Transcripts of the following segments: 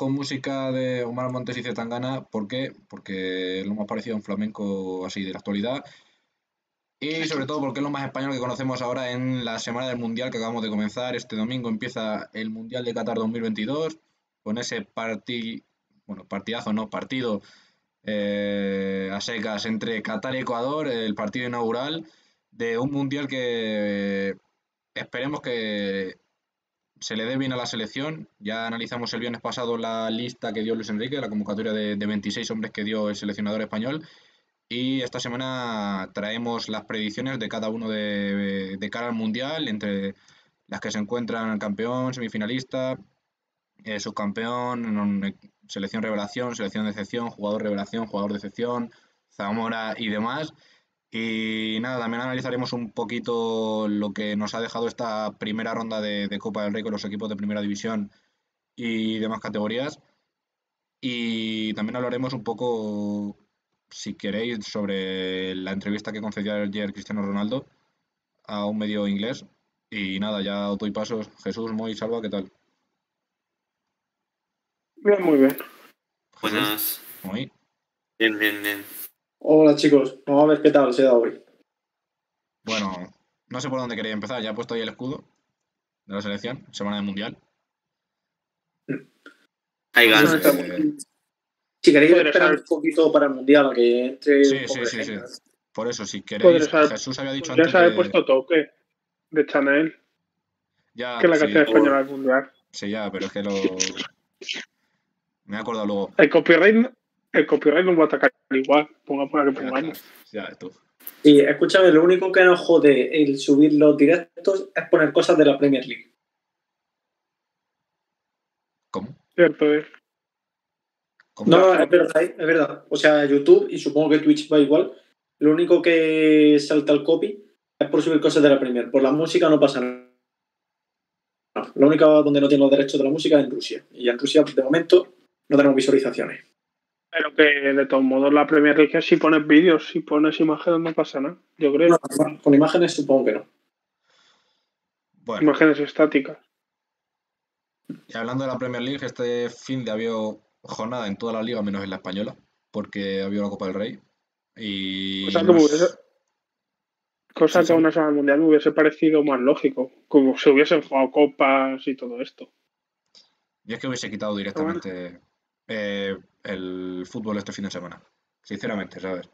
música de Omar Montes y Zetangana. ¿Por qué? Porque es lo más parecido a un flamenco así de la actualidad. Y sobre todo porque es lo más español que conocemos ahora en la semana del Mundial que acabamos de comenzar. Este domingo empieza el Mundial de Qatar 2022 con ese partido, bueno, partidazo, no, partido eh, a secas entre Qatar y Ecuador, el partido inaugural de un Mundial que esperemos que se le dé bien a la selección. Ya analizamos el viernes pasado la lista que dio Luis Enrique, la convocatoria de, 26 hombres que dio el seleccionador español. Y esta semana traemos las predicciones de cada uno de, cara al Mundial, entre las que se encuentran campeón, semifinalista, eh, subcampeón, selección revelación, selección de excepción, jugador revelación, jugador de excepción, Zamora y demás. Y nada, también analizaremos un poquito lo que nos ha dejado esta primera ronda de, Copa del Rey con los equipos de primera división y demás categorías. Y también hablaremos un poco, si queréis, sobre la entrevista que concedió ayer Cristiano Ronaldo a un medio inglés. Y nada, ya auto y pasos. Jesús, Moy, Salva, ¿qué tal? Bien, muy bien. Buenas. Muy. Bien, bien, bien. Hola chicos, vamos a ver qué tal se da hoy. Bueno, no sé por dónde quería empezar. Ya he puesto ahí el escudo de la selección, semana del mundial. Hay ganas. Si queréis esperar un poquito para el mundial, que entre. Sí, sí, sí, sí. Por eso, si queréis. Jesús había dicho antes. Ya se había puesto toque de Chanel. Ya, que la canción española del mundial. Sí, ya, pero es que lo. Me he acordado luego. El copyright el copyright no va a atacar igual, ponga por que pongamos. Ya, tú. Y escúchame, lo único que nos jode el subir los directos es poner cosas de la Premier League. ¿Cómo? Cierto es. No, es verdad, es verdad. O sea, YouTube y supongo que Twitch va igual. Lo único que salta el copy es por subir cosas de la Premier. Por la música no pasa nada. Lo único donde no tiene los derechos de la música es en Rusia. Y en Rusia, de momento, no tenemos visualizaciones. Pero que de todos modos la Premier League si pones vídeos, si pones imágenes no pasa nada, yo creo. con imágenes supongo que no. Imágenes estáticas. Y hablando de la Premier League, este fin de había jornada en toda la liga menos en la española, porque había la Copa del Rey. Y cosa que, hubiese, cosa que a una semana mundial me hubiese parecido más lógico, como si hubiesen jugado copas y todo esto. Y es que hubiese quitado directamente eh, el fútbol este fin de semana. Sinceramente, ¿sabes?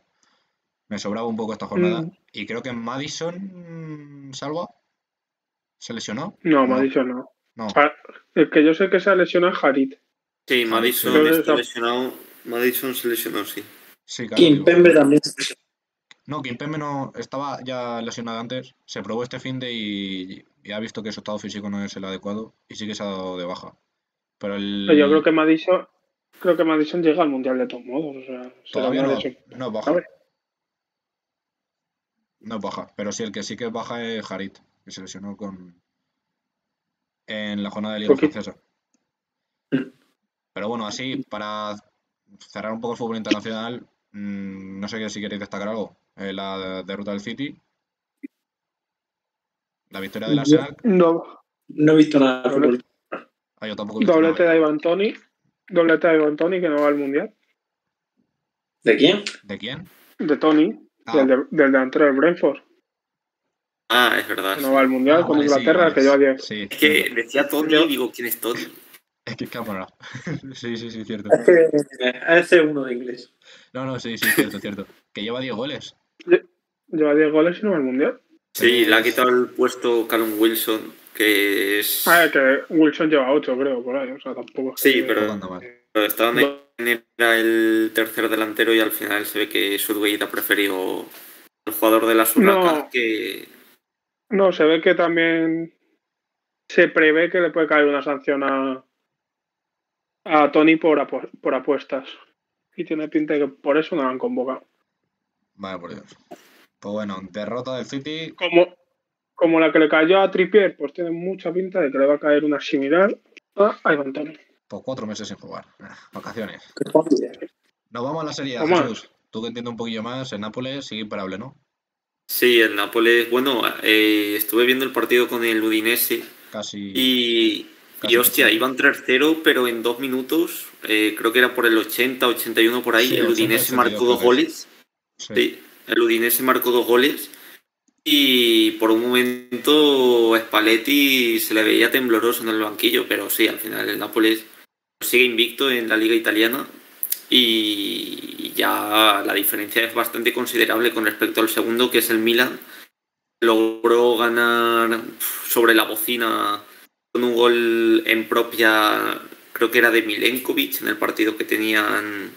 Me sobraba un poco esta jornada. Mm. Y creo que Madison Salva se lesionó. No, Madison no. No. Ah, El que yo sé que se ha lesionado es Harit. Sí, Madison que está lesionado. Madison se lesionó, sí. Sí, claro. Kim digo. Pembe también. No, Kimpembe no estaba ya lesionado antes, se probó este fin de y, y ha visto que su estado físico no es el adecuado y sí que se ha dado de baja. Pero el Pero yo creo que Madison, creo que Madison llega al mundial de todos modos. O sea, todavía no, no es baja. No es baja, pero sí el que sí que baja es Harit, que se lesionó con en la jornada de Liga. Francesa. Pero bueno, así para cerrar un poco el fútbol internacional, mm, no sé si queréis destacar algo. Eh, la derrota del City, la victoria del Yo- Arsenal, No, No he visto nada de fútbol. ah, yo tampoco he visto doblete nada. de Ivan Toni. Doblete de Ivan Toni que no va al mundial. ¿De quién? ¿De quién? De Tony, Ah. del, de- del delantero del Brentford. Ah, es verdad. Que no va al mundial Ah, con vale, sí, Inglaterra, vale. que lleva 10. Sí, Es que decía Tony Yo- y digo, ¿quién es Tony? Es que cámara. Sí, sí, sí, cierto. Es que es C1 de inglés. No, no, sí, sí, cierto, cierto. Que lleva 10 goles. Lleva 10 goles y no va al mundial. Sí, le ha Es- quitado el puesto Callum Wilson, que es... Ah, que Wilson lleva 8, creo, por ahí. O sea, tampoco. es Sí, que- pero-. Pero Estaban era el tercer delantero y al final se ve que Sudway ha preferido el jugador de la Suraca No. que... No, se ve que también se prevé que le puede caer una sanción a, a Tony por, apu- por apuestas. Y tiene pinta de que por eso no lo han convocado. Vale, por Dios. Pues bueno, derrota del City. Como, como la que le cayó a Trippier, pues tiene mucha pinta de que le va a caer una similar a Ivan Tony. Por cuatro meses sin jugar. Ah, Vacaciones. Qué fácil. Nos vamos a la serie, A, Vamos. Jesús. Tú que entiendes un poquillo más, el Nápoles sigue imparable, ¿no? Sí, el Nápoles, bueno, eh, estuve viendo el partido con el Udinese Casi. y, Casi y hostia, sí. iban 3-0, pero en dos minutos, eh, creo que era por el 80, 81 por ahí, Sí, el 80, Udinese 82 marcó dos goles. Sí. Sí, el Udinese marcó dos goles y por un momento Spalletti se le veía tembloroso en el banquillo, pero sí, al final el Nápoles sigue invicto en la liga italiana y ya la diferencia es bastante considerable con respecto al segundo, que es el Milan. Logró ganar sobre la bocina con un gol en propia, creo que era de Milenkovic en el partido que tenían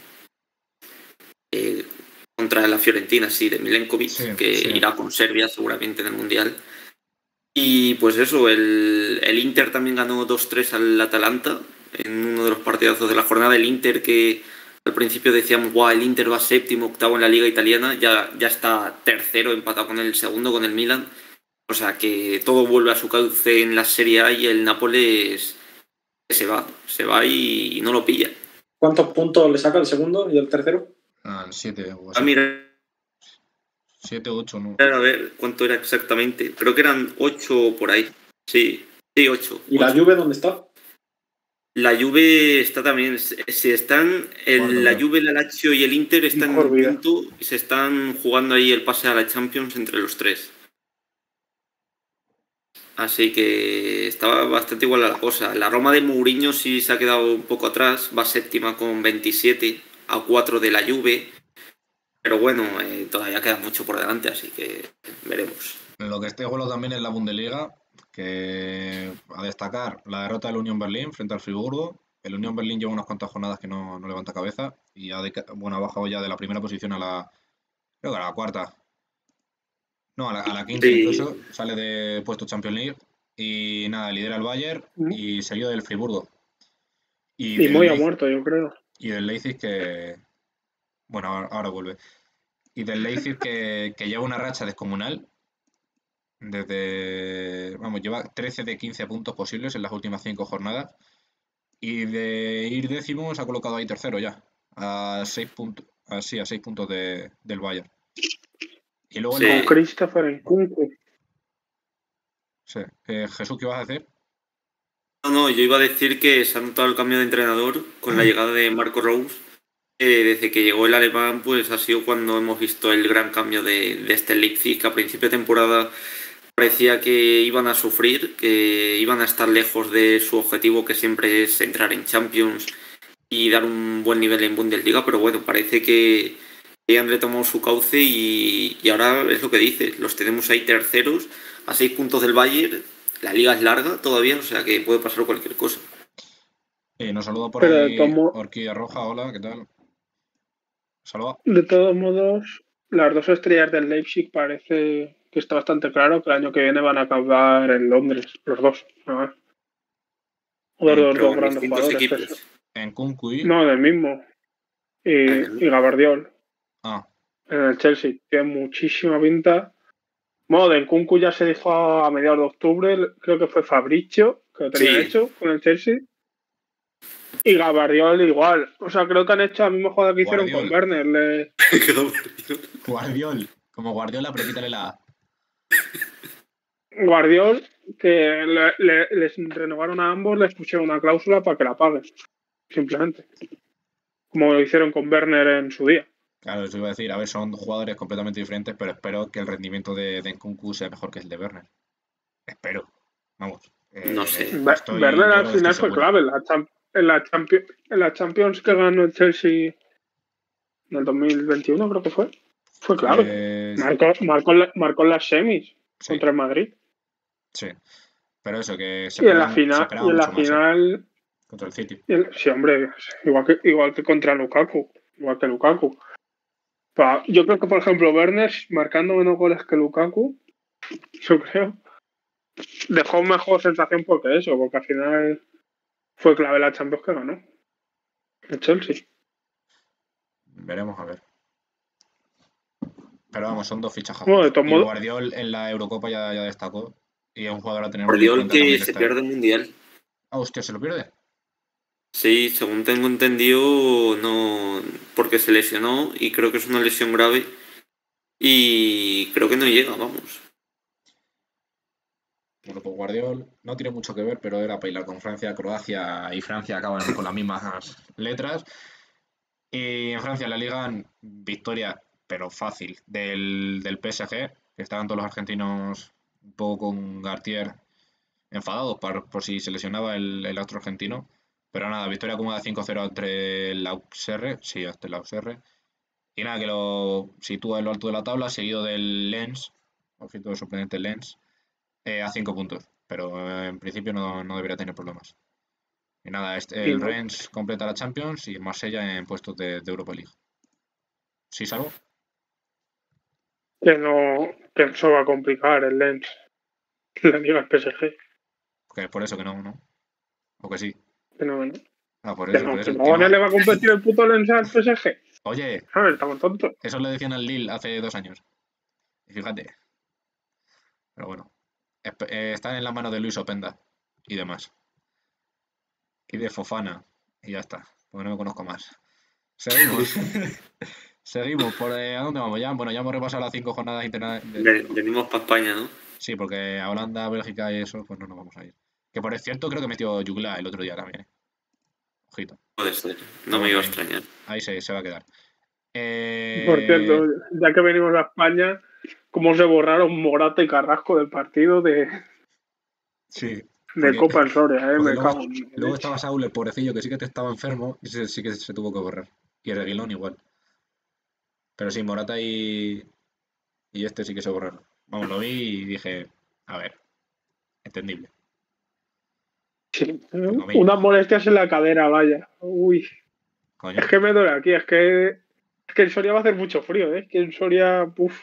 eh, contra la Fiorentina, sí, de Milenkovic, Sí, que sí. irá con Serbia seguramente en el Mundial. Y pues eso, el, el Inter también ganó 2-3 al Atalanta en uno de los partidazos de la jornada. El Inter que al principio decíamos, guau, el Inter va séptimo, octavo en la liga italiana, ya, ya está tercero empatado con el segundo, con el Milan. O sea que todo vuelve a su cauce en la Serie A y el Nápoles se va, se va y, no lo pilla. ¿Cuántos puntos le saca el segundo y el tercero? Ah, siete o A así. mirar Siete, ocho, ¿no? a ver cuánto era exactamente. Creo que eran ocho por ahí. Sí, sí, ocho. ¿Y la. Juve dónde está? La Juve está también, si están, el- Bueno, la. Juve, la Lazio y el Inter están en Mejor un punto y se están jugando ahí el pase a la Champions entre los tres. Así que estaba bastante igual a la cosa. La Roma de Mourinho sí se ha quedado un poco atrás, va séptima con 27 a 4 de la Juve. Pero bueno, eh, todavía queda mucho por delante, así que veremos. Lo que esté bueno también es la Bundesliga, que a destacar la derrota del Unión Berlín frente al Friburgo. El Unión Berlín lleva unas cuantas jornadas que no, no levanta cabeza y ha, bueno, ha bajado ya de la primera posición a la, creo que a la cuarta. No, a la, a la quinta Sí. incluso, sale de puesto Champions League y nada, lidera el Bayern Mm. y seguido del Friburgo. Y del muy ha muerto, yo creo. Y del Leipzig que. Bueno, ahora, ahora vuelve. Y del Leipzig que, que lleva una racha descomunal. Desde. Vamos, lleva 13 de 15 puntos posibles en las últimas 5 jornadas. Y de ir décimo se ha colocado ahí tercero ya. A 6 puntos. Así, a 6 puntos de, del Bayern. Y luego Sí. el- Con Christopher Nkunku. sí. Eh, Jesús, ¿qué vas a decir? No, no, yo iba a decir que se ha notado el cambio de entrenador con la llegada de Marco Rose. Eh, desde que llegó el alemán, pues ha sido cuando hemos visto el gran cambio de, de este Leipzig, que a principio de temporada parecía que iban a sufrir, que iban a estar lejos de su objetivo, que siempre es entrar en Champions y dar un buen nivel en Bundesliga, pero bueno, parece que, han retomado su cauce y, ahora es lo que dices, los tenemos ahí terceros a seis puntos del Bayern, la liga es larga todavía, o sea que puede pasar cualquier cosa. Eh, nos saluda por ahí Orquídea Roja, hola, ¿qué tal? Saluda. De todos modos, las dos estrellas del Leipzig parece que está bastante claro que el año que viene van a acabar en Londres, los dos. ¿no? Los dos grandes jugadores. ¿En Kunku No, del mismo. Y, y Gabardiol. Ah. En el Chelsea. Tiene muchísima pinta. Bueno, Kunku ya se dijo a mediados de octubre, creo que fue Fabricio, que lo tenía hecho con el Chelsea. Y Gabardiol igual. O sea, creo que han hecho la misma jugada que hicieron con Werner. Le... Guardiol. Como Guardiola, pero quítale la A. Guardiol, que les renovaron a ambos, les pusieron una cláusula para que la paguen. Simplemente. Como lo hicieron con Werner en su día. Claro, eso iba a decir. A ver, son jugadores completamente diferentes, pero espero que el rendimiento de, de Nkunku sea mejor que el de Werner. Espero. Vamos. no eh, sé. Werner al final fue clave en la, en, la en la Champions que ganó el Chelsea en el 2021, creo que fue. Fue clave. Pues marcó, marcó, las semis contra el Madrid. Sí. Pero eso, que se Y en la final. Y en la ¿eh? final contra el City. Sí, hombre, igual que, igual que contra Lukaku. Igual que Lukaku. Yo creo que, por ejemplo, Werner, marcando menos goles que Lukaku, yo creo, dejó mejor sensación porque eso, porque al final fue clave la Champions que ganó. El Chelsea. Veremos a ver. Pero vamos, son dos fichas Bueno, de Guardiol en la Eurocopa ya, ya, destacó. Y es un jugador a tener Guardiol que se pierde el Mundial. Ah, hostia, ¿se lo pierde? Sí, según tengo entendido, no. Porque se lesionó y creo que es una lesión grave. Y creo que no llega, vamos. Bueno, pues Guardiol no tiene mucho que ver, pero era bailar con Francia, Croacia y Francia acaban con las mismas letras. Y en Francia la liga, victoria pero fácil, del, del PSG, estaban todos los argentinos un poco con Gartier enfadados por, por si se lesionaba el, el otro argentino. Pero nada, victoria cómoda 5-0 entre el Auxerre, sí, hasta el Auxerre. Y nada, que lo sitúa en lo alto de la tabla, seguido del Lens, de sorprendente Lens, eh, a 5 puntos. Pero eh, en principio no, no, debería tener problemas. Y nada, este, el Rennes completa la Champions y Marsella en puestos de, de Europa League. ¿Sí salgo? que no que eso va a complicar el Lens la liga PSG. Que es por eso que no, ¿no? ¿O que sí? Que no, no. Ah, por eso, por eso. ¿Cómo le va a competir el puto Lens al PSG? Oye, a ver, estamos tontos. Eso le decían al Lille hace dos años. Y fíjate. Pero bueno. Eh, están en la mano de Luis Openda y demás. Y de Fofana. Y ya está. Porque no me conozco más. Seguimos. Seguimos, ¿por eh, a dónde vamos ya? Bueno, ya hemos repasado las cinco jornadas internacionales. Venimos para España, ¿no? Sí, porque a Holanda, Bélgica y eso, pues no nos vamos a ir. Que por cierto, creo que metió Yugla el otro día también. ¿eh? Ojito. Puede ser, no me iba a extrañar. Ahí se, se va a quedar. Eh... Por cierto, ya que venimos a España, ¿cómo se borraron Morata y Carrasco del partido de. Sí. De Copa en Soria, eh, me luego, cago Luego estaba Saúl, el pobrecillo, que sí que te estaba enfermo, y sí, sí que se tuvo que borrar. Y Reguilón igual. Pero sí, Morata y, y este sí que se borraron. Vamos, lo vi y dije, a ver, entendible. Sí, unas molestias en la cadera, vaya. Uy. Es que me duele aquí, es que, es que en Soria va a hacer mucho frío, ¿eh? Es que en Soria, uff.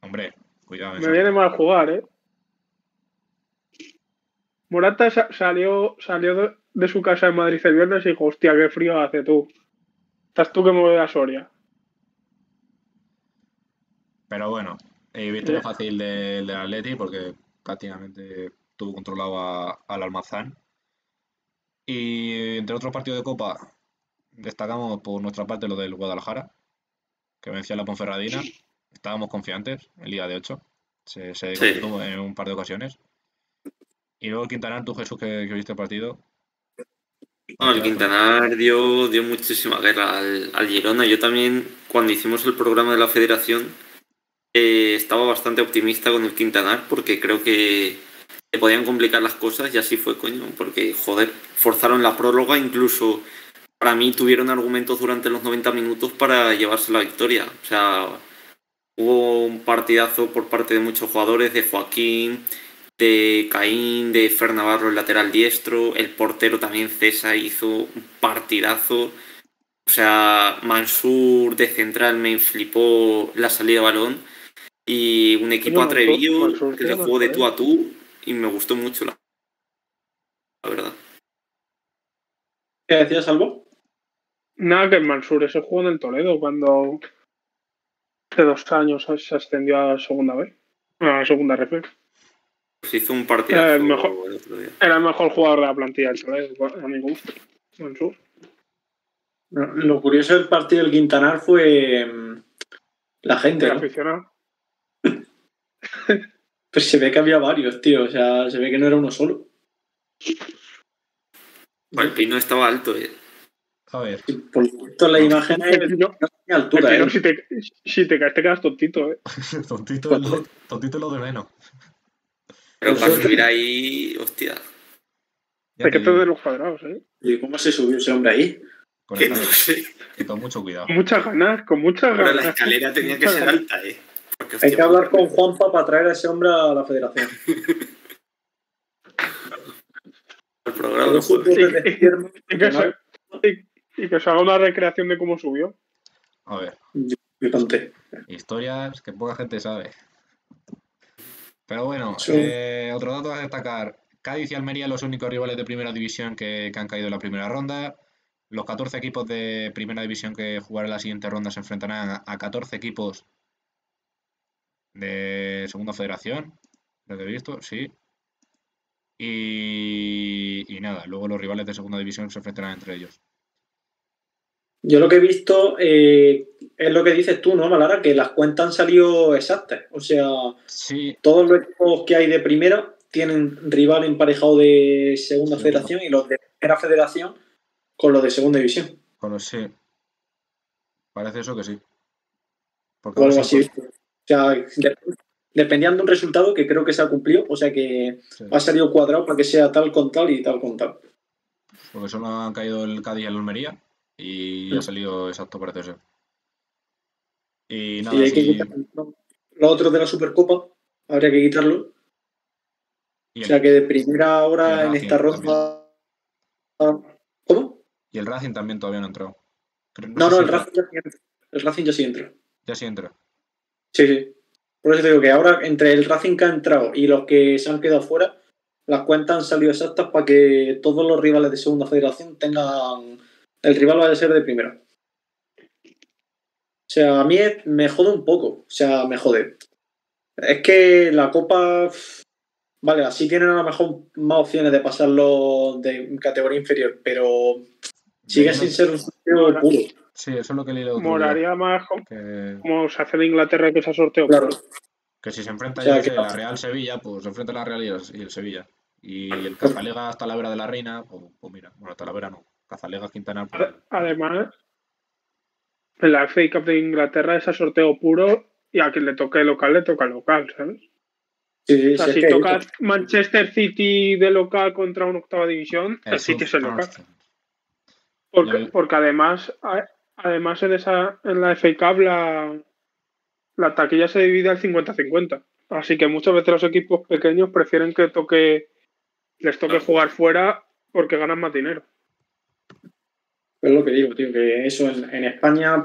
Hombre, cuidado. Me viene mal jugar, ¿eh? Morata salió, salió de, su casa en Madrid el viernes y dijo, hostia, qué frío hace tú. Estás tú que me a Soria. Pero bueno, eh, victoria fácil del de Atleti porque prácticamente tuvo controlado al Almazán. Y entre otros partidos de Copa, destacamos por nuestra parte lo del Guadalajara, que venció a la Ponferradina. Estábamos confiantes el día de 8. Se, se en un par de ocasiones. Y luego el Quintanar, tú Jesús, que, viste el partido. el Quintanar dio, dio muchísima guerra al, al Girona. Yo también, cuando hicimos el programa de la federación, eh, estaba bastante optimista con el Quintanar porque creo que se podían complicar las cosas y así fue, coño, porque, joder, forzaron la próloga, incluso para mí tuvieron argumentos durante los 90 minutos para llevarse la victoria. O sea, hubo un partidazo por parte de muchos jugadores, de Joaquín, de Caín, de Fer Navarro, el lateral diestro, el portero también César hizo un partidazo. O sea, Mansur de central me flipó la salida de balón. Y un equipo atrevido que se jugó de tú a tú y me gustó mucho la, verdad. ¿Qué decías, Salvo? Nada, que el Mansur ese jugó en el Toledo cuando hace dos años se ascendió a segunda vez, a la segunda reflex. Pues hizo un partido era, el mejor, era el mejor jugador de la plantilla del Toledo, a mi gusto, Mansur. Lo curioso del partido del Quintanar fue mm, la gente. ¿no? aficionado. pues se ve que había varios, tío. O sea, se ve que no era uno solo. el pino estaba alto, eh. A ver. por todas las imágenes no, tenía altura, eh. Si te, si te caes, te quedas tontito, eh. tontito, es lo, tontito lo de menos. Pero para subir ahí, hostia. Hay que perder los cuadrados, ¿eh? ¿Y cómo se subió ese hombre ahí? Con, Que no sé. y con mucho cuidado. Con muchas ganas, con muchas Pero ganas. la escalera tenía que ser alta, eh. Porque, Hay que hablar con Juanpa para traer a ese hombre a la federación. el programa Y que, se, y, y que se haga una recreación de cómo subió. A ver. flipante. Historias que poca gente sabe. Pero bueno, Sí. eh, otro dato a destacar. Cádiz y Almería los únicos rivales de primera división que, que han caído en la primera ronda. Los 14 equipos de primera división que jugarán la siguiente ronda se enfrentarán a, a 14 equipos de segunda federación. Lo que he visto, sí. Y, y nada, luego los rivales de segunda división se enfrentarán entre ellos. Yo lo que he visto eh, es lo que dices tú, ¿no, Malara? Que las cuentas han salido exactas. O sea, Sí, todos los equipos que hay de primera tienen rival emparejado de segunda federación y los de primera federación con los de segunda división. con los sí. Parece eso que sí. Porque O algo así. O sea, de- dependiendo de un resultado que creo que se ha cumplido, o sea que sí. ha salido cuadrado para que sea tal con tal y tal con tal. Porque solo han caído el Cádiz y el Almería y ha salido exacto, parece ser. Y Y nada, hay que sí, quitar los otros de la Supercopa, habría que quitarlo. y, O sea que de primera y hora en esta ronda. ¿Cómo? y el Racing también todavía no ha entrado. Creo- No, no, si el Racing ya sí entra. El Racing ya sí entra. Ya sí entra. Sí, sí. Por eso te digo que ahora entre el Racing que ha entrado y los que se han quedado fuera, las cuentas han salido exactas para que todos los rivales de segunda federación tengan. El rival vaya a ser de primera. O sea, a mí me jode un poco. O sea, me jode. Es que la Copa. Vale, así tienen a lo mejor más opciones de pasarlo de categoría inferior, pero sigue sin ser un sorteo puro. Sí, eso es lo que he leído. otro día, Moraría más como, Que, como se hace en Inglaterra que se sorteo. Claro. que si se enfrenta O sea, yo qué que- sé, la Real Sevilla, pues se enfrenta la Real y el, el Sevilla. Y el Cazalega hasta la vera de la Reina, pues, pues mira, bueno, hasta la vera no. Cazalega Quintana, pues, Ade- Además, en la FA Cup de Inglaterra es a sorteo puro y a quien le toque local, le toca local, ¿sabes? Sí, sí, O sea, si tocas Manchester City de local contra una octava división, el eso, City es el local. Porque, porque además, además en esa en la FA Cup la, la taquilla se divide al 50-50. Así que muchas veces los equipos pequeños prefieren que toque les toque jugar fuera porque ganan más dinero. Es lo que digo, tío, que eso en, en España.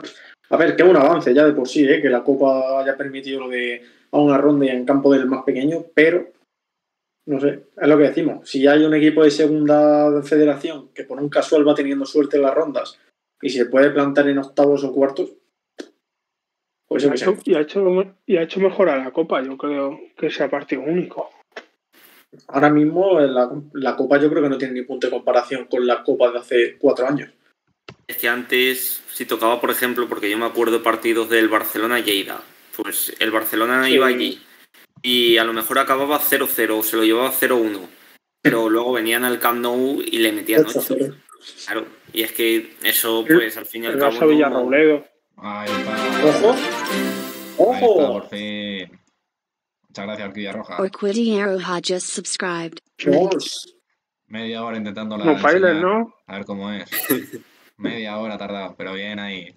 A ver, que es un avance ya de por sí, ¿eh? que la Copa haya permitido lo de a una ronda y en campo del más pequeño, pero. No sé, es lo que decimos. Si hay un equipo de segunda federación que por un casual va teniendo suerte en las rondas y se puede plantar en octavos o cuartos, pues Y ha, hecho, y, ha hecho, y ha hecho mejor a la Copa, yo creo que sea partido único. Ahora mismo la, la Copa yo creo que no tiene ni punto de comparación con la Copa de hace cuatro años. Es que antes, si tocaba, por ejemplo, porque yo me acuerdo partidos del Barcelona-Lleida, pues el Barcelona Sí. iba allí y a lo mejor acababa 0-0 o se lo llevaba 0-1, pero luego venían al Camp Nou y le metían 8. 8-0. Claro, y es que eso, pues al fin y al cabo. Barça no- Villarrobledo. Ahí está. ¡Ojo! Ahí está, ¡Ojo! por fin. Muchas gracias, Arquilla Roja. Aroha just subscribed. Media hora intentando la No bailes. ¿no? A ver cómo es. Media hora tardado, pero bien ahí.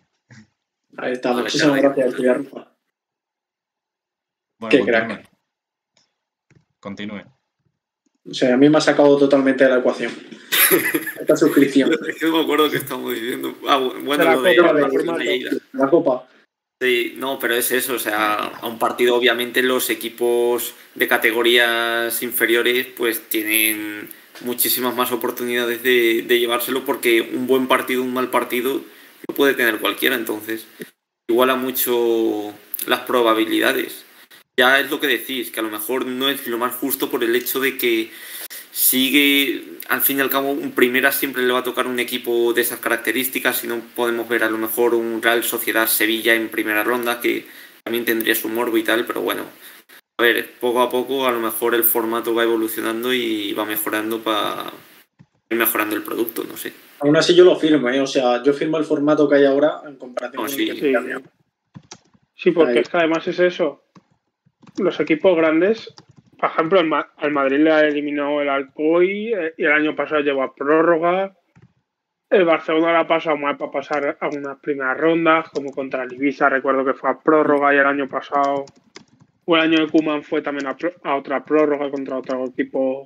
Ahí está, muchísimas gracias, Rufa. Bueno, Qué crack. Continúe. O sea, a mí me ha sacado totalmente de la ecuación. Esta suscripción. Es que no me acuerdo qué estamos diciendo. Ah, bueno, la lo de. La copa. Sí, no, pero es eso, o sea, a un partido obviamente los equipos de categorías inferiores pues tienen muchísimas más oportunidades de, de llevárselo porque un buen partido, un mal partido lo puede tener cualquiera, entonces iguala mucho las probabilidades. Ya es lo que decís, que a lo mejor no es lo más justo por el hecho de que sigue, al fin y al cabo, un primera siempre le va a tocar un equipo de esas características y no podemos ver a lo mejor un Real Sociedad Sevilla en primera ronda que también tendría su morbo y tal, pero bueno, a ver, poco a poco a lo mejor el formato va evolucionando y va mejorando para ir mejorando el producto, no sé. Aún así yo lo firmo, ¿eh? O sea, yo firmo el formato que hay ahora en comparación No, con sí. el que había. Sí, porque es que además es eso. Los equipos grandes, por ejemplo, el Ma- al Madrid le ha eliminado el Alcoy eh, y el año pasado llevó a prórroga. El Barcelona le ha pasado mal para pasar a unas primeras rondas, como contra el Ibiza, recuerdo que fue a prórroga y el año pasado. O el año de Kuman fue también a, otra prórroga contra otro equipo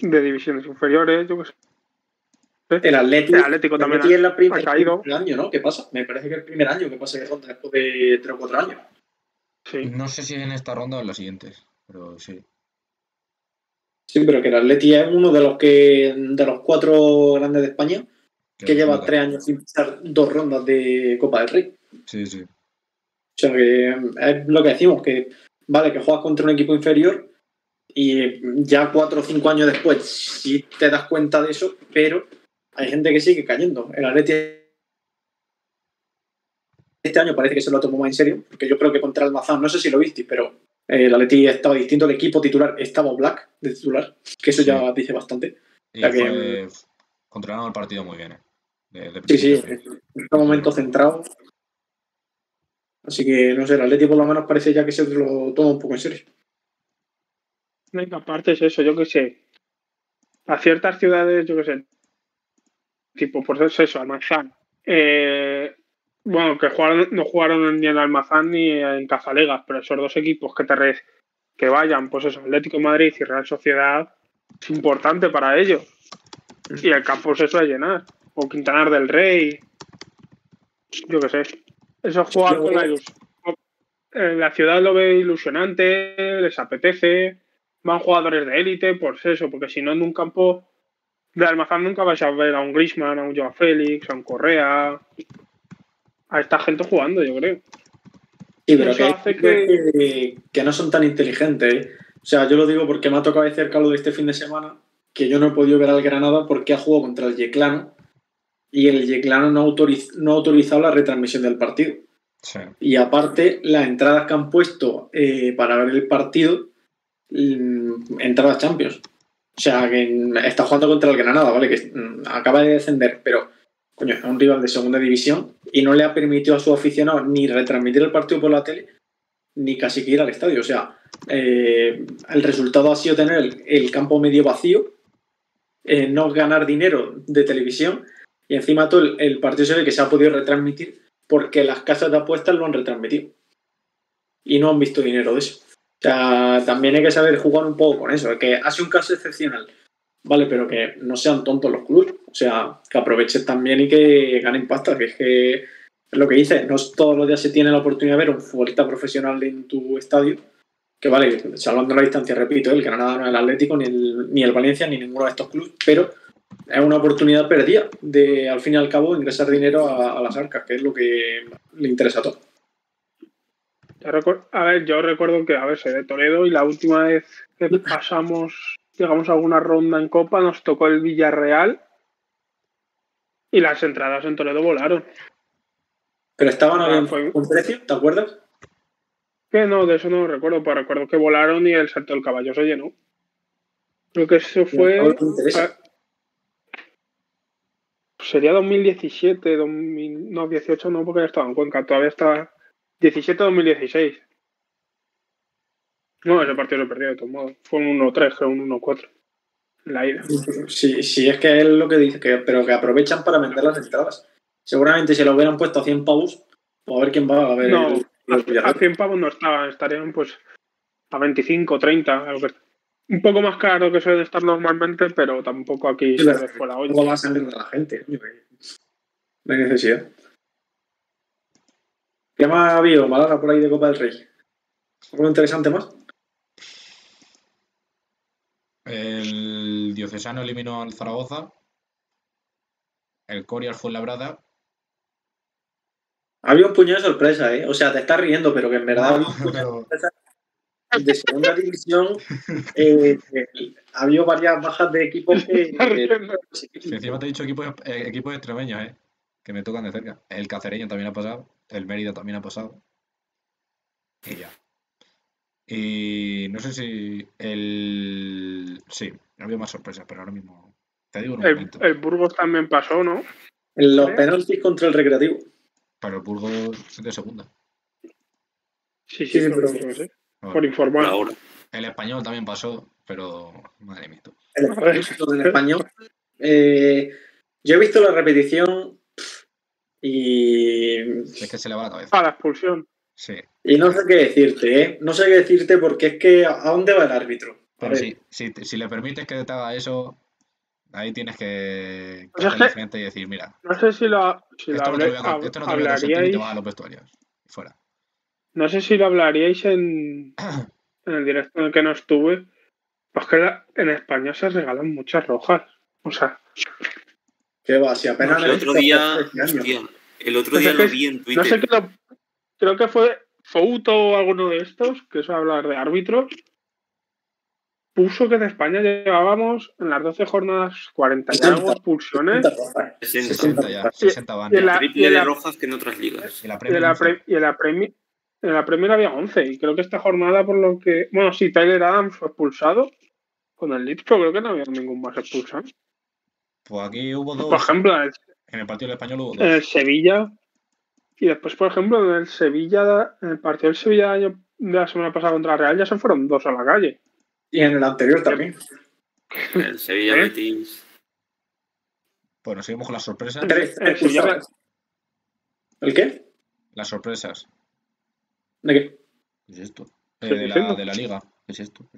de divisiones inferiores. Yo qué sé. El Atlético, El Atlético también la ha caído. el primer año, ¿no? ¿Qué pasa? Me parece que el primer año que pasa que ronda después de tres o cuatro años. Sí. No sé si en esta ronda o en las siguientes, pero sí. Sí, pero que el Atleti es uno de los que de los cuatro grandes de España que lleva tres años sin pisar dos rondas de Copa del Rey. Sí, sí. O sea que es lo que decimos, que vale, que juegas contra un equipo inferior y ya cuatro o cinco años después sí te das cuenta de eso, pero hay gente que sigue cayendo. El Atleti este año parece que se lo tomó más en serio, porque yo creo que contra el Mazán, no sé si lo visteis, pero eh, el Atleti estaba distinto, el equipo titular estaba Black de titular, que eso ya dice bastante. Y Ya que- controlaron el partido muy bien, ¿eh? De- de Sí, sí, en este momento centrado. Así que, no sé, el Atleti por lo menos parece ya que se lo toma un poco en serio. Que aparte es eso, yo que sé. A ciertas ciudades, yo que sé. Tipo, por eso, eso Almazán. Eh, bueno, que jugaron, no jugaron ni en Almazán ni en Cazalegas, pero esos dos equipos que te re- que vayan, pues eso, Atlético de Madrid y Real Sociedad, es importante para ellos. Y el campo se suele llenar. O Quintanar del Rey. Yo que sé. Eso jugar con la ilusión. Eh, La ciudad lo ve ilusionante, les apetece van jugadores de élite, pues eso, porque si no en un campo de Almazán nunca vais a ver a un Griezmann, a un Joao Félix, a un Correa, a esta gente jugando, yo creo. Sí, pero que, hay hace equipos que... que no son tan inteligentes. ¿eh? O sea, yo lo digo porque me ha tocado de cerca lo de este fin de semana, que yo no he podido ver al Granada porque ha jugado contra el Yeclano y el Yeclano no, autoriz- no ha autorizado la retransmisión del partido. Sí. Y aparte, las entradas que han puesto eh, para ver el partido, mm, entradas Champions. O sea, que está jugando contra el Granada, ¿vale? Que mm, acaba de descender, pero, es un rival de segunda división y no le ha permitido a sus aficionados ni retransmitir el partido por la tele, ni casi que ir al estadio. O sea, eh, el resultado ha sido tener el, campo medio vacío, eh, no ganar dinero de televisión y encima todo el, el partido se ve que se ha podido retransmitir porque las casas de apuestas lo han retransmitido y no han visto dinero de eso. O sea, también hay que saber jugar un poco con eso, que ha sido un caso excepcional, vale, pero que no sean tontos los clubes, o sea, que aprovechen también y que ganen pasta, que es que lo que dices, no todos los días se tiene la oportunidad de ver un futbolista profesional en tu estadio, que vale, salvando la distancia, repito, el Granada no es el Atlético, ni el, ni el Valencia, ni ninguno de estos clubes, pero es una oportunidad perdida de, al fin y al cabo, ingresar dinero a, a las arcas, que es lo que le interesa a todos. A ver, yo recuerdo que, a ver, soy de Toledo y la última vez que pasamos, llegamos a alguna ronda en Copa, nos tocó el Villarreal y las entradas en Toledo volaron. Pero estaban a fue- un precio, ¿te acuerdas? Que no, de eso no recuerdo, pero recuerdo que volaron y el salto del caballo se llenó. Creo que eso fue. Ah, Sería 2017, 2000, no, 18 no, porque ya estaba en Cuenca, todavía está 17-2016. No, ese partido se perdió de todos modos. Fue un 1-3, creo, un 1-4. en La ida. Sí, sí, es que es lo que dice, que, pero que aprovechan para vender las entradas. Seguramente si lo hubieran puesto a 100 pavos, pues a ver quién va a ver. No, a, 100 pavos no estaban, estarían pues a 25, 30, algo que un poco más caro que suele estar normalmente, pero tampoco aquí se les fue la olla. va a salir de la gente? No hay necesidad. ¿Qué más ha habido, Málaga, por ahí de Copa del Rey? ¿Algo interesante más? El Diocesano eliminó al Zaragoza. El Coria fue labrada. Había un puño de sorpresa, ¿eh? O sea, te estás riendo, pero que en verdad de segunda división eh, ha habido varias bajas de equipos que... encima te he dicho equipos, eh, equipos extremeños, ¿eh? Que me tocan de cerca. El Cacereño también ha pasado. El Mérida también ha pasado. Y ya. Y no sé si el... Sí, no había más sorpresas, pero ahora mismo... Te digo el, el, Burgos también pasó, ¿no? En los penaltis contra el Recreativo. Pero el Burgos es de segunda. Sí, sí, sí, pero, sí por informar. Ahora. El español también pasó, pero madre mía. El, español. Eh, yo he visto la repetición y. Es que se le va la cabeza. A la expulsión. Sí. Y no sé qué decirte, ¿eh? No sé qué decirte porque es que ¿a dónde va el árbitro? Pero si, si, le permites que te haga eso, ahí tienes que pues frente y decir, mira. No sé si lo, si esto, no te voy a, esto no te voy a y te vas a los vestuarios. Fuera. No sé si lo hablaríais en, en el directo en el que no estuve. Pues que en España se regalan muchas rojas. O sea. ¿Qué va? Si apenas. el otro día. el otro día lo vi en Twitter. No sé qué creo que fue Fouto o alguno de estos, que es hablar de árbitros. Puso que en España llevábamos en las 12 jornadas 40 y algo expulsiones. 60, ya, 60 van. Y, la, triple de rojas que en otras ligas. Y, la y, en la, y en la Premier en la primera había 11 y creo que esta jornada por lo que... Bueno, sí, Tyler Adams fue expulsado con el pero creo que no había ningún más expulsado. Pues aquí hubo dos. Por ejemplo, en el partido del español hubo dos. En el Sevilla. Y después, por ejemplo, en el Sevilla, en el partido del Sevilla de la semana pasada contra Real ya se fueron dos a la calle. Y en el anterior también. El Sevilla ¿Eh? Betis. Bueno, seguimos con las sorpresas. ¿El qué? Las sorpresas. ¿De qué? ¿Qué es esto? Eh, de, la, de, la, liga. ¿Qué es esto?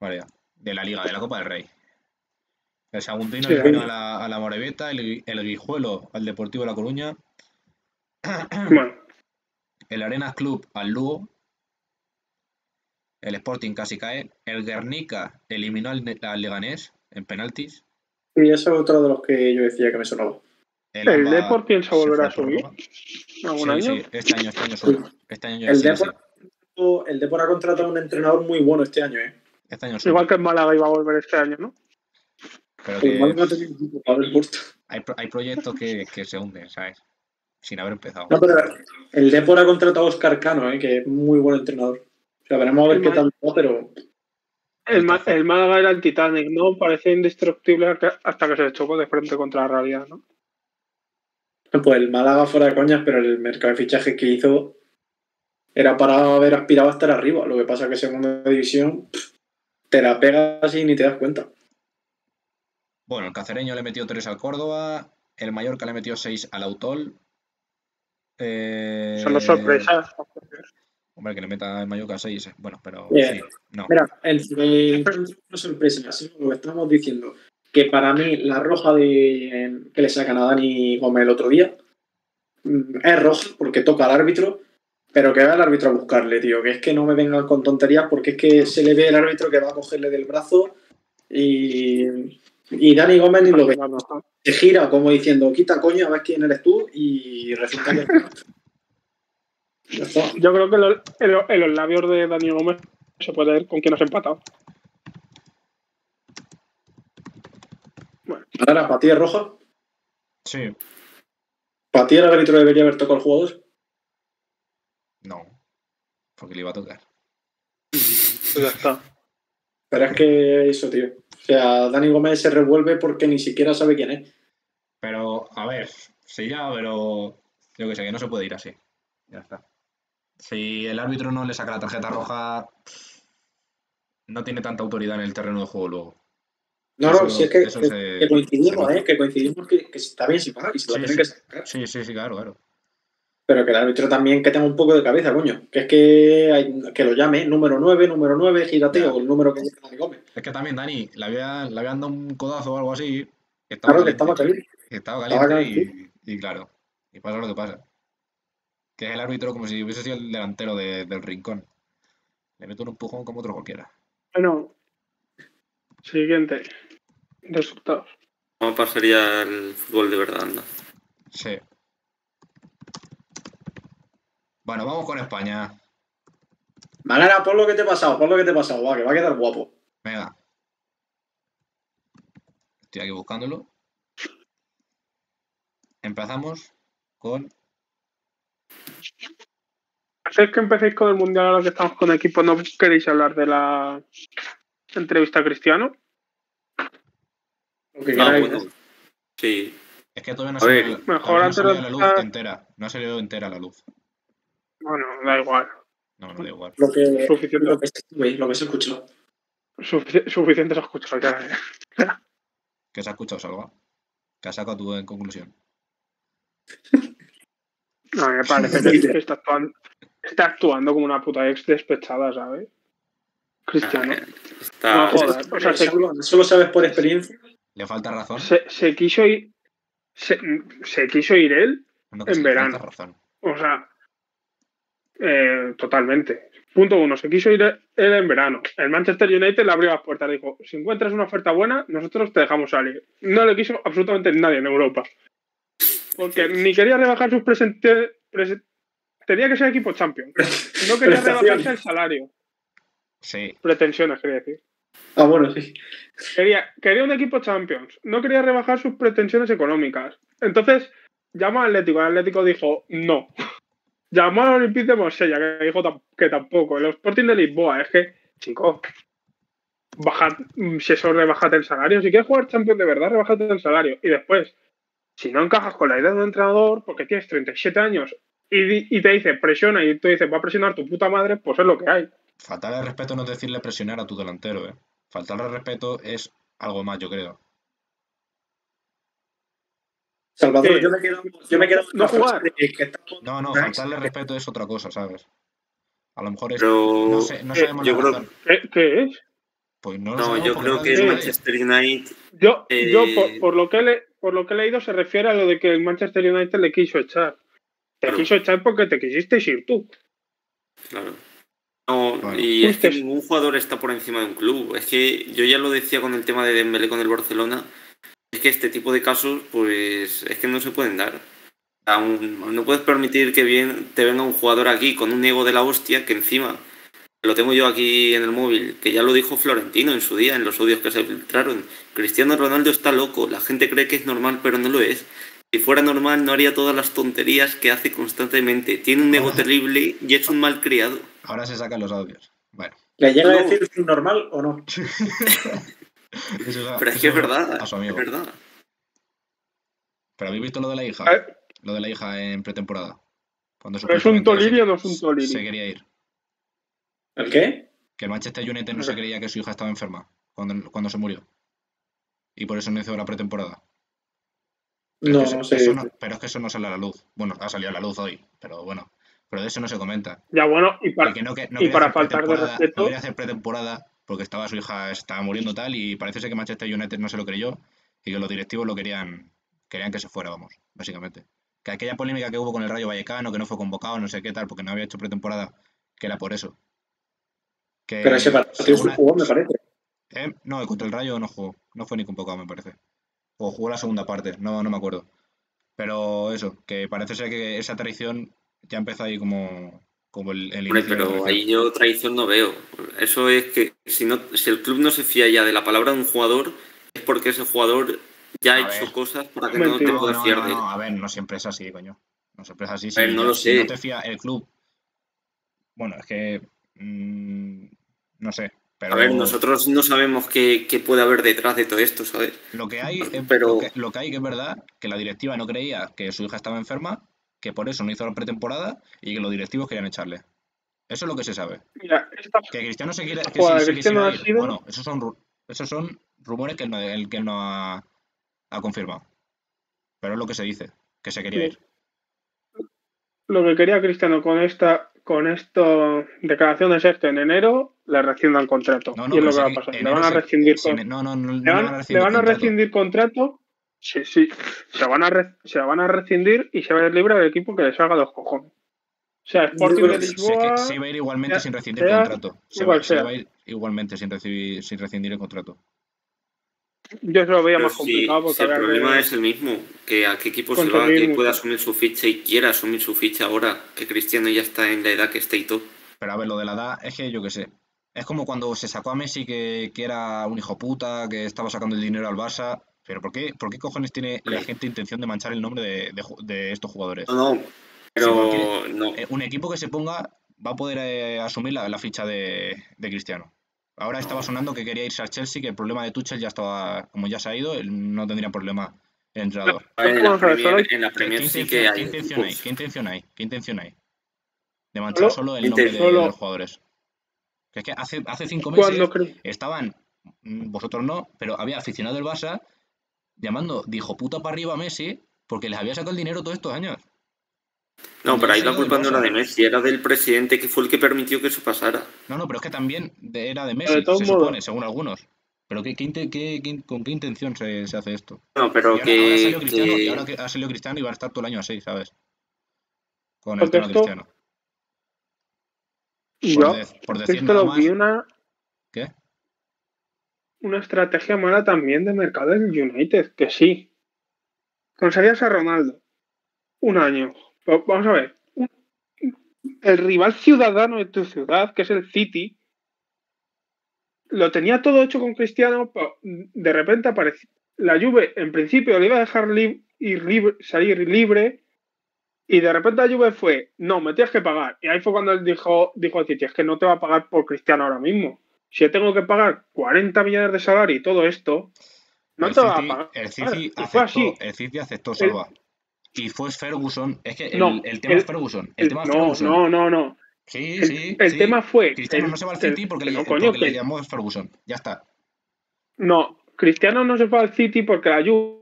Vale, de la liga, de la Copa del Rey. El Saguntino vino a la, a la Moreveta, el, el, Guijuelo al Deportivo de La Coruña. el Arenas Club al Lugo. El Sporting casi cae. El Guernica eliminó al, al Leganés en penaltis. Y eso es otro de los que yo decía que me sonaba. ¿El, ¿El Depor piensa volver a subir? ¿Algún año? Sí, este año, este año sube. Este año el, Depor, el Depor ha contratado a un entrenador muy bueno este año, ¿eh? Este año Igual que en Málaga iba a volver este año, ¿no? Pero que... no hay, hay proyectos que, que se hunden, ¿sabes? Sin haber empezado. No, pero el Depor ha contratado a Oscar Cano, ¿eh? que es muy buen entrenador. Sea, veremos a ver qué tal va, pero. El, el, Málaga era el Titanic, ¿no? Parece indestructible hasta que se chocó de frente contra la realidad, ¿no? Pues el Málaga fuera de coñas, pero el mercado de fichajes que hizo era para haber aspirado a estar arriba. Lo que pasa es que segunda división te la pegas y ni te das cuenta. Bueno, el Cacereño le metió 3 al Córdoba, el Mallorca le metió 6 al Autol. Eh... Son las sorpresas. Hombre, que le meta el Mallorca 6, bueno, pero sí, no. Mira, el, el, una sorpresa, así como lo estamos diciendo que para mí la roja de, que le sacan a Dani Gómez el otro día mm, es roja porque toca al árbitro, pero que va el árbitro a buscarle, tío. Que es que no me vengan con tonterías porque es que se le ve el árbitro que va a cogerle del brazo y, y Dani Gómez ni lo ve. Se gira como diciendo, quita coño, a ver quién eres tú y resulta que... Yo creo que en los labios de Dani Gómez se puede ver con quién has empatado. Ahora, ¿para ti es roja? Sí. ¿Para ti el árbitro debería haber tocado al jugador? No, porque le iba a tocar. Pues ya está. Pero es que eso, tío. O sea, Dani Gómez se revuelve porque ni siquiera sabe quién es. Pero, a ver, sí ya, pero yo que sé, que no se puede ir así. Ya está. Si el árbitro no le saca la tarjeta roja, no tiene tanta autoridad en el terreno de juego luego. No, no, si es que, que, coincidimos, ¿eh? Que coincidimos que, que está bien si paga y se lo tienen que sacar. Sí, sí, sí, claro, claro. Pero que el árbitro también que tenga un poco de cabeza, coño. Que es que, hay, que lo llame número 9, número 9, gírate o el número que Dani Gómez. Es que también, Dani, le había, le habían dado un codazo o algo así. Estaba claro, que estaba caliente. Estaba caliente, Y, claro, y pasa lo que pasa. Que es el árbitro como si hubiese sido el delantero del rincón. Le meto un empujón como otro cualquiera. Bueno, siguiente. Resultados. ¿Cómo pasaría el fútbol de verdad, anda? Sí. Bueno, vamos con España. Manera, por lo que te he pasado, por lo que te he pasado, va, que va a quedar guapo. Venga. Estoy aquí buscándolo. Empezamos con. ¿Hacéis que empecéis con el mundial ahora que estamos con equipo? ¿No queréis hablar de la entrevista a Cristiano? Sí. Es que todavía no, se mejor antes de la luz entera. No ha salido entera la luz. Bueno, da igual. No, no da igual. Lo que, Suficiente. Lo que, lo que se escuchó. suficiente se ha escuchado ya. ¿Qué se ha escuchado, Salva? ¿Qué has sacado tú en conclusión? No, me parece que está actuando, está actuando como una puta ex despechada, ¿sabes? Cristiano. Está... No, joder. O sea, se... solo, sabes por experiencia. Le falta razón. Se, se quiso ir. Se, se, quiso ir él en verano. Razón. O sea, eh, totalmente. Punto uno, se quiso ir él en verano. El Manchester United le abrió las puertas. Dijo, si encuentras una oferta buena, nosotros te dejamos salir. No le quiso absolutamente nadie en Europa. Porque ni quería rebajar sus presentes... Tenía que ser equipo champion. No quería rebajarse el salario. Sí. Pretensiones, quería decir. Ah, bueno, sí. Quería, quería un equipo Champions. No quería rebajar sus pretensiones económicas. Entonces, llamó al Atlético. El Atlético dijo no. Llamó al Olympique de Marsella, que dijo que tampoco. El Sporting de Lisboa, es que, chicos, bajad, si eso rebajate el salario. Si quieres jugar Champions de verdad, rebajate el salario. Y después, si no encajas con la idea de un entrenador, porque tienes 37 años y, y te dice presiona y tú dices va a presionar tu puta madre, pues es lo que hay. Faltar el respeto no es decirle presionar a tu delantero, ¿eh? Faltarle el respeto es algo más, yo creo. Salvador, yo me quedo, yo me quedo no jugar. no, no, faltarle respeto es otra cosa, ¿sabes? A lo mejor es. no, sé, no sabemos yo creo... ¿Qué, ¿Qué, es? Pues no, no yo creo que el Manchester United. Yo, yo eh, por, lo que le, por lo que he leído, se refiere a lo de que el Manchester United le quiso echar. Te quiso echar porque te quisiste ir tú. Claro. No, y es que ningún jugador está por encima de un club. Es que yo ya lo decía con el tema de Dembélé con el Barcelona es que este tipo de casos, pues es que no se pueden dar. no puedes permitir que bien te venga un jugador aquí con un ego de la hostia que encima lo tengo yo aquí en el móvil, que ya lo dijo Florentino en su día, en los audios que se filtraron. Cristiano Ronaldo está loco, la gente cree que es normal, pero no lo es. Si fuera normal, no haría todas las tonterías que hace constantemente. Tiene un ego terrible y es un mal criado. Ahora se sacan los audios. Bueno. ¿Le llega a decir si es normal o no? Pero es que es verdad. Es verdad. Pero habéis visto lo de la hija. Lo de la hija en pretemporada. Cuando ¿Es un Toliri o no es un Toliri? Se quería ir. ¿El qué? Que el Manchester United no se creía que su hija estaba enferma cuando, cuando se murió. Y por eso no hizo la pretemporada. no, no sé. pero es que eso no sale a la luz. Bueno, ha salido a la luz hoy, pero bueno. Pero de eso no se comenta. Ya bueno, y para, y para faltar de respeto. No quería hacer pretemporada porque estaba su hija estaba muriendo tal y parece ser que Manchester United no se lo creyó y que los directivos lo querían querían que se fuera, vamos, básicamente. Que aquella polémica que hubo con el Rayo Vallecano, que no fue convocado, no sé qué tal, porque no había hecho pretemporada, que era por eso. Pero ese partido jugó, me parece. ¿Eh? No, contra el Rayo no jugó, no fue ni convocado, me parece. O jugó la segunda parte, no, no me acuerdo. Pero eso, que parece ser que esa traición ya empezó ahí como, como el, pero ahí yo traición no veo. Eso es que si, no, si el club no se fía ya de la palabra de un jugador, es porque ese jugador ya ha hecho cosas para que no te puedas fiar de él. No, a ver, no siempre es así, coño. No siempre es así. Si, no lo sé. no te fía el club. Bueno, es que. Mmm, no sé. Pero... A ver, nosotros no sabemos qué, qué, puede haber detrás de todo esto, ¿sabes? Lo que hay, pero... lo, que, lo que hay que es verdad que la directiva no creía que su hija estaba enferma que por eso no hizo la pretemporada y que los directivos querían echarle. Eso es lo que se sabe. Mira, Que Cristiano se quiere, que Bueno, esos son, esos son rumores que él no, el que él no ha, ha confirmado. Pero es lo que se dice, que se quería ir. Lo que quería Cristiano con esta con esto declaraciones este en enero le rescindan contrato. No, no, y es lo que va a pasar. Le van a se- rescindir con- no, no le van, a rescindir van a contrato. rescindir contrato. Sí, sí. Se van a, re- se van a rescindir y se va a ir libre del equipo que le salga de los cojones. O sea, Sporting de Se, Lisboa. que se va a ir igualmente sin rescindir sea contrato. Se igual va, se sea. va a ir igualmente sin, recibir, sin rescindir el contrato. Yo se lo veía Pero más si- complicado porque si el había problema que- es el mismo, que a qué equipo se va, mucho. pueda asumir su ficha y quiera asumir su ficha ahora, que Cristiano ya está en la edad que está y todo. Pero a ver, lo de la edad, es que yo qué sé. Es como cuando se sacó a Messi que, que era un hijo puta, que estaba sacando el dinero al Barça. Pero ¿por qué, por qué cojones tiene la gente intención de manchar el nombre de, de ju- de estos jugadores? No, no, pero porque- no. Eh, Un equipo que se ponga va a poder eh, asumir la, la ficha de, de Cristiano. Ahora estaba sonando que quería irse al Chelsea, que el problema de Tuchel ya estaba, como ya se ha ido, él no tendría problema el entrenador. En la Premier, en la ¿Qué, Premier qué sí intención, que qué hay. intención hay? equipos. ¿Qué intención hay? ¿Qué intención hay? De manchar Solo- solo el nombre de, los jugadores. Que es que hace, hace cinco meses estaban, mm, vosotros no, pero había aficionado del Barça llamando de hijo puta para arriba a Messi porque les había sacado el dinero todos estos años. No, pero ahí la culpa no era de Messi, era del presidente que fue el que permitió que eso pasara. No, no, pero es que también de- era de de Messi, todos se modos- supone, según algunos. Pero ¿qué, qué inte- qué- qué- ¿con qué intención se, se hace esto? No, Y pero ahora, ahora que, y ahora que ha salido Cristiano y va a estar todo el año así, ¿sabes? Con el tema de esto- Cristiano. yo Por, de- por decir esto nada lo más. vi una, ¿Qué? una estrategia mala también de mercado del United, que sí. Conseguías a Ronaldo un año. Va- Vamos a ver. El rival ciudadano de tu ciudad, que es el City, lo tenía todo hecho con Cristiano. pero De repente apareció. La Juve, en principio, le iba a dejar ir libre, salir libre. Y de repente la Juve fue, no, me tienes que pagar. Y ahí fue cuando él dijo, dijo City, es que no te va a pagar por Cristiano ahora mismo. Si yo tengo que pagar 40 millones de salario y todo esto, no el te va a City, pagar. el City Y fue así. aceptó, el City aceptó Salva. Y fue Ferguson. Es que el, No, el tema el- es Ferguson. El, El- tema es no, Ferguson. no, no, no. Sí, sí. el sí. tema fue. Cristiano no se va al City porque, que le, no, coño, porque le que- llamó Ferguson. Ya está. No, Cristiano no se fue al City porque la Juve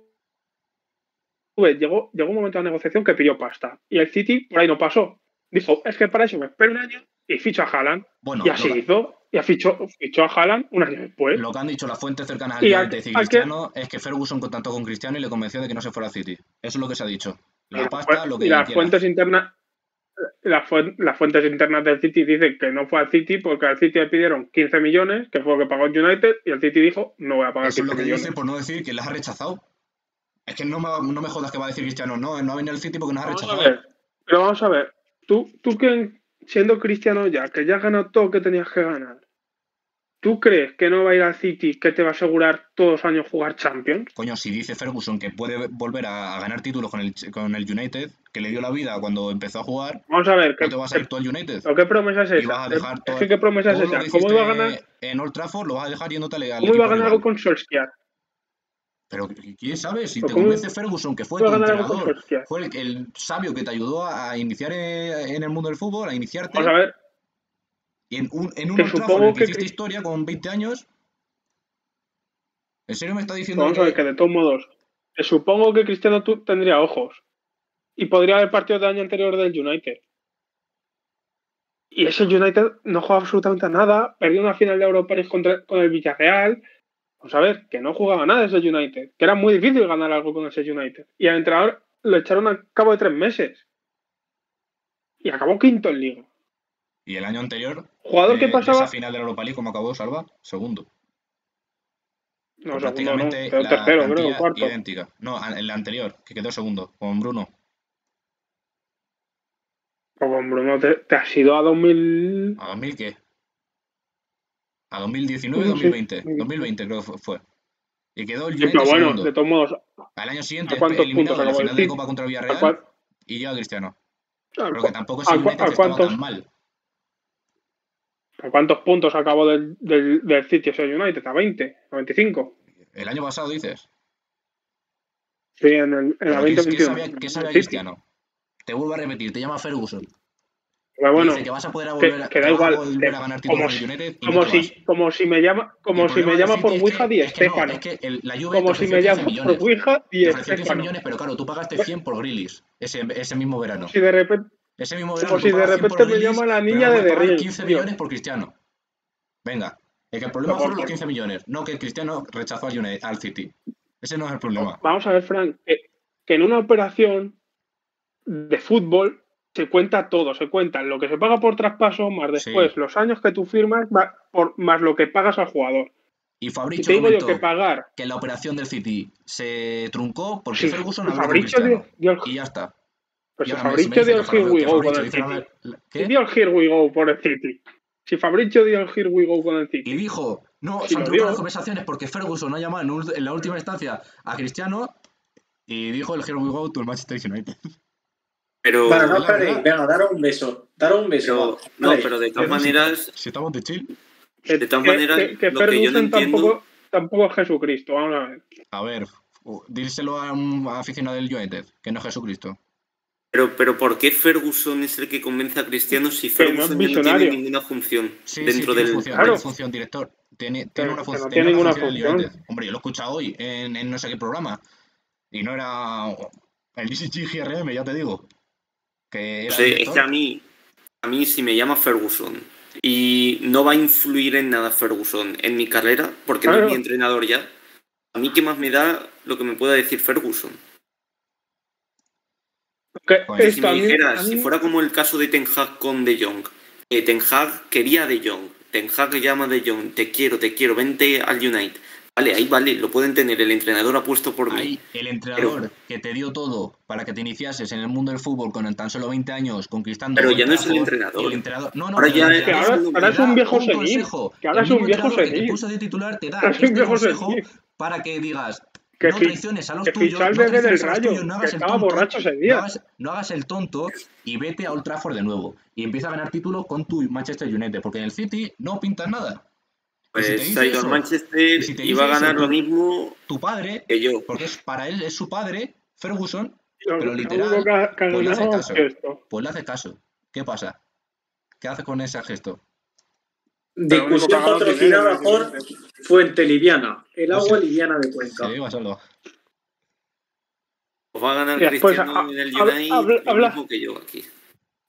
llegó, llegó un momento de la negociación que pidió pasta. Y el City por ahí no pasó. Dijo, es que para eso me espero un año y ficho a Haaland. Bueno, y así lo, hizo. Y fichó, fichó a Haaland un año después. lo que han dicho las fuentes cercanas al United y al que- Cristiano es que Ferguson contactó con Cristiano y le convenció de que no se fuera al City. Eso es lo que se ha dicho. La Y pasta, lo que y las fuentes internas las, las fuentes internas del City dicen que no fue al City porque al City le pidieron 15 millones, que fue lo que pagó el United, y el City dijo, no voy a pagar Eso es 15 lo que millones. dice por no decir que las ha rechazado. Es que no me, no me jodas que va a decir Cristiano, no, no ha venido al City porque nos ha Vamos a rechazado. ver, pero vamos a ver, tú, tú que siendo cristiano ya, que ya has ganado todo lo que tenías que ganar, ¿tú crees que no va a ir al City que te va a asegurar todos los años jugar Champions? Coño, si dice Ferguson que puede volver a, a ganar títulos con el, con el United, que le dio la vida cuando empezó a jugar, Vamos a ver, ¿no ¿qué, te vas a ir tú al United? ¿pero qué promesa es Y vas esa? a dejar Es todo, que qué promesa es esa. ¿Cómo iba a ganar, en Old Trafford, lo vas a dejar yéndote al cómo iba a ganar algo con Solskjaer? Pero quién sabe, si ¿Pero te convence Ferguson, que fue tu entrenador, fue el, el sabio que te ayudó a, iniciar eh, en el mundo del fútbol, a iniciarte, Vamos a ver, y en un, en un que en el que que hiciste historia con 20 años. ¿En serio me está diciendo vamos a ver que, que de todos modos, que supongo que Cristiano tú tendría ojos y podría haber partido del año anterior del United. Y ese United no juega absolutamente a nada, perdió una final de Europa contra, con el Villarreal. Vamos a ver, que no jugaba nada ese United, que era muy difícil ganar algo con ese United. Y al entrenador lo echaron al cabo de tres meses. Y acabó quinto en liga. Y el año anterior, Jugador que de pasaba. esa final de la Europa League, ¿cómo acabó Salva? Segundo. No, Con segundo no, prácticamente quedó la tercero, creo, plantilla cuarto. idéntica. No, la anterior, que quedó segundo, con Bruno. Pues con Bruno te, te has ido a 2000. ¿A 2000 qué? ¿A 2019 No sé. 2020? 2020 creo que fue-. Y quedó el Sí, United pero bueno, segundo. de todos modos, Al año siguiente, ¿a cuántos eliminado puntos en la el final de City? Copa contra el ¿a, Villarreal y llega Cristiano. a Pero que tampoco ese a cu- United tan mal. ¿A cuántos puntos acabó del, del, del City ese United? ¿A 20? ¿A 25? El año pasado dices. Sí, en, el, en la Pero ¿qué- 20 ¿Qué sabía, qué sabía Cristiano? Te vuelvo a repetir, te llama Ferguson. Pero bueno, dice que vas a poder volver, a, que da que igual, volver a ganar como el si- como no si, como si me llama, como El si me llama por Ouija Di que- es que no, Stéfano. es que el- la Juve Como si me 15 llama por millones. Ouija Di Te ofreció 15 Stéfano. millones, pero claro, tú pagaste 100 por Grealish ese, ese mismo verano. Si de repente, Ese mismo verano como si de pagas 100 por repente me llama la niña no de The 15 Real, tío. millones por Cristiano. Venga, es que el problema Pero fueron los por- 15 millones, no que Cristiano rechazó al, United, al City. Ese no es el problema. Vamos a ver, Frank, que, que en una operación de fútbol se cuenta todo, se cuenta lo que se paga por traspaso, más Sí. después los años que tú firmas, más, por, más lo que pagas al jugador. Y Fabricio te digo yo comentó que pagar. que la operación del City se truncó porque Si Ferguson habló con Fabricio dio, Cristiano. dio el, Y ya está. pues si si Fabricio dio el here we go con el City. Si ¿Qué? dio el here we go por el City. Si Fabricio dio el here we go con el City. Y dijo, no, Sí, se han truncado las conversaciones porque Ferguson ha llamado en la última instancia a Cristiano y dijo el Here we go to el Manchester United. Pero, Bueno, no venga, daros un beso. Daros un beso. pero- no, Vale. pero de todas maneras, Si estamos de chill. De todas maneras, que, que lo que yo no entiendo- tampoco, tampoco es Jesucristo. Vamos a ver. A ver, díselo a un aficionado del United, que no es Jesucristo. pero, pero ¿por qué Ferguson es el que convence a Cristiano si no Ferguson ya no tiene ninguna función Sí, dentro sí, tiene del... función, Claro. tiene función, director. Tiene, tiene una, que fun- no tiene una ninguna función en el función. United. Hombre, yo lo he escuchado hoy en, en no sé qué programa. Y no era el DCG GRM, ya te digo. Que era es que a mí, a mí si me llama Ferguson y no va a influir en nada Ferguson en mi carrera, porque no es mi entrenador ya, a mí qué más me da lo que me pueda decir Ferguson. Pues, si me dijeras, fuera como el caso de Ten Hag con De Jong, que Ten Hag quería a De Jong, Ten Hag llama a De Jong, te quiero, te quiero, vente al United. Vale, ahí vale, lo pueden tener, el entrenador ha puesto por mí. Ahí, el entrenador que te dio todo para que te iniciases en el mundo del fútbol con tan solo 20 años, conquistando. Pero ya no es el entrenador. el entrenador- No, no, Ahora pero ya el entrenador que ahora- ahora es un viejo un senil, consejo. que ahora El es un viejo entrenador que te senil. puso de titular te da es un este viejo consejo senil. para que digas. Que no traiciones a los que tuyos, no a los Rayo, tuyos, no que hagas el estaba tonto, borracho ese día. No hagas, no hagas el tonto y vete a Old Trafford de nuevo. Y empieza a ganar títulos con tu Manchester United, porque en el City no pintas nada. Pues si ha ido al Manchester si y va a eso, ganar lo mismo Tu padre, que yo. porque es, para él es su padre, Ferguson, pero literal, pues le hace caso. pues le hace caso. ¿Qué pasa? ¿Qué hace con ese gesto? Discusión patrocinada dinero, por. Fuente Liviana, el agua liviana de Cuenca. Sí, Basalo. Pues va a ganar después, Cristiano ha- en el United habla- lo habla- mismo que yo aquí.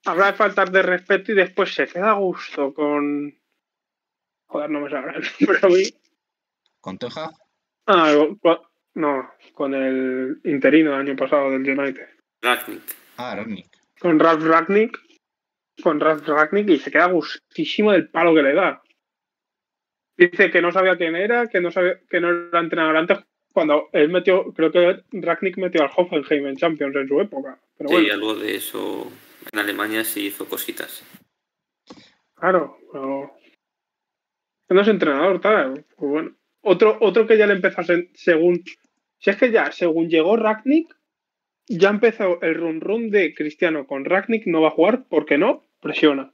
Habrá de faltar de respeto y después se queda a gusto con. Joder, no me sabrá el nombre a mí. ¿Con Ten Hag? Ah, con- no, con el interino del año pasado del United. Ragnick. Ah, Ragnick. Con Ralf Ragnick. Con Ralf Ragnick y se queda gustísimo del palo que le da. Dice que no sabía quién era, que no sabía que no era entrenador antes cuando él metió, creo que Ragnick metió al Hoffenheim en Champions en su época. Pero Sí, bueno, algo de eso en Alemania sí hizo cositas. claro, pero no es entrenador, tal. Pues bueno. Otro, otro que ya le empezó a ser- según. Si es que ya, según llegó Ragnick, ya empezó el run run de Cristiano con Ragnick no va a jugar porque no, presiona.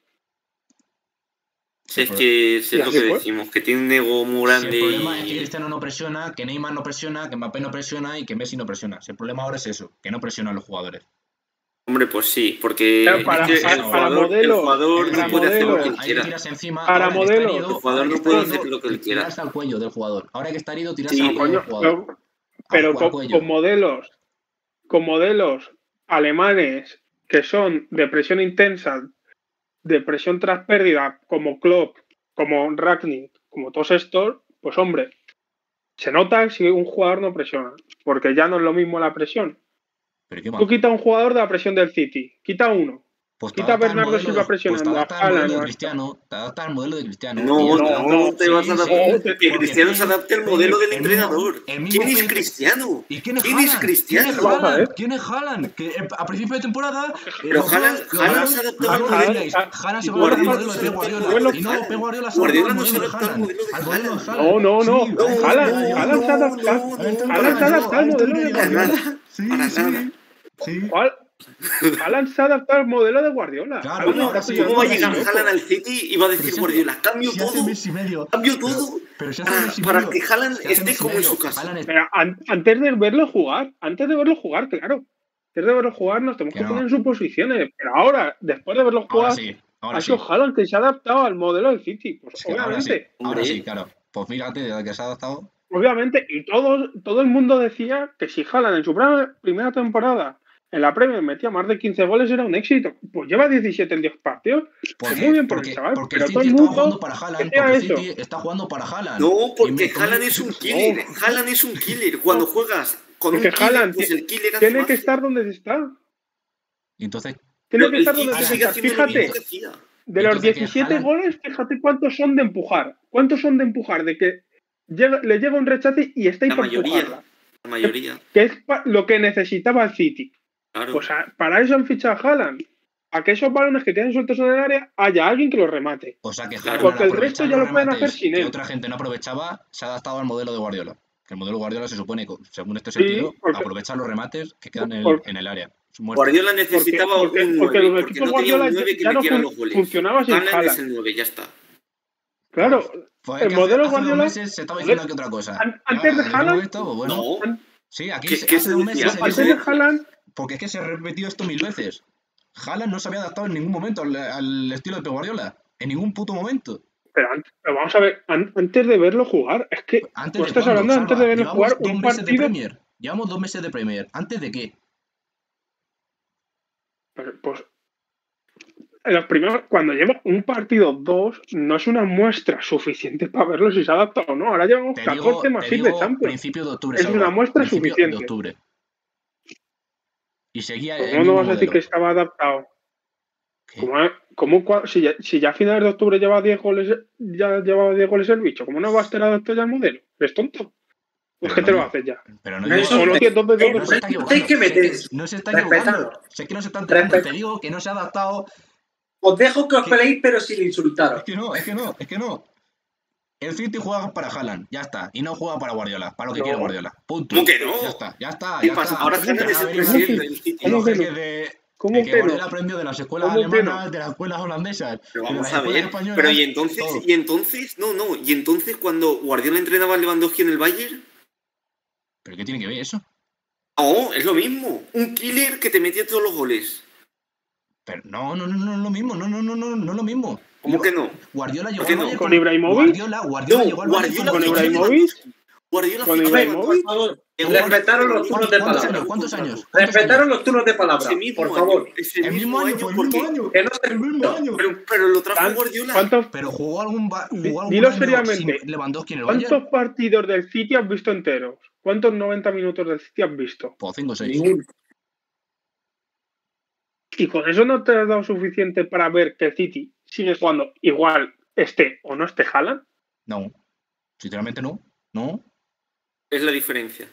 Si es pues- que si es lo que fue. decimos, que tiene un ego muy Si grande el problema es que y... Cristiano no presiona, que Neymar no presiona, que Mbappé no presiona y que Messi no presiona. Si el problema ahora es eso, que no presiona a los jugadores. Hombre, pues sí, porque para- que para- el para jugador, el jugador para no puede hacer lo que él quiera. encima. Para ahora que está modelos. herido, El jugador no puede hacer lo que él quiera. Tirarse al cuello del jugador. Ahora que está herido, tirarse Sí, al cuello Coño, del jugador. pero, con, modelos, con modelos alemanes que son de presión intensa, de presión tras pérdida, como Klopp, como Ragnick, como todos estos, pues hombre, se nota si un jugador no presiona, porque ya no es lo mismo la presión. Pero qué mal. Tú quita un jugador de la presión del City, quita uno. Pues quita a Bernardo Silva Pues presionando, te a adaptas al modelo de Cristiano. Te adaptas al modelo de Cristiano. No, no, no te Sí, vas a sí, adaptar. porque Cristiano se adapte al modelo del entrenador. ¿Quién es Cristiano? ¿Y quién es ¿Quién es Haaland? Que eh, a principio de temporada. Pero Haaland- se al modelo- diríais, Haaland se y va a adaptar al Guardiola modelo de Guardiola. modelo Y no. Pep Guardiola se no al modelo de Haaland. No, Haaland, se adapta. adapta al modelo de Guardiola. Para nada. Sí. ¿Cuál? Haaland se adapta al modelo de Guardiola. Claro, ahora sí, ¿Cómo va a llegar sí. Haaland al City y va a decir Guardiola, cambio si todo? mes y medio. Cambio todo. Pero si hace Para, mes y para medio. que Haaland esté como en su casa. Es- Pero an- antes de verlo jugar, antes de verlo jugar, claro. Antes de verlo jugar nos tenemos Que que no. poner en sus posiciones. Pero ahora, después de verlo Ahora jugar, sí. ha sido Haaland que se ha adaptado al modelo del City. Pues obviamente. Ahora sí, claro. Pues fíjate, desde que se ha adaptado. Obviamente, y todo, todo el mundo decía que si Haaland en su primera temporada en la Premier metía más de 15 goles era un éxito. Pues lleva 17 en 10 partidos. Pues muy bien por porque, el chaval. Porque pero el todo City el está mundo jugando para Haaland. Porque City está jugando para Haaland. No, porque me- Haaland es un killer. Haaland es un killer. Cuando juegas con Porque un killer, Haaland pues el killer Tiene que estar donde está. Entonces, Tiene que el estar City donde sigue está. Fíjate, de los Entonces, que 17 Haaland- goles, fíjate cuántos son de empujar. ¿Cuántos son de empujar? De que llega- le llega un rechace y está ahí La para mayoría. empujarla. La mayoría. Que es lo que necesitaba el City. Claro. Pues a- para eso han fichado a Haaland. A que esos balones que tienen sueltos en el área haya alguien que los remate. o sea que. Haaland, Porque el resto ya lo pueden hacer sin él. otra gente no aprovechaba, se ha adaptado al modelo de Guardiola. Que el modelo Guardiola se supone, que, según este Sí, sentido, porque- aprovechar los remates que quedan en el, porque- en el área. Muerto. Guardiola Porque, necesitaba porque- un porque 9, los porque equipos no tenía un Guardiola 9 que ya no metiera fun- los goles. funcionaba sin Haaland es el 9, ya está. Claro, Pues el hace- modelo hace, Guardiola- meses se estaba diciendo que otra cosa. antes de Haaland- un momento, pues bueno, No, sí, aquí ¿Qué- se- qué hace meses se antes de Haaland, Porque es que se ha repetido esto mil veces. Haaland no se había adaptado en ningún momento al, al estilo de Pep Guardiola. En ningún puto momento. pero, an- pero vamos a ver, an- antes de verlo jugar, es que Antes tú de estás cuándo, hablando antes de verlo jugar dos un meses de partido. Premier. Llevamos dos meses de Premier. ¿Antes de qué? Pero, Pues en los primeros, cuando lleva un partido dos, no es una muestra suficiente para verlo si se adapta o no. Ahora llevamos Te 14 digo, más te 6 de Champions. principio de octubre. Es Salva. una muestra Principio suficiente. de octubre. Y seguía el ¿Cómo no mismo vas a decir que estaba adaptado? ¿Cómo, cómo si, ya, si ya a finales de octubre lleva 10 goles, ya llevaba 10 goles el bicho, ¿cómo no va a estar adaptado ya al modelo? ¿Eres tonto? Pues Pero que no te lo haces ya. Pero no No, eso no te- tienes dónde- eh, dónde- no se está no equivocando. que. No se está equivocando. Sé que no se está enterando. Te digo que no se ha adaptado. Os dejo que os peleéis, pero sin Es insultaros. que no, es que no, es que no. El City juega para Haaland, ya está. Y no juega para Guardiola, para lo que No. quiere Guardiola. Punto. ¿Cómo que no? Ya está, ya está. ¿Qué ya pasa? está. Ahora Haaland es el presidente del City. ¿Cómo que de. Guardiola aprendió de las escuelas ¿Cómo que alemanas, de las escuelas holandesas, Pero vamos a ver. Pero y entonces, todo. y entonces, no, no. Y entonces cuando Guardiola entrenaba a Lewandowski en el Bayern, ¿Pero qué tiene que ver eso? no, es lo mismo. Un killer que te metía todos los goles. Pero no, no, no, no es lo mismo, no, no, no, no, no es lo mismo. ¿Cómo que no? Guardiola llegó ¿Por qué al no? Bayern ¿Con Ibrahimovic? Guardiola, Guardiola No, llegó al Guardiola con Ibrahimovic. Guardiola Con Ibrahimovic. por favor, Lewandowski. respetaros los turnos de ¿Cuántos palabra. ¿Cuántos años? ¿Cuántos Respetaros años? los turnos de palabra, por favor. ese El mismo año, fue el mismo año. El mismo año. Pero, pero lo trajo ¿Cuán- Guardiola. ¿Cuántos, Pero jugó algún, dilo año seriamente. sin Lewandowski en el Bayern. ¿Cuántos partidos del City has visto enteros? ¿Cuántos 90 minutos del City has visto? Pues 5 o 6. Ninguno. Y con eso no te has dado suficiente para ver que el City sigue jugando igual esté o no esté Haaland. No. Sinceramente no. No. Es la diferencia.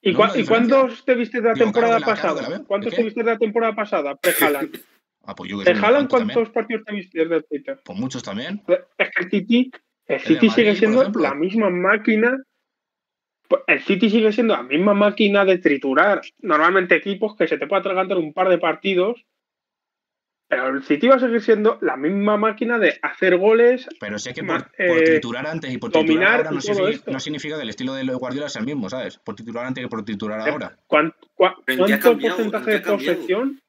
¿Y, No, cua- la ¿y diferencia- cuántos te viste de la Digo, temporada claro pasada? ¿Cuántos ¿De te viste de la temporada pasada? Pre-Haaland. Ah, pues yo que ¿De sé, Haaland ¿cuántos también? partidos te viste desde el Twitter? Pues muchos también. Es que el City, el City Madrid, sigue siendo la misma máquina. Pues El City sigue siendo la misma máquina de triturar normalmente equipos que se te puede atragantar un par de partidos. Pero el City va a seguir siendo la misma máquina de hacer goles. Pero sé que por, por eh, triturar antes y por dominar triturar ahora no significa, no significa que el estilo de Guardiola sea el mismo, ¿sabes? Por triturar antes que por triturar Eh, ahora. ¿Cuán- cua- Pero ¿en qué ha ¿Cuánto cambiado? porcentaje ¿En de posesión,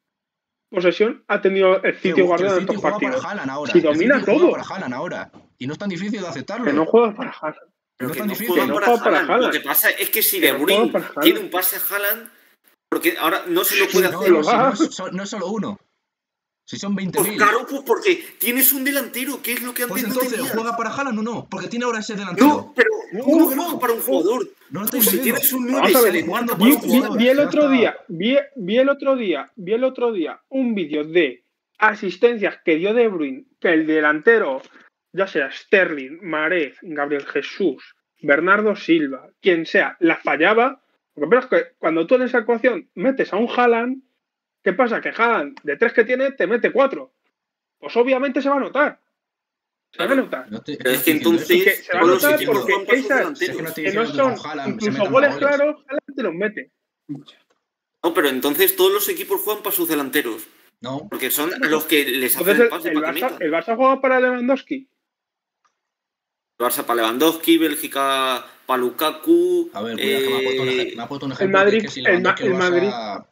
posesión ha tenido el City Guardiola el en estos partidos? para ahora. Si El domina juega todo. para Haaland ahora. Y no es tan difícil de aceptarlo. Que no juega para Haaland. Pero No que es tan no difícil. No para, para Haaland. Lo que pasa es que si Que De Bruyne tiene un pase a Haaland, porque ahora no se lo puede hacer. no, no es solo uno. Si son 20.000. Pues claro, pues porque tienes un delantero, que es lo que antes Pues no entonces, tenías. ¿juega para Haaland o no? Porque tiene ahora ese delantero. No, pero No, ¿cómo que no? juega para un jugador? No Pues si tienes un 9 Vamos y a se ver, le para Vi, un con vi- jugador. vi el otro día, vi, vi el otro día, vi el otro día un vídeo de asistencias que dio De Bruyne, que el delantero, ya sea Sterling, Marez, Gabriel Jesús, Bernardo Silva, quien sea, la fallaba. Lo que pasa es que cuando tú en esa ecuación metes a un Haaland, ¿qué pasa? Que Haaland, de tres que tiene, te mete cuatro. Pues obviamente se va a notar. Se va a notar. No no es que entonces. Que se va a todos los notar equipos porque esas- es que no Que son Haaland incluso goles claros, Haaland te los mete. No, pero entonces todos los equipos juegan para sus delanteros. No. Porque son los que les hacen Entonces el el, pase el para que Barça, el Barça juega para Lewandowski. Barça para Lewandowski, Bélgica para Lukaku. A ver, cuidado, que me ha puesto un, eh, ej- me ha puesto un ejemplo. Madrid- que es que si el el lo Madrid- Barça-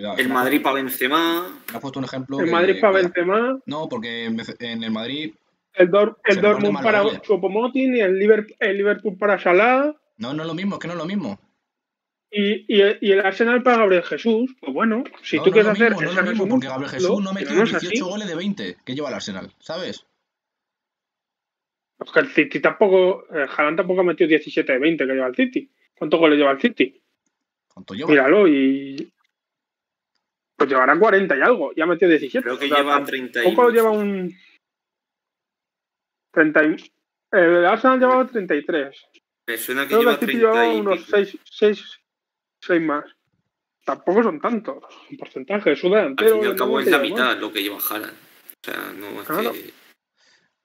Cuidado. El Madrid para Benzema. Has puesto un ejemplo. El que- Madrid para. Benzema, No, porque en el Madrid. el, Dor el Dortmund para goles. Choupo-Moting y el Liverpool, el Liverpool para Salah No, no es lo mismo, es que no es lo mismo. y, y, el, y el Arsenal para Gabriel Jesús. Pues bueno, si no, tú no quieres hacer mismo, no es lo mismo, porque Gabriel Jesús lo- no metió es 18 así. goles de 20 que lleva el Arsenal, ¿sabes? Pues que el City tampoco, el Haaland tampoco ha metido 17 de 20 que lleva el City. ¿Cuántos goles lleva el City? ¿Cuánto lleva? Míralo y. Pues llevará 40 y algo. Ya ha metido 17. Creo que O sea, lleva tampoco 30 y Tampoco lleva un. 30 y- El Arsenal llevaba 33. Me suena que Creo que lleva City 30 llevaba y unos pico. 6, 6, 6 más. Tampoco son tantos. En porcentaje, es un Al delantero. fin y al cabo es la mitad lo que lleva Haaland. O sea, no es Claro. que...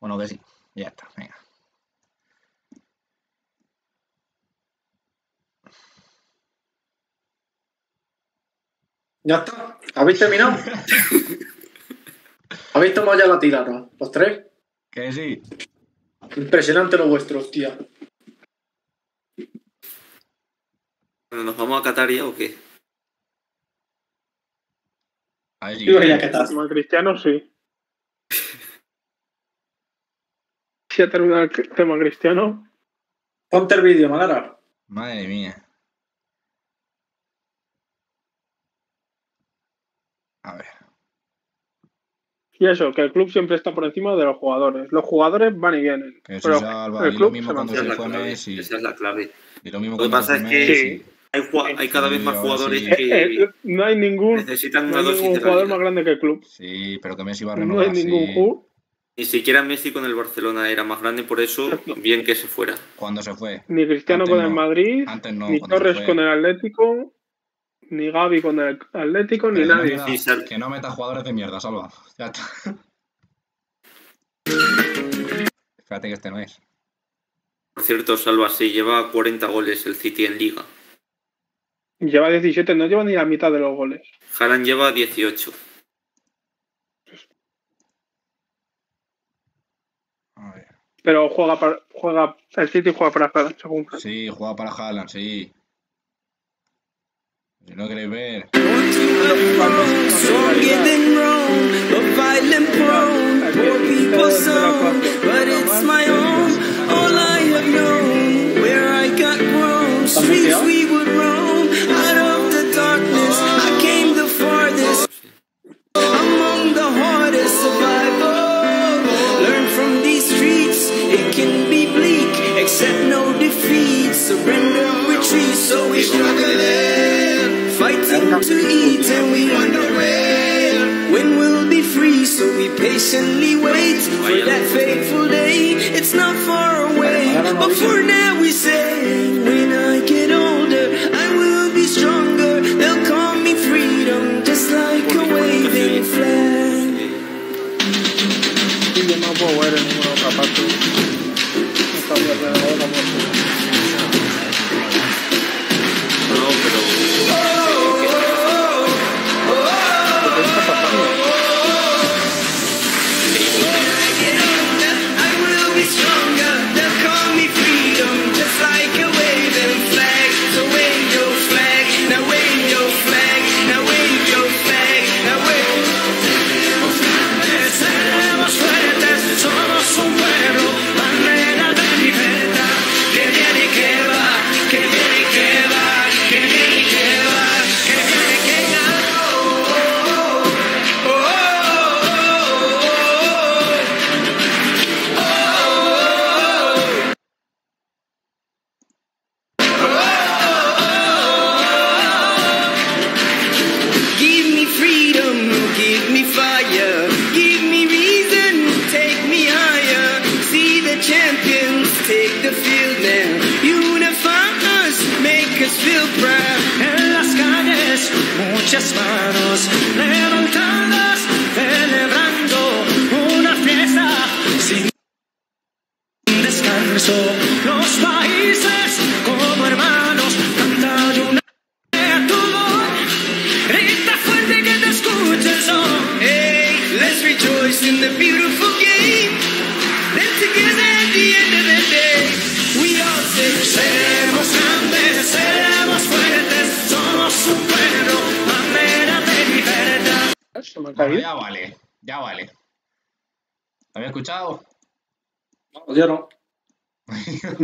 Bueno, que sí. Ya está, venga. Ya está. ¿Habéis terminado? ¿Habéis tomado ya la tira, no? ¿Los tres? Que sí. Impresionante lo vuestro, hostia. Bueno, ¿Nos vamos a Qatar ya o qué? A ver si. Digo, ya, ¿qué tal? Como el Cristiano, sí. Si ha terminado el tema Cristiano. Ponte el vídeo, Magara. Madre mía. A ver. Y eso, que el club siempre está por encima de los jugadores. Los jugadores van y vienen. Que eso pero salva. el Y lo club mismo se cuando Esa se es la fue clave. Messi. Esa es la clave. Y lo mismo Lo que pasa es que- Messi. Hay, cada vez más jugadores sí. Eh, que eh, no hay ningún, necesitan no hay dosis ningún jugador más grande que el club. Sí, pero que Messi va a No renovar. hay ningún sí. jugador. Ni siquiera Messi con el Barcelona era más grande, por eso bien que se fuera. Cuando se fue. Ni Cristiano Antes con el no. Madrid, Antes no. ni Torres con el Atlético, ni Gaby con el Atlético, ni Pero que no nadie. meta- que no meta jugadores de mierda, salva. Ya está. Espérate que este no es. Por cierto, Salva, sí, lleva 40 goles el City en Liga. Lleva 17, no lleva ni la mitad de los goles. Haaland lleva 18. A ver. Pero juega para, juega, el City juega para Haaland, según. Sí, juega para Haaland, sí. Si no queréis ver. Stronger than Rome, a violent prone, poor people's song, but it's my own, all I have known, where I got grown, streets we would roam, out of the darkness, I came the farthest, among the hardest survival, learn from these streets, it can be bleak, accept no defeat, surrender, retreat, so we struggling, to eat, and we wonder where, when we'll be free, so we patiently wait for that fateful day, it's not far away, but for now we say, when I get older, I will be stronger, they'll call me freedom, just like a waving flag.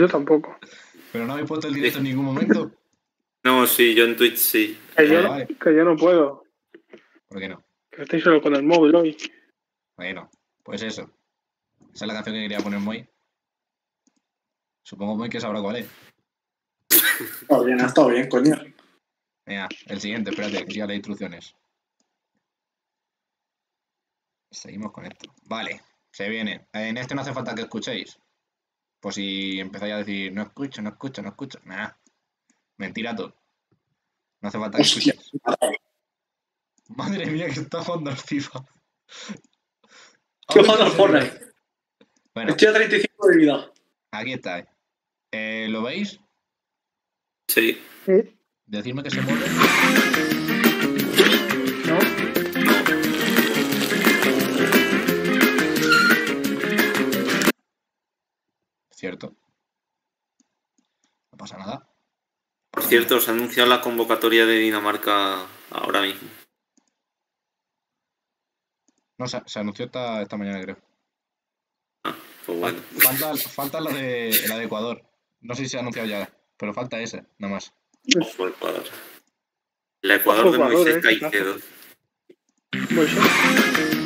Yo tampoco. Pero no habéis puesto el directo en ningún momento. No, sí, yo en Twitch sí. Que yo, Vale. que yo no puedo. ¿Por qué no? Que estoy solo con el móvil hoy. Bueno, pues eso. Esa es la canción que quería poner Moy. Supongo Moy que sabrá cuál es. Está bien, ha estado bien, coño. Venga, el siguiente, espérate, que siga las instrucciones. Seguimos con esto. Vale, se viene. En este no hace falta que escuchéis. Por si empezáis a decir, no escucho, no escucho, no escucho. Nah. Mentira todo. No hace falta que. Madre mía, que está jugando al FIFA. Estoy jugando al Fortnite. Bueno, Estoy a 35 de vida. aquí está. Eh, ¿Lo veis? Sí. Decidme que se mueve. Pasa nada. Por cierto, se ha anunciado la convocatoria de Dinamarca ahora mismo. No, se, se anunció esta, esta mañana, creo. Pues bueno. Falta, falta la, de, la de Ecuador. No sé si se ha anunciado ya, pero falta esa, nada más. Ojo Ecuador. El Ecuador Ojo de Ecuador, Moisés eh, Caicedo. Pues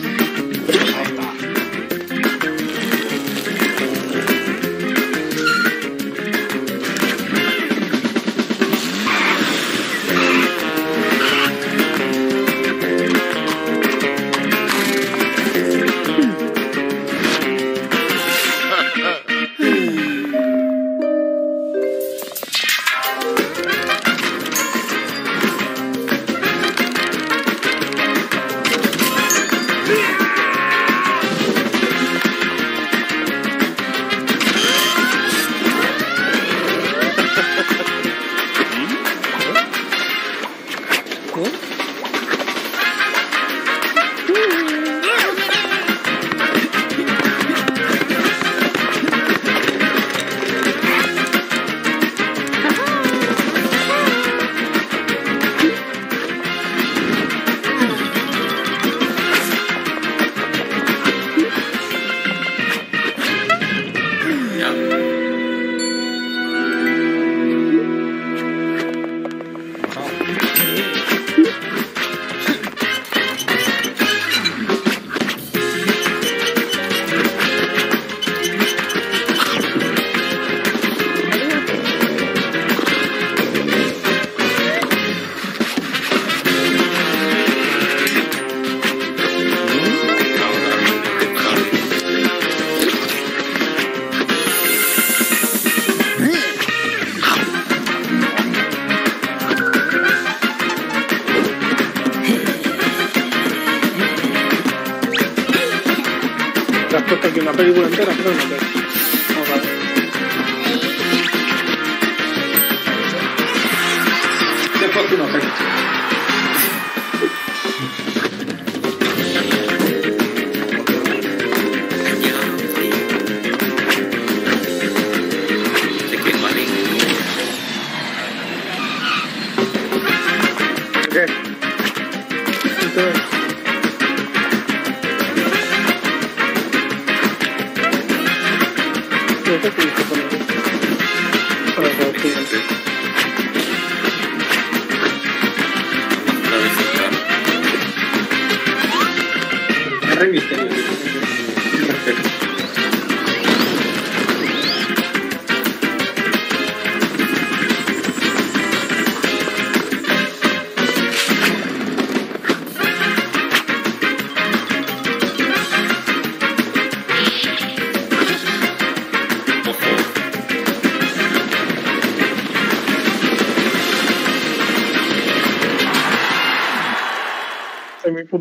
aquí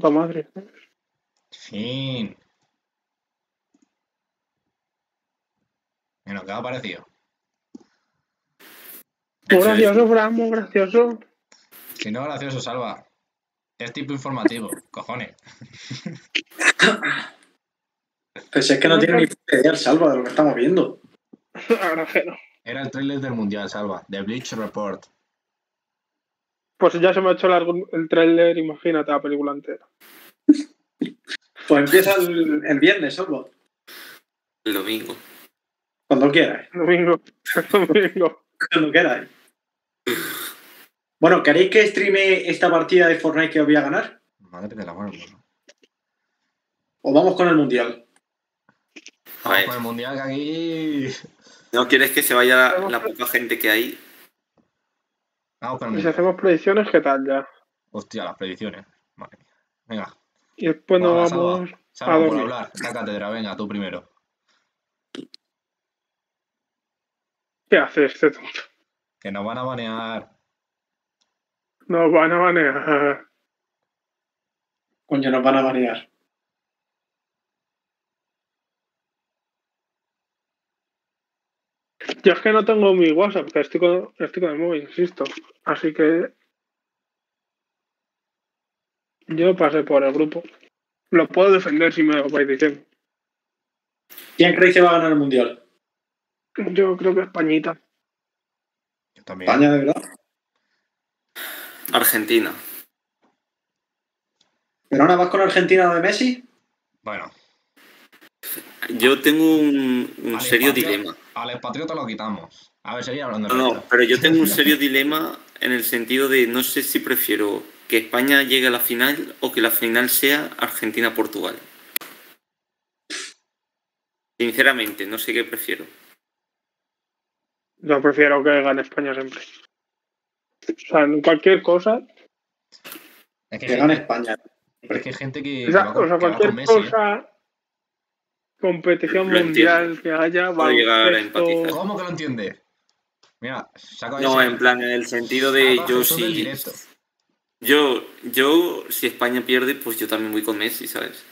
puta madre. Fin. Bueno, ¿qué ha parecido? Muy gracioso, Fran, muy gracioso. Si no, gracioso, salva. Es tipo informativo, cojones. Pues es que no tiene ni idea el salva de lo que estamos viendo. Ahora que no. Era el trailer del mundial, salva. The Bleach Report. Pues ya se me ha hecho largo el trailer, imagínate la película entera. Pues empieza el, el viernes solo. El domingo. Cuando quieras. Domingo. Domingo. Cuando queráis. Bueno, ¿queréis que streame esta partida de Fortnite que os voy a ganar? Madre de la mano. ¿O vamos con el mundial? Vamos con el mundial que aquí. ¿no quieres que se vaya la poca gente que hay? Vamos con el Y si hacemos predicciones, ¿qué tal ya? Hostia, las predicciones. Madre mía. Venga. Y después nos Hola, Salva. vamos. Salva a por dormir. hablar. La cátedra, venga, tú primero. ¿Qué hace este tonto? Que nos van a banear. Nos van a banear. Coño, nos van a banear. Yo es que no tengo mi WhatsApp, que estoy con, estoy con el móvil, insisto. Así que. Yo pasé por el grupo. Lo puedo defender si me lo vais diciendo. ¿Quién creéis que va a ganar el mundial? Yo creo que Españita. Yo también. España, de verdad. Argentina. ¿Pero ahora vas con Argentina de Messi? Bueno, Yo tengo un, serio dilema. Al espatriota lo quitamos. A ver, seguía hablando No, de no, esto. pero yo tengo un serio dilema en el sentido de no sé si prefiero que España llegue a la final o que la final sea Argentina-Portugal. Sinceramente, no sé qué prefiero. Yo prefiero que gane España siempre. O sea, en cualquier cosa. Es que, gane España. es que hay gente que. O sea, que va con- o sea, que va con cualquier Messi, ¿eh? Competición Lo mundial que haya. Puedo llegar a empatizar. ¿Cómo que lo entiende? Mira, saca No, ese- en plan, en el sentido de saca yo sí. Yo, yo, si España pierde, pues yo también voy con Messi, ¿sabes?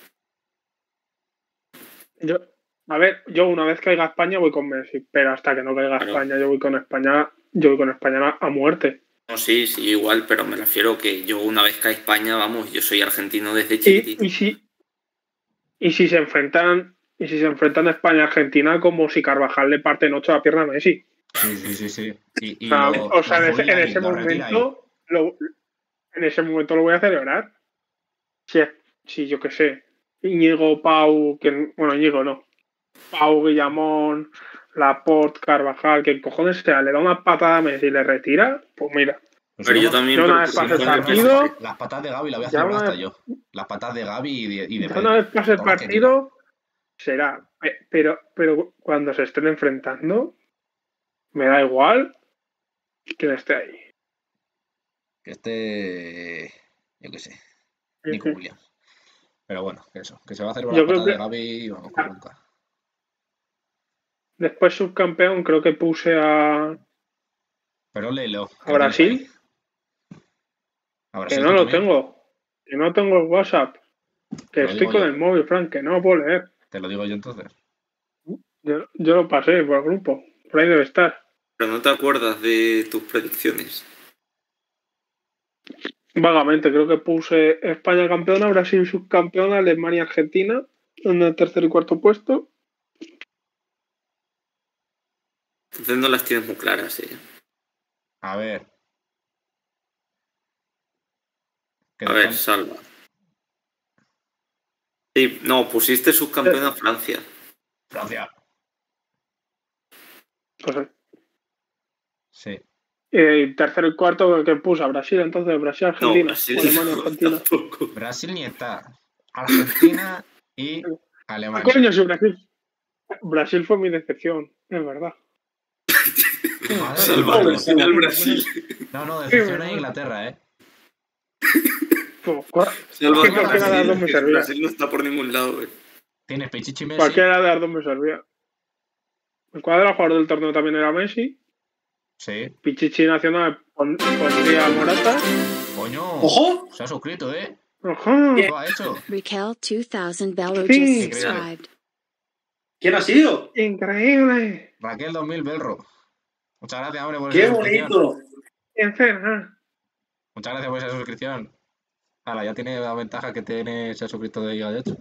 Yo, a ver, yo una vez caiga España voy con Messi, pero hasta que no caiga Claro. España, yo voy con España, yo voy con España a, muerte. No, sí, sí, igual, pero me refiero que yo una vez cae España, vamos, yo soy argentino desde Y, chiquitito. y si y si se enfrentan y si se enfrentan España y Argentina como si Carvajal le parte en ocho la pierna a Messi. Sí, sí, sí, sí. Y, y O sea, lo- o sea, lo en ese, en momento lo- en ese momento lo voy a celebrar. Si, si yo qué sé, Íñigo, Pau, que bueno, Íñigo no. Pau, Guillamón, Laporte, Carvajal, que cojones sea, le da una patada a Messi y le retira, pues mira. Pero yo también. yo una vez si pasé el partido- Las patas de Gaby las voy a hacer hasta yo. Las patas de Gaby y de, y una vez pase el partido, será. Pe- Pero, pero cuando se estén enfrentando, me da igual que esté ahí. Que esté. Yo qué sé. Nico. Williams. Pero bueno, que eso. Que se va a hacer con creo patas de que- Gaby y vamos con nunca. Después subcampeón, creo que puse a, Pero léelo. a Brasil, A que no lo tengo. Que no tengo el WhatsApp. Que estoy con yo. el móvil, Frank, que no lo puedo leer. Te lo digo yo entonces. Yo, yo lo pasé por el grupo. Por ahí debe estar. Pero no te acuerdas de tus predicciones. Vagamente, creo que puse España campeona, Brasil subcampeona, Alemania, Argentina, en el tercer y cuarto puesto. Entonces no las tienes muy claras, ¿eh? A ver. A ver, salva. Sí, no, pusiste subcampeón a Francia. Francia. Pues, eh, Sí. y tercero y cuarto que puse a Brasil, entonces Brasil, No, Argentina, Brasil Alemania, Argentina. tampoco. Brasil ni está. Argentina y Alemania. coño, si Brasil. Brasil fue mi decepción, es verdad. Madre Salva, mía. al final Brasil. No, no, decepción a Inglaterra, ¿eh? Cualquiera de las dos me servía. Brasil no está por ningún lado, ¿eh? Tienes Pichichi Messi. Cualquiera de las dos me servía. El cuadro jugador del torneo también era Messi. Sí. Pichichi Nacional pon- pondría Morata. Coño. ¡Ojo! Se ha suscrito, ¿eh? Ajá. Lo ha hecho. Raquel 2000 Belro Sí. just Increíble. subscribed. ¿Quién ha sido? Increíble. Raquel 2000 Belro. Muchas gracias, hombre, por ¡Qué esa suscripción. bonito! Cena. Muchas gracias por esa suscripción. Ahora, ya tiene la ventaja que tiene ser suscrito de ella, de hecho.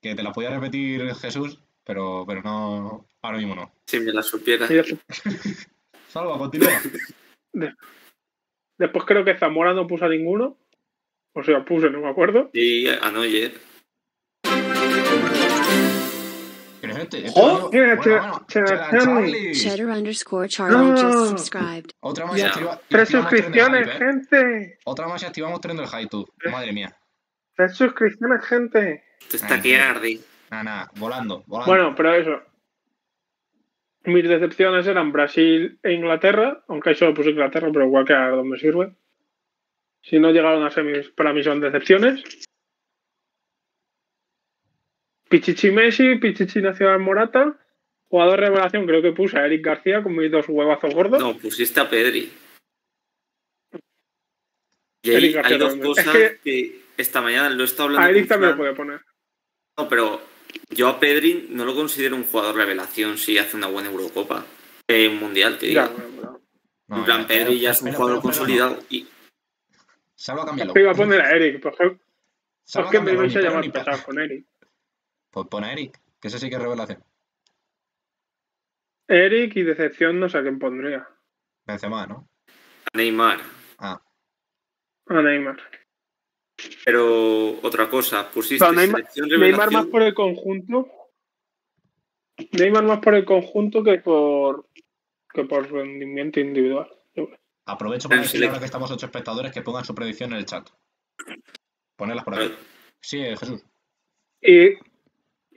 Que te la podía repetir Jesús, pero, pero no. Ahora mismo no. Si me la supiera. Salva, continúa. después creo que Zamora no puso a ninguno. O sea, puse, no me acuerdo. Y a ¡Oh! bueno, bueno, Cheddar underscore Charlie just subscribed. Otra más activa- Tres suscripciones, ¿eh? gente. Otra más y activamos tren del tú. Madre mía. Tres suscripciones, gente. Esto está tío. arde. Nada, nada, volando, volando. Bueno, pero eso. Mis decepciones eran Brasil e Inglaterra, aunque ahí solo puse Inglaterra, pero igual que a donde sirve. Si no llegaron a semis, para mí son decepciones. Pichichi Messi, Pichichi Nacional Morata. Jugador revelación, creo que puse a Eric García con mis dos huevazos gordos. No, pusiste a Pedri. Y García hay dos también. cosas Es que... esta mañana lo he estado hablando a Eric también lo puede poner. No, pero yo a Pedri no lo considero un jugador revelación si hace una buena Eurocopa. Eh, un mundial, te digo. No, en plan, ya, Pedri ya es un pero- jugador pero- pero no. consolidado. Y Salva, cámbialo. Es que iba a poner a Eric, pero es Salva, que me vais a llamar pero ni pa- pesado con Eric. Pues pon a Eric, que ese sí que es revelación. Eric y decepción no sé a quién pondría. Benzema, ¿no? a Neymar. Ah, A Neymar. Pero otra cosa, pusiste No, Neymar- selección Neymar revelación. más por el conjunto. Neymar más por el conjunto que por que por rendimiento individual. aprovecho para decir ahora que estamos ocho espectadores que pongan su predicción en el chat. Ponerlas por aquí. Sí, eh, Jesús. Y,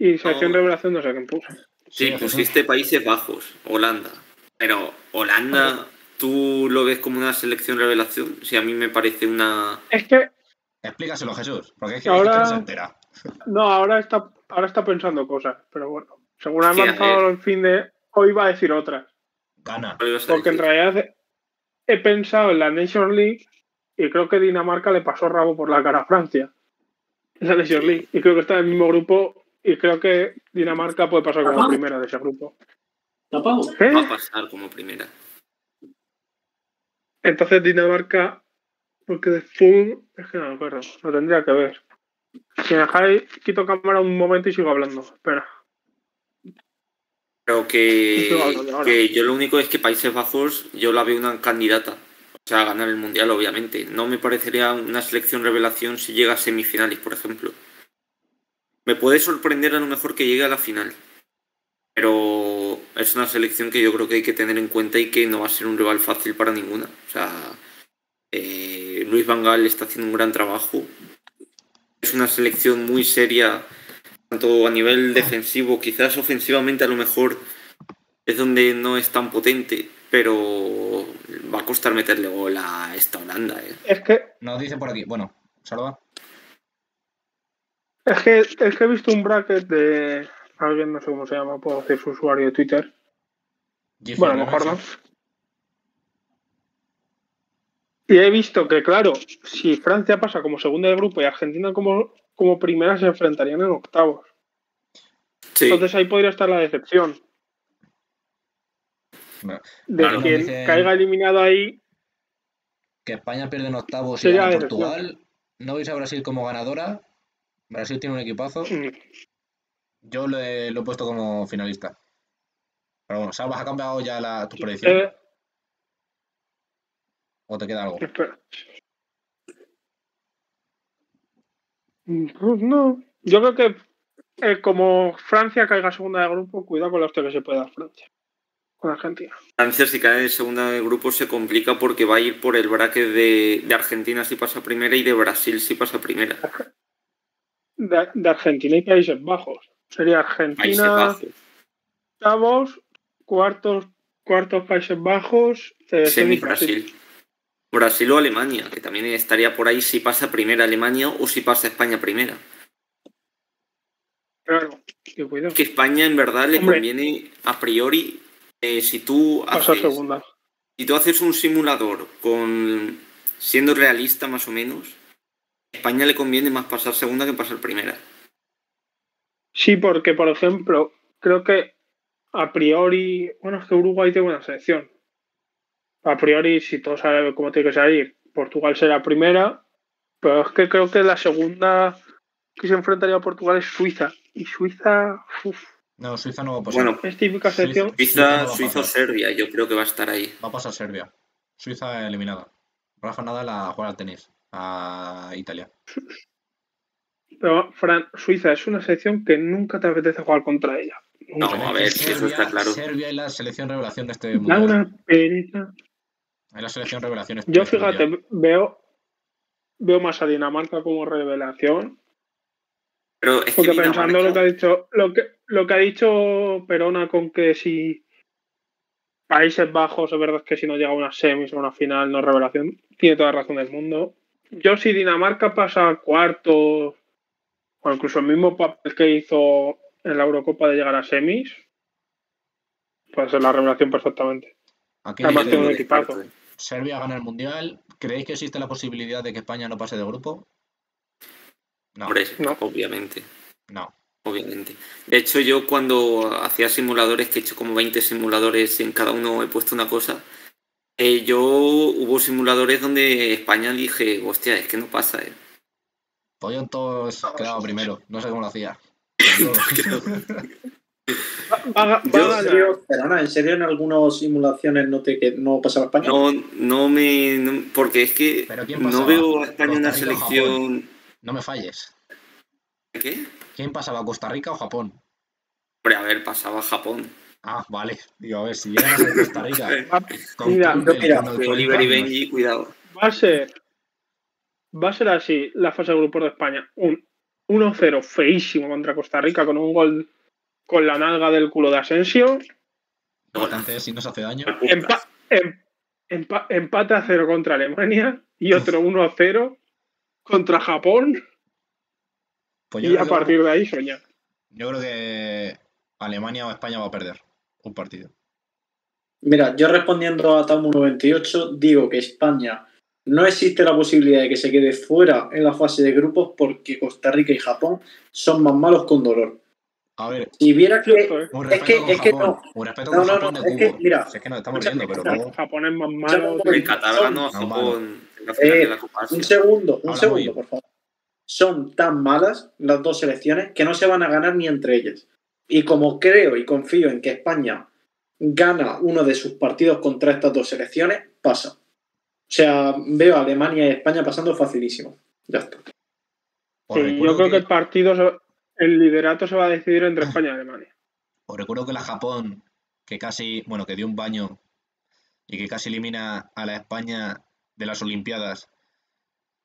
y selección No. revelación no sé quién puse. Sí, pusiste Países Bajos, Holanda. Pero Holanda, ¿tú lo ves como una selección revelación? Si a mí me parece una... Es que Explícaselo, Jesús, porque es que Ahora- no se entera. no, ahora está, ahora está pensando cosas, pero bueno. Según ha avanzado ver. el fin de. Hoy va a decir otras. Gana. ¿cuál ibas a Porque en realidad he pensado en la Nation League y creo que Dinamarca le pasó rabo por la cara a Francia. En la Nation League. Y creo que está en el mismo grupo y creo que Dinamarca puede pasar como primera de ese grupo. ¿Te apago? ¿Eh? Va a pasar como primera. Entonces Dinamarca, porque de fútbol, es que no me acuerdo, lo tendría que ver. Si me dejáis, quito cámara un momento y sigo hablando. Espera. Pero que, hablando que yo lo único es que Países Bajos yo la veo una candidata. O sea, a ganar el Mundial, obviamente. No me parecería una selección revelación si llega a semifinales, por ejemplo. Me puede sorprender a lo mejor que llegue a la final. Pero es una selección que yo creo que hay que tener en cuenta y que no va a ser un rival fácil para ninguna. O sea, eh, Luis Van Gaal está haciendo un gran trabajo. Es una selección muy seria tanto a nivel defensivo, quizás ofensivamente a lo mejor es donde no es tan potente, pero va a costar meterle gol a esta Holanda. ¿eh? Es que, Nos dice por aquí. Bueno, salva. Es que, es que he visto un bracket de alguien, no sé cómo se llama, puedo decir su usuario de Twitter. Bueno, a lo mejor no. Y he visto que, claro, si Francia pasa como segunda de grupo y Argentina como, como primera, se enfrentarían en octavos. Sí, Entonces ahí podría estar la decepción. Bueno, De Claro. quien caiga eliminado ahí. Que España pierde en octavos y la Portugal. ¿No veis a Brasil como ganadora? Brasil tiene un equipazo. mm, Yo lo he, lo he puesto como finalista. Pero bueno, Salvas, ¿ha cambiado ya la, tu predicción? eh, ¿O te queda algo? espera. Pues no. Yo creo que eh, como Francia caiga segunda de grupo, cuidado con la hostia que se puede dar Francia. Con Argentina. Francia si cae en segunda de grupo se complica porque va a ir por el bracket de, de Argentina si pasa primera y de Brasil si pasa primera. De, de Argentina y Países Bajos. Sería Argentina, octavos, cuartos, cuartos Países Bajos, Semi Brasil. Brasil. O Alemania, que también estaría por ahí si pasa primera Alemania o si pasa España primera. Claro, que cuidado. Que España en verdad le Hombre. conviene a priori eh, si tú haces, segunda. si tú haces un simulador con siendo realista más o menos, a España le conviene más pasar segunda que pasar primera. Sí, porque, por ejemplo, creo que a priori, bueno, es que Uruguay tiene buena selección. A priori, si todo sabe cómo tiene que salir, Portugal será primera, pero es que creo que la segunda que se enfrentaría a Portugal es Suiza. Y Suiza uf, No, Suiza no va a pasar. Bueno, es típica Suiza- selección. Suiza no Suiza, o. Serbia, yo creo que va a estar ahí. Va a pasar Serbia. Suiza eliminada. Rafa Nadal a jugar al tenis. A Italia. Pero, Fran, Suiza es una selección que nunca te apetece jugar contra ella. No, a ver, si eso está claro. Serbia es la selección revelación de este Da mundial. una pereza. Es la selección revelación este- Yo, fíjate, mundial. veo, veo más a Dinamarca como revelación. Pero es que Porque pensando lo que ha dicho, lo que, lo que ha dicho Perona con que si Países Bajos, es verdad que si no llega a una semis o una final no es revelación, tiene toda la razón del mundo. Yo si Dinamarca pasa a cuartos, o incluso el mismo papel que hizo en la Eurocopa de llegar a semis, puede ser la revelación perfectamente. Aquí Además, tiene un lo equipazo. ¿eh? Serbia gana el mundial. ¿Creéis que existe la posibilidad de que España no pase de grupo? No, Hombre, No. obviamente. no. Obviamente. De hecho, yo cuando hacía simuladores, que he hecho como 20 simuladores, en cada uno he puesto una cosa, eh, yo hubo simuladores donde España dije, hostia, es que no pasa, ¿eh? Pollo todos quedaba primero. No sé cómo lo hacía. Yo, en serio, Perdona, ¿en serio en algunas simulaciones no te que no pasaba España? No, no me. no- porque es que ¿Pero quién no veo a España una Rica o selección. No me falles. ¿Qué? ¿Quién pasaba, Costa Rica o Japón? Hombre, a ver, pasaba Japón. Ah, vale. Digo, a ver, si llegas a Costa Rica Mira, mira, Oliver y Benji, cuidado. va a ser va a ser así la fase de grupos de España. Un 1-0 feísimo contra Costa Rica con un gol con la nalga del culo de Asensio. Bastante, si no se hace daño. Empa- em- empa- empate a 0 contra Alemania y otro 1-0 contra Japón. Pues yo, Y a que- partir de ahí soñar. yo creo que Alemania o España va a perder un partido. Mira, yo respondiendo a Tamu98, digo que España no existe la posibilidad de que se quede fuera en la fase de grupos porque Costa Rica y Japón son más malos con dolor. A ver, Si viera que. ¿eh? Es que- es que no. Un respeto No, con no, Japón no, de es que, mira, Si es que nos estamos riendo, pero luego. Japón es más malo. En Qatar ganó a No, Japón en la final Eh, de la Copa Asia. Un segundo, un Habla segundo, por favor. Son tan malas las dos selecciones que no se van a ganar ni entre ellas. Y como creo y confío en que España gana uno de sus partidos contra estas dos selecciones, pasa. O sea, veo a Alemania y España pasando facilísimo. Ya está. Os Sí, yo creo que que- el partido, el liderato se va a decidir entre España y Alemania. Os recuerdo que la Japón, que casi, bueno, que dio un baño y que casi elimina a la España de las Olimpiadas,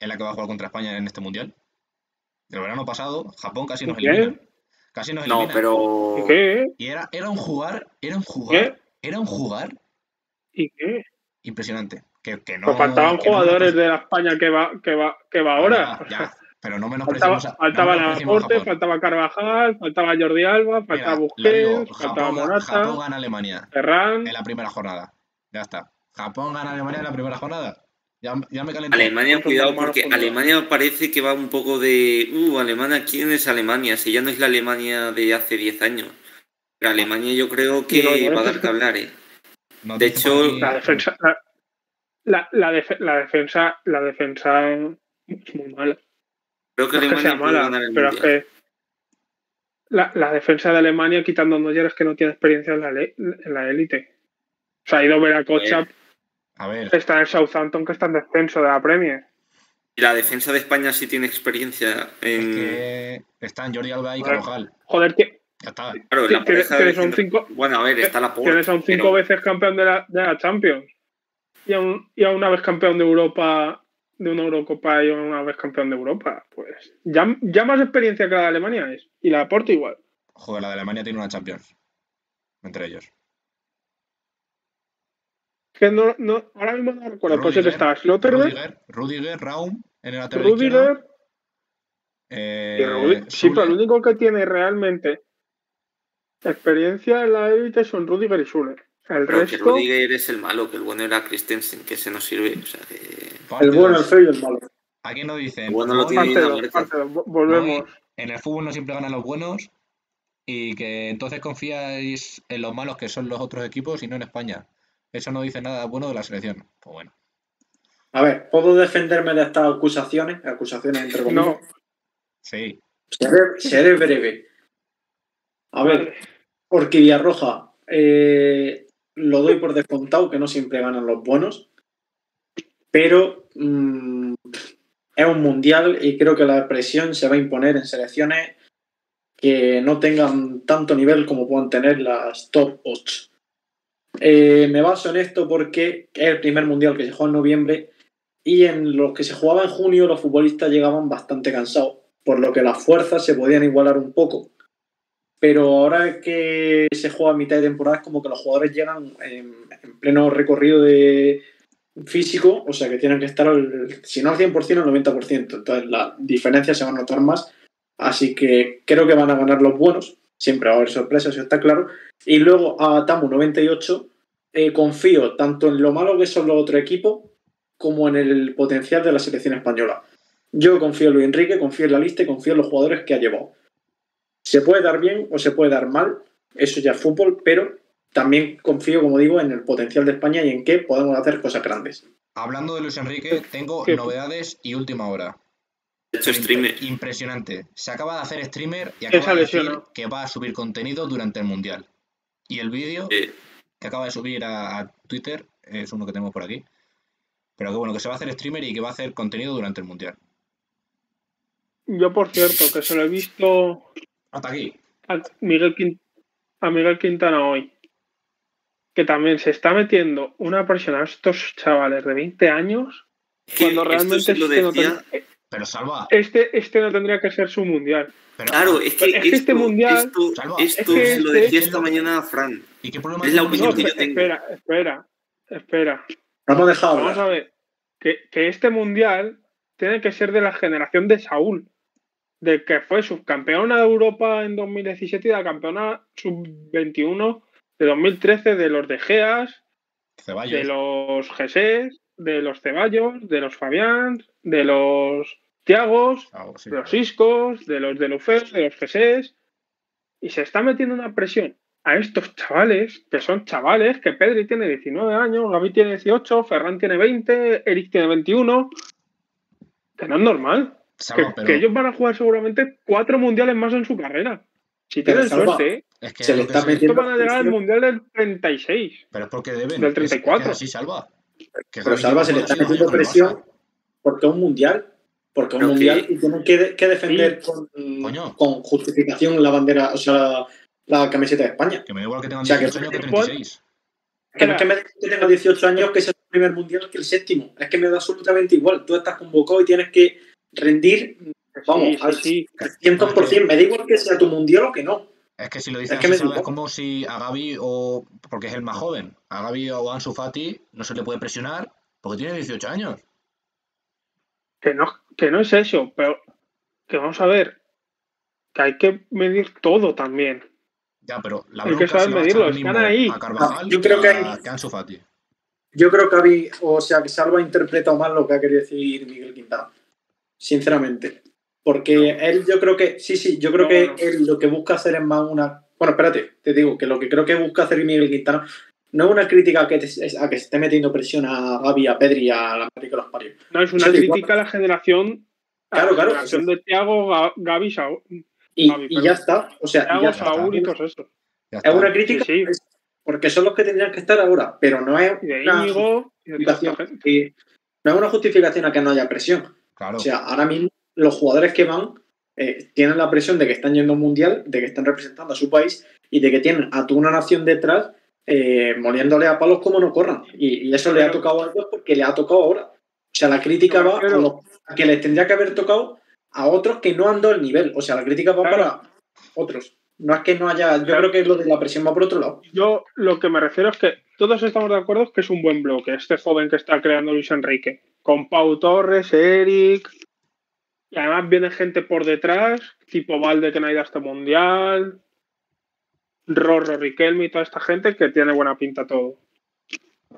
es la que va a jugar contra España en este mundial. El verano pasado, Japón casi nos ¿Qué? elimina. Casi nos No, elimina. pero. ¿Qué? Y era, era un jugar, era un jugar, era un jugar ¿Y qué? impresionante. Que, que no, Pues faltaban que no jugadores de la España que va, que va, que va ahora. Ya, ya, pero no Faltaba, no faltaba menospreciemos a Laporte, faltaba Carvajal, faltaba Jordi Alba, faltaba Mira, digo, Busquets, faltaba Japón, Morata, Japón gana Alemania Ferran. en la primera jornada. Ya está. Japón gana Alemania en la primera jornada. Ya, ya me calenté. Alemania, cuidado, porque. Alemania parece que va un poco de. Uh, Alemania, ¿quién es Alemania? Si ya no es la Alemania de hace 10 años. Pero Alemania yo creo que No, no, va a dar que hablar, ¿eh? De hecho, La defensa, la, la, la def- la defensa, la defensa es muy mala. Creo que No es que Alemania sea mala, ganar el pero es mundial. que la, la defensa de Alemania, quitando a Neuer, es que no tiene experiencia en la, le- en la élite. Se ha ido a ver a Kochap, A ver, está en el Southampton, que está en descenso de la Premier. Y la defensa de España sí tiene experiencia es en. que están Jordi Alba y. Carvajal. Joder, que Ya está. Claro, la un centro- cinco- Bueno, a ver, está la tienes a un cinco veces campeón de la, de la Champions. Y a, un- y a una vez campeón de Europa, de una Eurocopa y a una vez campeón de Europa. Pues ya, ya más experiencia que la de Alemania es. Y la de Porto igual. Joder, la de Alemania tiene una Champions. Entre ellos. Que no, no, ahora mismo no recuerdo. Pues Rudiger, está Slotterberg, Rudiger, Rudiger, Raum en el lateral. Rudiger. Eh, sí, pero el único que tiene realmente experiencia en la élite son Rudiger y Schuller. El Pero que resto. Rudiger es el malo, que el bueno era Christensen, que se nos sirve. O sea, que. El bueno, el feo y el malo. Aquí nos dicen, Bueno, lo tiene Parte parte Volvemos. en el fútbol no siempre ganan los buenos y que entonces confiáis en los malos que son los otros equipos y no en España. Eso no dice nada bueno de la selección. Pues bueno. A ver, ¿puedo defenderme de estas acusaciones? Acusaciones entre comillas. No. Sí. Seré, seré breve. A ver, Orquídea Roja, eh, lo doy por descontado que no siempre ganan los buenos, pero mm, es un mundial y creo que la presión se va a imponer en selecciones que no tengan tanto nivel como puedan tener las top 8. Eh, me baso en esto porque es el primer mundial que se juega en noviembre y en los que se jugaba en junio los futbolistas llegaban bastante cansados, por lo que las fuerzas se podían igualar un poco. Pero ahora que se juega a mitad de temporada es como que los jugadores llegan en, en pleno recorrido de físico, o sea que tienen que estar, si no al 100%, al 90%. Entonces la diferencia se va a notar más. Así que creo que van a ganar los buenos. Siempre va a haber sorpresas, eso está claro. Y luego a Tamu 98, eh, confío tanto en lo malo que son los otros equipos como en el potencial de la selección española. Yo confío en Luis Enrique, confío en la lista y confío en los jugadores que ha llevado. Se puede dar bien o se puede dar mal, eso ya es fútbol, pero también confío, como digo, en el potencial de España y en que podemos hacer cosas grandes. Hablando de Luis Enrique, tengo ¿Qué? novedades y última hora. De hecho, streamer. Impresionante. Se acaba de hacer streamer y acaba de decir que va a subir contenido durante el Mundial. Y el vídeo que acaba de subir a, a Twitter es uno que tenemos por aquí. Pero que bueno, que se va a hacer streamer y que va a hacer contenido durante el Mundial. Yo, por cierto, que se lo he visto Hasta aquí. a Miguel, Quin- a Miguel Quintana hoy, que también se está metiendo una presión a estos chavales de 20 años, que cuando esto realmente se lo decía. Pero salva. este, este no tendría que ser su mundial. Pero, Claro, es que, Es que este mundial- esto, Salva. esto Es que se lo este- decía esta mañana a Fran. ¿Y qué problema es la opinión No, que yo Enrique? tengo. espera, espera, espera. No hemos dejado Vamos a ver. Que, que este mundial tiene que ser de la generación de Saúl, de que fue subcampeona de Europa en 2017 y la campeona sub-21 de 2013 de los De Geas, Ceballos. de los Gesés, de los Ceballos, de los Fabián, de los Tiagos, sí. de los Iscos, de los de Lufeu, de los Gesés. Y se está metiendo una presión a estos chavales, que son chavales, que Pedri tiene 19 años, Gaby tiene 18, Ferran tiene 20, Eric tiene 21. Que no es normal. Que, Salva, pero que ellos van a jugar seguramente cuatro mundiales más en su carrera. Si Pero, tienen Salva, suerte, ¿eh? es que se es le está metiendo- estos van a llegar al mundial del 36. Pero es porque deben. Del Es- es que 34. así salva. Que Pero Salva se le está metiendo presión porque es un mundial. Porque es un mundial que- y tienen que, de- que defender con, justificación la bandera, o sea, la, la camiseta de España. Que me da igual que tengan O sea, que 18 años que fue- 36. Que no es que me que tenga 18 años que sea el primer mundial que el séptimo. Es que me da absolutamente igual. Tú estás convocado y tienes que rendir, vamos, Sí, al sí, sí. 100%. Me da igual que sea tu mundial o que no. Es que si lo que así, Salva, es digo. como si a Gaby o. Porque es el más joven. A Gaby o a Ansu Fati no se le puede presionar porque tiene 18 años. Que no, que no es eso, pero que vamos a ver, que hay que medir todo también. Ya, pero la Hay que saber se la va a medirlo, están ahí. A Carvajal Yo creo que, a, hay- que Ansu Fati. Yo creo que habí, o sea, que Salva ha interpretado mal lo que ha querido decir Miguel Quintana. Sinceramente. Porque él, yo creo que, sí, sí, yo creo No, que no. él lo que busca hacer es más una. Bueno, espérate, te digo que lo que creo que busca hacer Miguel Quintana no es una crítica a que, te- a que se esté metiendo presión a Gaby, a Pedri y a la América de los parios. No es una crítica a la generación, a Claro, la claro, generación de Thiago, Ga- Gaby, Saúl, Y, Gaby, y perdón. ya está. O sea, y Thiago, ya está. Saúl y todo eso. Es una crítica Sí, sí. porque son los que tendrían que estar ahora, pero no es Y de una Íñigo y de toda esta justificación, que- no es una justificación a que no haya presión. Claro. O sea, ahora mismo los jugadores que van eh, tienen la presión de que están yendo a un mundial, de que están representando a su país y de que tienen a toda una nación detrás eh, moliéndole a palos como no corran. Y, y eso le ha tocado a ellos porque le ha tocado ahora. O sea, la crítica Pero- va a, los- a que les tendría que haber tocado a otros que no han dado el nivel. O sea, la crítica va Claro. para otros. No es que no haya. Yo Claro. creo que lo de la presión va por otro lado. Yo lo que me refiero es que todos estamos de acuerdo que es un buen bloque, este joven que está creando Luis Enrique. Con Pau Torres, Eric. Y además viene gente por detrás, tipo Valde que no ha ido a este mundial. Rorro, Riquelme y toda esta gente que tiene buena pinta todo.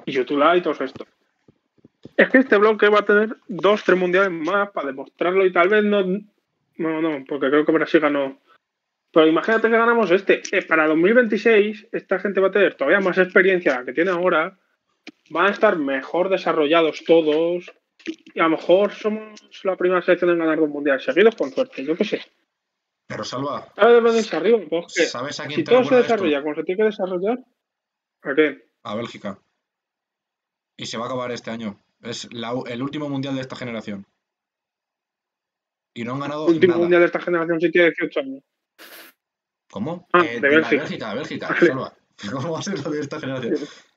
Y Yutula y todo esto. Es que este bloque va a tener dos, tres mundiales más para demostrarlo y tal vez no. No, no, porque creo que Brasil ganó. Pero imagínate que ganamos este. Eh, para 2026, esta gente va a tener todavía más experiencia que tiene ahora. Van a estar mejor desarrollados todos. Y a lo mejor somos la primera selección en ganar dos mundiales seguidos con suerte. Yo qué sé. Pero Salva, de arriba. pues que ¿sabes a quién si te todo se esto? desarrolla como se tiene que desarrollar, ¿a qué? A Bélgica. Y se va a acabar este año. Es la- el último mundial de esta generación. y no han ganado El último nada. mundial de esta generación sí tiene 18 años. ¿Cómo? Ah, Eh, de la Bélgica. Bélgica, Bélgica. Salva. ¿Cómo va a ser la de esta generación?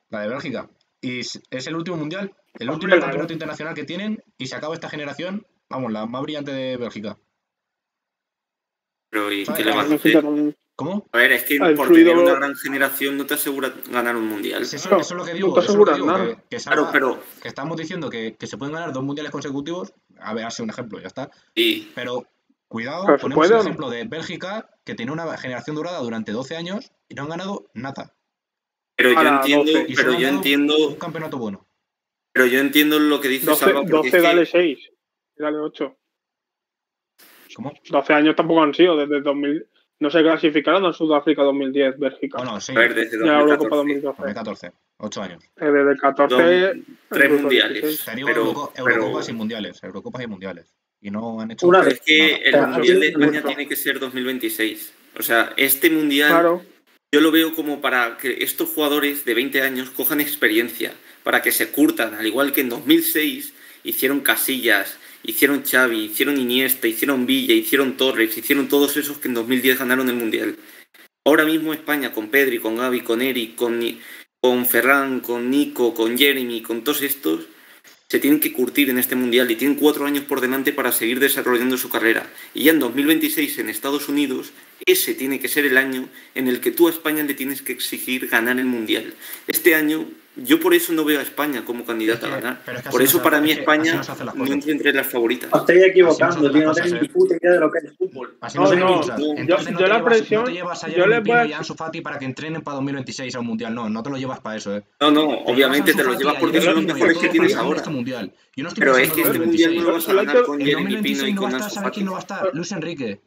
La de Bélgica. Y es el último mundial, el último campeonato internacional que tienen y se acaba esta generación, vamos, la más brillante de Bélgica. Pero ¿y qué le vas a No hacer? ¿Cómo? A ver, es que por tener una gran generación no te asegura ganar un mundial. Eso, Claro, eso es lo que no digo, te eso es lo que aseguras digo, nada. que, que Claro, pero que estamos diciendo que, que se pueden ganar dos mundiales consecutivos, a ver, ha sido un ejemplo, ya está. sí, Pero cuidado, Pero ponemos el no. ejemplo de Bélgica, que tiene una generación durada durante 12 años y no han ganado nada. pero yo entiendo, 12. Y pero yo entiendo, Un campeonato bueno. Pero yo entiendo lo que dice 12, Salva porque 12 es que- dale 6. Dale 8. ¿Cómo? 12 años tampoco han sido, desde 2000. No se clasificaron a Sudáfrica 2010, Bélgica. Bueno, sí, a ver, desde y a la Eurocopa 2014. 2012. 2014, 8 años. Eh, desde el 14. Dos- tres mundiales. 16. Te digo Pero- Euroco- pero- Eurocopas y mundiales, Eurocopas y mundiales. Y no han hecho Una vez. es que nada. el Mundial de España tiene que ser 2026. O sea, este Mundial Claro. yo lo veo como para que estos jugadores de 20 años cojan experiencia, para que se curtan, al igual que en 2006 hicieron Casillas, hicieron Xavi, hicieron Iniesta, hicieron Villa, hicieron Torres, hicieron todos esos que en 2010 ganaron el Mundial. Ahora mismo España con Pedri, con Gaby, con Eric, con, con Ferran, con Nico, con Jeremy, con todos estos, se tienen que curtir en este mundial y tienen cuatro años por delante para seguir desarrollando su carrera. Y ya en 2026 en Estados Unidos, ese tiene que ser el año en el que tú a España le tienes que exigir ganar el mundial. Este año, yo por eso no veo a España como candidata Es que- a ganar. pero es que Por eso para hace- mí España no entra entre las favoritas. Os estáis equivocando, Así no son tío. No tenéis ni puta idea de lo que es el fútbol. Así No, no, se no, yo- Entonces no yo te la llevas, presión- no te llevas a yo le Pino pre- y a Ansu Fati para que entrenen para 2026 a un mundial. No, no te lo llevas para eso, eh. No, no, obviamente te lo Fati, llevas porque son los mejores que tienes ahora. Este mundial. Yo no estoy Pero es que en este 2026. mundial no lo vas a ganar con Jeremy Pino 2026 y no va con a estar, Ansu ¿sabes quién no va a Fati. estar? Luis Enrique.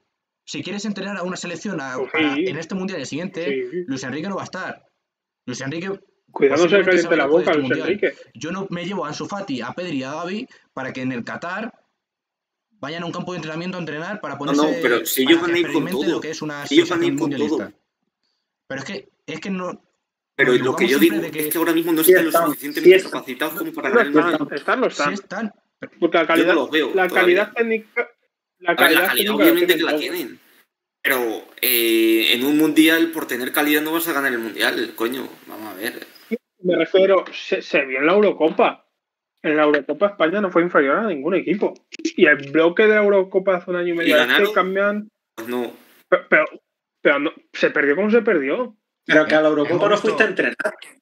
Si quieres entrenar a una selección en este mundial el siguiente. Luis Enrique no va a estar. Luis Enrique, Cuidado, no se caliente la boca, Luis mundial. Enrique. yo no me llevo a Ansu Fati, a Pedri y a Gavi para que en el Qatar vayan a un campo de entrenamiento a entrenar para ponerse no, pero si ellos van a ir con todo. lo que es una Si ellos van a ir con todo. Pero es que es que no Pero lo que yo digo que es que ahora mismo no Sí están lo están, suficientemente sí están. capacitados como para No ganar el están, mundial. están, no sí están. están. Porque la calidad, los veo la todavía. calidad técnica. La ver, calidad, la calidad técnica obviamente que la tienen. Pero eh, en un mundial, por tener calidad, no vas a ganar el mundial, coño. Vamos a ver. Me refiero, se, se vio en la Eurocopa. En la Eurocopa España no fue inferior a ningún equipo. Y el bloque de la Eurocopa hace un año y medio ¿Y es que ganaron? cambian. Pues no. Pero, pero, pero no, se perdió como se perdió. Pero que a la Eurocopa no fuiste a entrenar.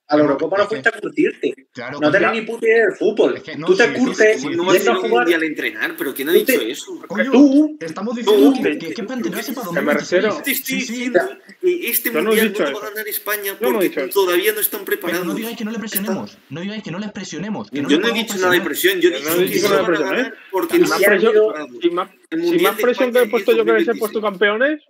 A la Eurocopa no fuiste a curtirte. Claro, No tenés ni puta idea del fútbol. Es que no, Tú te sí, curtes sí, ¿Cómo sí, no vas a entras ir a a un jugar. mundial a entrenar? ¿Pero quién ha dicho te- eso? Coño, Tú, estamos diciendo tú, que, que, que para entrenarse para Que me 2026. refiero- Te estoy Sí, sí, diciendo que este Yo no mundial lo va a ganar España porque todavía no están Pero preparados. no digáis que no le presionemos. No digáis que no les presionemos. Que no yo no he dicho nada de presión, yo he dicho que no van a ganar porque más, están presión, preparados. sin más, que he puesto es yo que les he 2026. puesto campeones.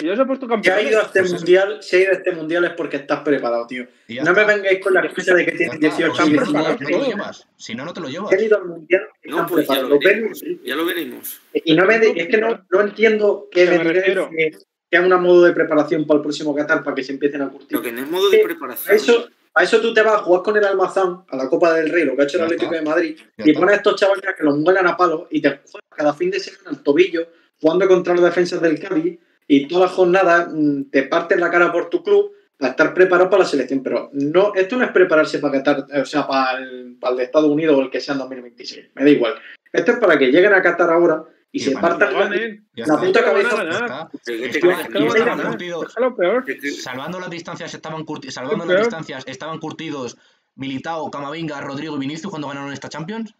Y yo os he puesto que ha campeones. ido a este Pues mundial, si ha ido a este mundial es porque estás preparado, tío. No me vengáis con la excusa de que tienes está, 18 porque y si no, 19. no, te lo llevas. Si no, no te lo llevas. Que han ido al mundial, No, están pues ya preparados. lo veremos. Ya lo veremos. Y no me de- es que no, no entiendo que Que me refiero. que, hagan un modo de preparación para el próximo Qatar para que se empiecen a curtir. Lo que no es modo de Eh, preparación. A eso, a eso tú te vas a jugar con el Almazán a la Copa del Rey, lo que ha hecho el Atlético está. de Madrid, Ya y pones a estos chavales que los muelan a palos y te juegas cada fin de semana al tobillo jugando contra los defensas del Cádiz y todas las jornadas mm, te partes la cara por tu club para estar preparado para la selección. Pero no, esto no es prepararse para Qatar, o sea, para el, para el de Estados Unidos o el que sea en 2026. Me da igual. Esto es para que lleguen a Qatar ahora y, Y se partan la. Ya la puta cabeza. Ya ganar. está. ¿Qué te Estaban- crees? Que no van a estaban ganar. curtidos. Déjalo peor. Que- que- Salvando las distancias, estaban curti- salvando las distancias, estaban curtidos Militao, Camavinga, Rodrigo y Vinicius cuando ganaron esta Champions.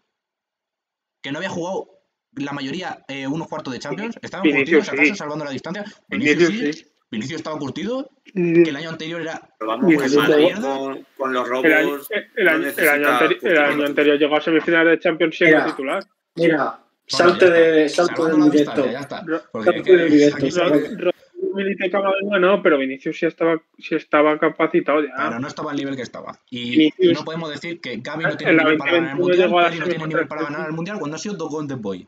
Que no había jugado la mayoría eh, unos cuartos de Champions. Estaban Vinicius, curtidos, acaso, salvando la distancia. Vinicius, Vinicius, sí. sí. Vinicius estaba curtido. Que el año anterior era. Vamos, te- con, con los El año, robos. el no año- el necesita año anteri- el curtimiento. año anterior llegó a semifinales de Champions siendo titular. Mira, Bueno, salte ya de, Salvando del la directo. distancia, ya está. Porque del directo. Militao y Camavinga no, pero Vinicius sí estaba, sí estaba capacitado ya. Pero no estaba al nivel que estaba. Y Vinicius- no podemos decir que Gaby no tiene nivel para ganar el 2021 mundial, no tiene nivel para ganar el mundial cuando ha sido dos Golden Boy.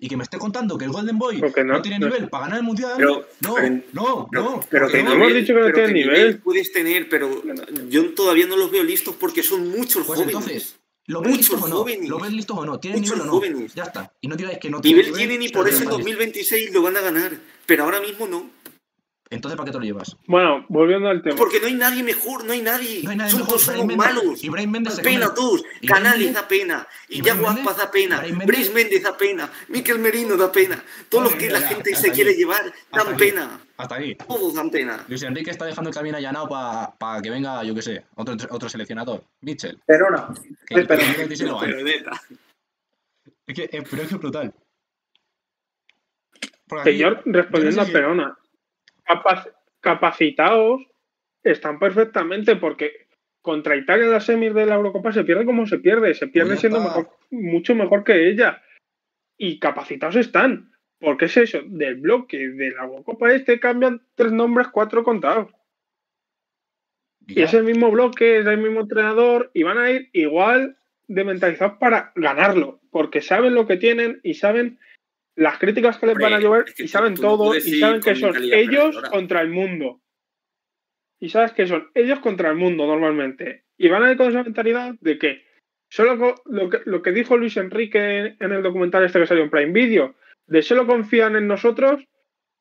Y que me esté contando que el Golden Boy no, no- tiene no- nivel para ganar el mundial. Pero- no, pero- no, no. pero que no. hemos dicho que no tiene nivel. Puedes tener, pero yo todavía no los veo listos porque son muchos Pues jóvenes. entonces, ¿Lo ves Muchos listos o no? jóvenes. ¿Lo ves listos o no? ¿Tienen Muchos nivel o no? jóvenes. Ya está. Y no digáis que no Nivel nivel, tienen y por eso en lleváis. 2026 lo van a ganar. Pero ahora mismo no. Entonces, ¿para qué te lo llevas? Bueno, volviendo al tema. Porque no hay nadie mejor, no hay nadie. No hay nadie Son mejor. todos Méndez- malos. Ibrahim Méndez Da se pena come- todos. Canales Méndez- da pena. Y Yago Méndez- Aspas da pena. Méndez- Brice Méndez da pena. Miquel Merino da pena. Todos los que la gente se quiere llevar Hasta dan pena. Hasta ahí. Todos dan pena. Luis Enrique está dejando el camino allanado para que venga, yo qué sé, otro, otro seleccionador. Mitchell. Perona. Que, Sí, pero- que- que sí lo hay. Pero neta. Es que, eh, pero es que es brutal. Aquí- Señor, respondiendo yo no a sé Perona, capac- capacitados están perfectamente porque contra Italia en las semis de la Eurocopa se pierde como se pierde, se pierde Pues siendo mejor, mucho mejor que ella. Y capacitados están. Porque es eso, del bloque de la Eurocopa este cambian tres nombres, cuatro contados. y es el mismo bloque, es el mismo entrenador y van a ir igual de mentalizados para ganarlo, porque saben lo que tienen y saben las críticas que les van a llover es que y saben tú todo y saben que son ellos perdedora. contra el mundo. Y sabes que son ellos contra el mundo normalmente. Y van a ir con esa mentalidad de que solo lo que, lo que dijo Luis Enrique en el documental este que salió en Prime Video, de solo confían en nosotros,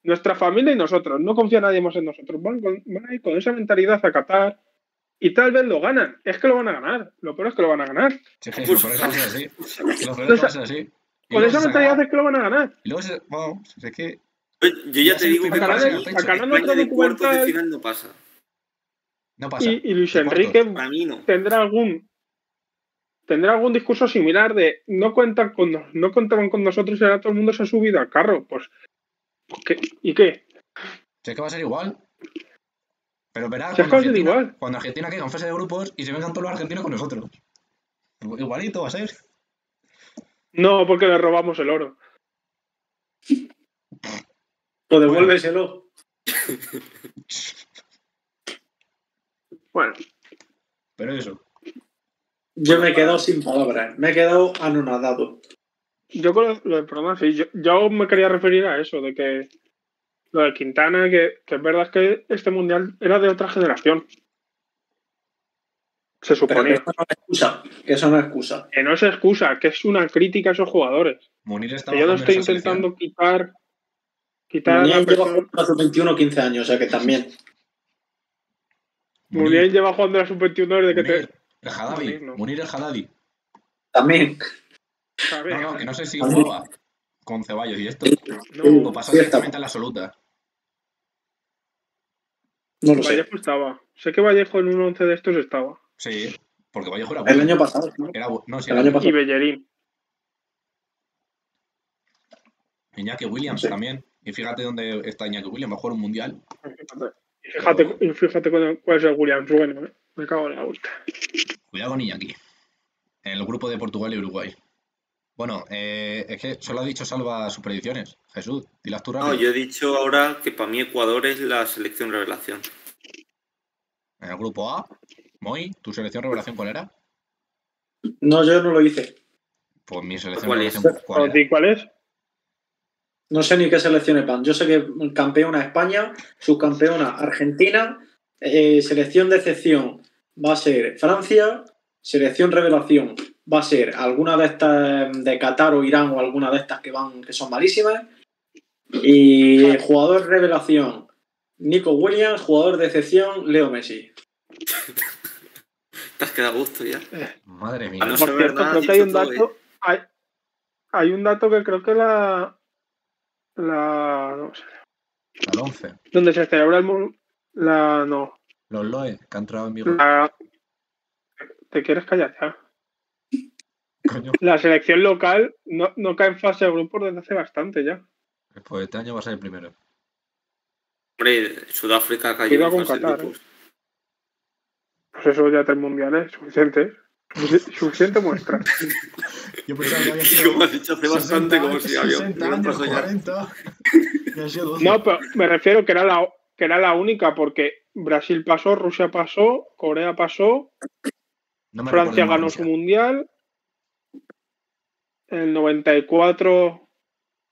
nuestra familia y nosotros, no confía nadie más en nosotros. Van, con- van a ir con esa mentalidad a Qatar y tal vez lo ganan. Es que lo van a ganar. Lo peor es que lo van a ganar. Sí, sí, Pues lo peor es que va a ser así. Lo peor es que va a ser así. Con esa mentalidad es que lo van a ganar. Y luego se. Bueno, es que. Yo ya Ya te sé, digo que España de cuartos de final no pasa. No pasa. Y, y Luis. Enrique Para mí no. tendrá algún tendrá algún discurso similar de no cuentan con nos- no contaban con nosotros y ahora todo el mundo se ha subido al carro. Pues, pues ¿qué? ¿y qué? Es que va a ser igual. Pero verás ser Argentina, igual. cuando Argentina quede en fase de grupos y se vengan todos los argentinos con nosotros. Igualito va a ser. No, porque le robamos el oro. O devuélveselo. Bueno, Pero eso. Yo me he quedado sin palabras. Me he quedado anonadado. yo con lo, lo del programa, sí, yo, yo me quería referir a eso, de que lo de Quintana, que, que es verdad que este mundial era de otra generación. Se Pero que suponía. eso no es excusa. Que eso no es excusa. Que no es excusa, que es una crítica a esos jugadores. Munir está Que yo no estoy intentando quitar, quitar Munier la lleva jugando a sus 21 o 15 años, o sea que también. Muy bien lleva jugando a la sub-21 desde que Munir, te. el Haddadi. Munir, no. Munir el Haddadi. También. No, no, que no sé si jugaba con Ceballos y esto. No, O pasó directamente a la absoluta. No lo sé. Vallejo estaba. Sé que Vallejo en un 11 de estos estaba. Sí, porque Vallejo era El bueno. año pasado. ¿no? Era no, sí, El año pasado. Y Bellerín. Iñaki Williams Sí. también. Y fíjate dónde está Iñaki Williams. Va a jugar un mundial. Y fíjate, y fíjate cuál es el Williams bueno, ¿eh? Me cago en la hostia. Cuidado con Iñaki. En el grupo de Portugal y Uruguay. Bueno, eh, es que solo ha dicho Salva sus predicciones. Jesús, dilas tú rápido. No, yo he dicho ahora que para mí Ecuador es la selección revelación. En el grupo A, Moy, ¿tu selección revelación cuál era? No, yo no lo hice. Pues mi selección ¿Cuál es? revelación ¿cuál ¿Os era? di cuál es? No sé ni qué selecciones van. Yo sé que campeona España, subcampeona Argentina, eh, selección de excepción va a ser Francia, selección revelación va a ser alguna de estas de Qatar o Irán o alguna de estas que van que son malísimas. Y jugador revelación Nico Williams, jugador de excepción Leo Messi. Te has quedado a gusto ya. Madre mía. Ah, no Por sé, cierto, creo que hay un dato. Hay, hay un dato que creo que la. La. No sé. Al 11. Donde se celebra el. La. No. Los Loe, que han entrado en mi grupo. La. ¿Te quieres callar ya? Coño. La selección local no, no cae en fase de grupos desde hace bastante ya. Pues este año va a ser el primero. Hombre, Sudáfrica cayó en fase de grupos. Pues eso ya tres mundiales, suficiente. Sufici- Suficiente muestra. Yo pensaba que había Y como has dicho hace bastante, como si había había pasado ya. No, pero me refiero que era la, que era la única, porque Brasil pasó, Rusia pasó, Corea pasó, No Francia ganó su mundial. En el 94,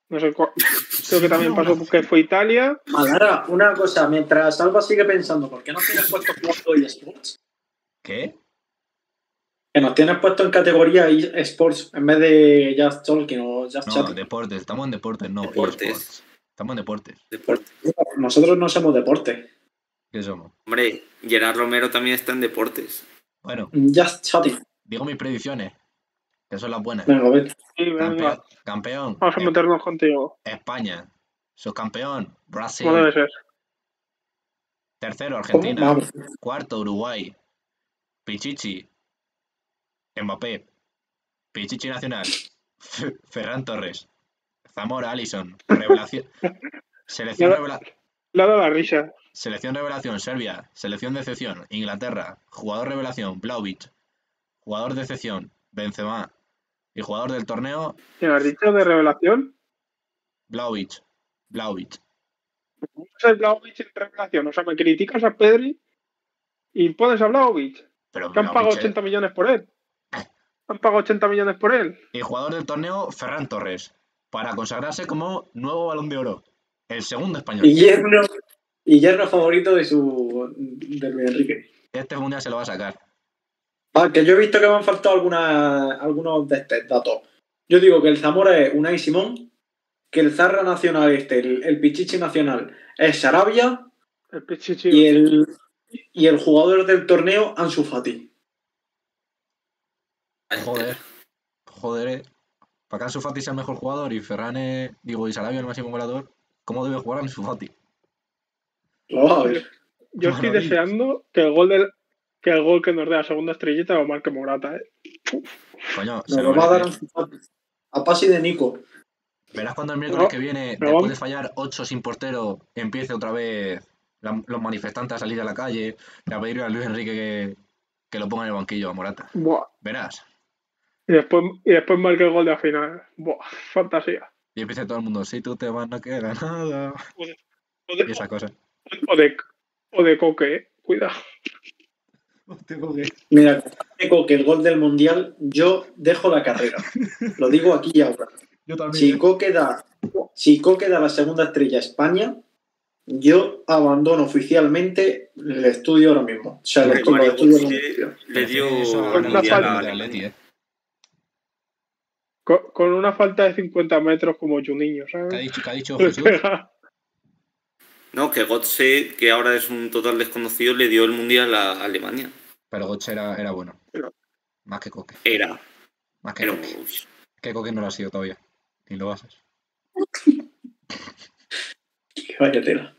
no sé, creo que también pasó porque fue Italia. Malara, una cosa, mientras Salva sigue pensando, ¿por qué no tienes puesto jugando eSports? ¿Qué? Que nos tienes puesto en categoría eSports en vez de Just Talking o Just No, Chatting. deportes, estamos en deportes, no. Deportes. eSports. Estamos en deportes. Deporte. Nosotros no somos deporte. ¿Qué somos? Hombre, Gerard Romero también está en deportes. Bueno, Just Chatting. digo mis predicciones, que son las buenas. Venga, a ver. Sí, venga, Campeón, vamos a eh, meternos contigo. España. Subcampeón, Brasil. ¿Cómo debe ser? Tercero. Argentina. Cuarto, Uruguay. Pichichi. Mbappé. Pichichi Nacional. Ferran Torres. Zamora Allison. Revelación. Selección, Ya- revela- Le ha dado la risa. Selección Revelación Serbia. Selección de excepción Inglaterra. Jugador Revelación Vlaovic. Jugador de excepción Benzema. Y jugador del torneo ¿Quién has dicho de revelación? Vlaovic. Vlaovic. ¿Cómo es el Vlahovic en revelación? O sea, me criticas a Pedri y pones a Vlahovic. Pero Que han pagado Vlahovic, eh. 80 millones por él. Han pagado 80 millones por él. Y jugador del torneo Ferran Torres. Para consagrarse como nuevo balón de oro. El segundo español. Y yerno, y yerno favorito de su de Luis Enrique. Este mundial se lo va a sacar. Ah, que yo he visto que me han faltado algunas, algunos de estos datos. Yo digo que el Zamora es Unai Simón, que el Zarra Nacional este, el, el Pichichi Nacional es Sarabia El Pichichi. y el, y el jugador del torneo Ansu Fati. Joder. Joder. eh. Para que Ansu Fati sea el mejor jugador y Ferran es- digo, y Sarabia el máximo goleador, ¿cómo debe jugar Ansu Fati? Lo vamos a ver. Yo estoy Maravilla. deseando que el gol del que el gol que nos dé la segunda estrellita lo marque Morata, ¿eh? Coño, se lo lo va a dar merece. Ansu Fati. A pasi de Nico. Verás cuando el miércoles No, que viene, después vamos- de fallar 8 sin portero, empiece otra vez la- los manifestantes a salir a la calle y a pedirle a Luis Enrique que, que lo ponga en el banquillo a Morata. Buah. Verás. Y después, y después marque el gol de la final. Buah, fantasía. Y empiece todo el mundo, si tú te vas no queda nada. O de, Y esa cosa. o de, o de coque, ¿eh? Cuidado. Mira, que el gol del Mundial, yo dejo la carrera. Lo digo aquí y ahora. Yo también. Si Coque da, si Coque da la segunda estrella a España, yo abandono oficialmente el estudio ahora mismo. O sea, el estudio Götze le dio Con la una mundial falta a de Alemania. Atleti, eh. Con, con una falta de 50 metros como Juninho, ¿Qué ha ¿sabes? dicho, qué ha dicho Jesús? No, que Gotze, que ahora es un total desconocido, le dio el mundial a Alemania. Pero Götze era, era bueno. Pero- Más que Coque. Era, Más que pero Coque. Que Coque no lo ha sido todavía. Ni lo vas ser. Vaya tela.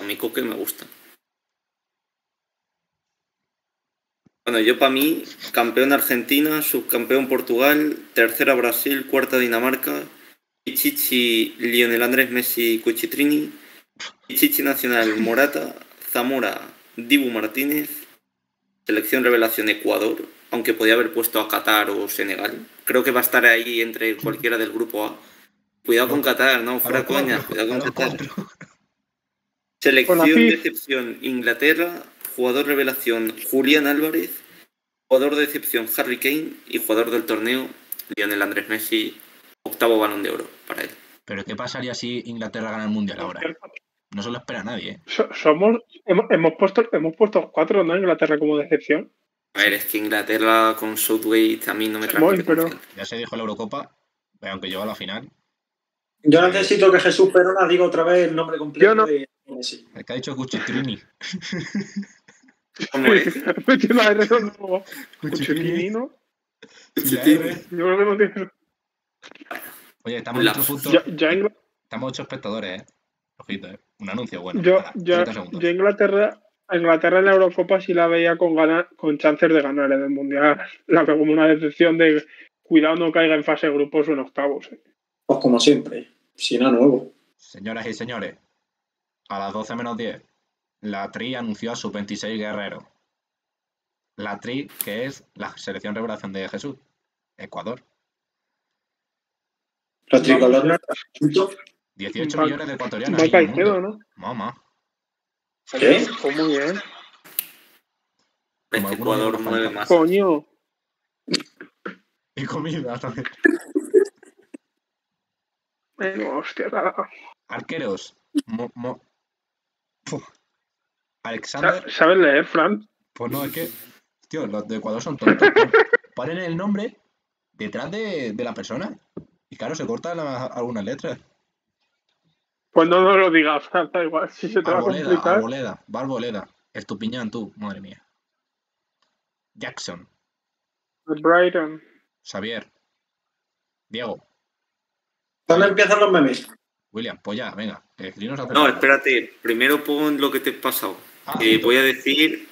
a mí Coque me gusta. Bueno, yo para mí, campeón Argentina, subcampeón Portugal, tercera Brasil, cuarta Dinamarca, Pichichi Lionel Andrés Messi Cuchitrini, Pichichi Nacional Morata, Zamora Dibu Martínez, selección revelación Ecuador, aunque podía haber puesto a Qatar o Senegal. Creo que va a estar ahí entre cualquiera del grupo A. Cuidado con Qatar, no, fuera coña, cuidado con Qatar. Selección de excepción Inglaterra, jugador revelación Julián Álvarez, jugador de excepción Harry Kane y jugador del torneo Lionel Andrés Messi, octavo balón de oro para él. Pero ¿qué pasaría si Inglaterra gana el mundial ahora? No se lo espera nadie, ¿eh? So- Somos, hemos, hemos puesto, hemos puesto cuatro, ¿no? Inglaterra como decepción. A ver, es que Inglaterra con Southgate a mí no me pero- confianza. Ya se dijo la Eurocopa, aunque llegó a la final. Yo necesito que Jesús Perona diga otra vez el nombre completo Yo no. de Messi. El que ha dicho Cuchitrini. ¿Cómo es? Metió la R de nuevo. Cuchitini, ¿no? R. Yo creo que no tiene. Oye, estamos en otro punto. Ya, ya Ingl- Estamos ocho espectadores, ¿eh? Ojito, ¿eh? Un anuncio bueno. yo, 30 segundos. yo Inglaterra, a Inglaterra en la Eurocopa sí la veía con ganas, con chances de ganar en el Mundial. La veo como una decepción de cuidado no caiga en fase de grupos o en octavos. ¿eh? Pues como siempre, sin nada nuevo. Señoras y señores, a las 12 menos 10, la TRI anunció a sus 26 guerreros. La TRI, que es la selección revelación de Jesús, Ecuador. La tricolor no era asunto. 18 Va- millones de ecuatorianos. El Caicedo, mundo. ¿no? Mamá. ¿Qué? Pues muy bien. Como Ecuador mueve más. Coño. Y comida también. Hostia, nada. Arqueros. Mo-. Alexander. Sa- ¿Sabes leer, Fran? Pues no, es que Tío, los de Ecuador son tontos. Ponen el nombre detrás de, de la persona. Y claro, se cortan la- algunas letras. Pues no lo digas, da igual. Si se te va a Arboleda, complicar. Arboleda, Barboleda. Estupiñán, tú, madre mía. Jackson, Brighton. Xavier, Diego, ¿Dónde empiezan los memes? William, pues ya, venga. hace No, espérate. Primero pon lo que te he pasado. Ah, Eh, voy a decir.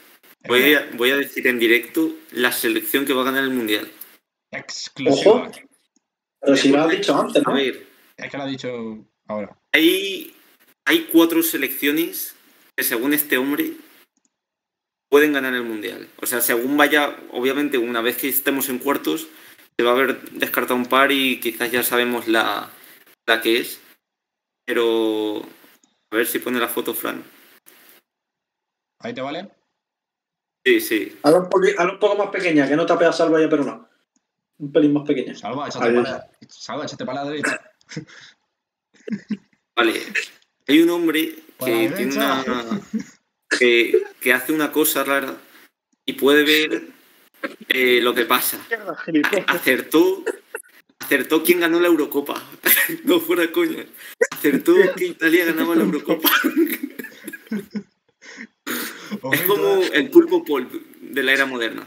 Voy a, voy a decir en directo la selección que va a ganar el mundial. Exclusiva. Ojo. Pero si lo has dicho antes, A ¿no? ver, Es que lo ha dicho ahora. hay, hay cuatro selecciones que según este hombre pueden ganar el mundial. O sea, según vaya, obviamente, una vez que estemos en cuartos, se va a haber descartado un par y quizás ya sabemos la, la que es. Pero a ver si pone la foto Fran. ¿Ahí te vale? Sí, sí. Hazla un, un poco más pequeña, que no tape a Salva ya, pero no. Un pelín más pequeña. Salva, échate para la, salva, échate para la derecha. Vale. Hay un hombre que tiene una. Que, que hace una cosa rara y puede ver eh, lo que pasa. Acertó. Acertó quién ganó la Eurocopa. no fuera coña. Acertó que Italia ganaba la Eurocopa. es como el pulpo Paul de la era moderna.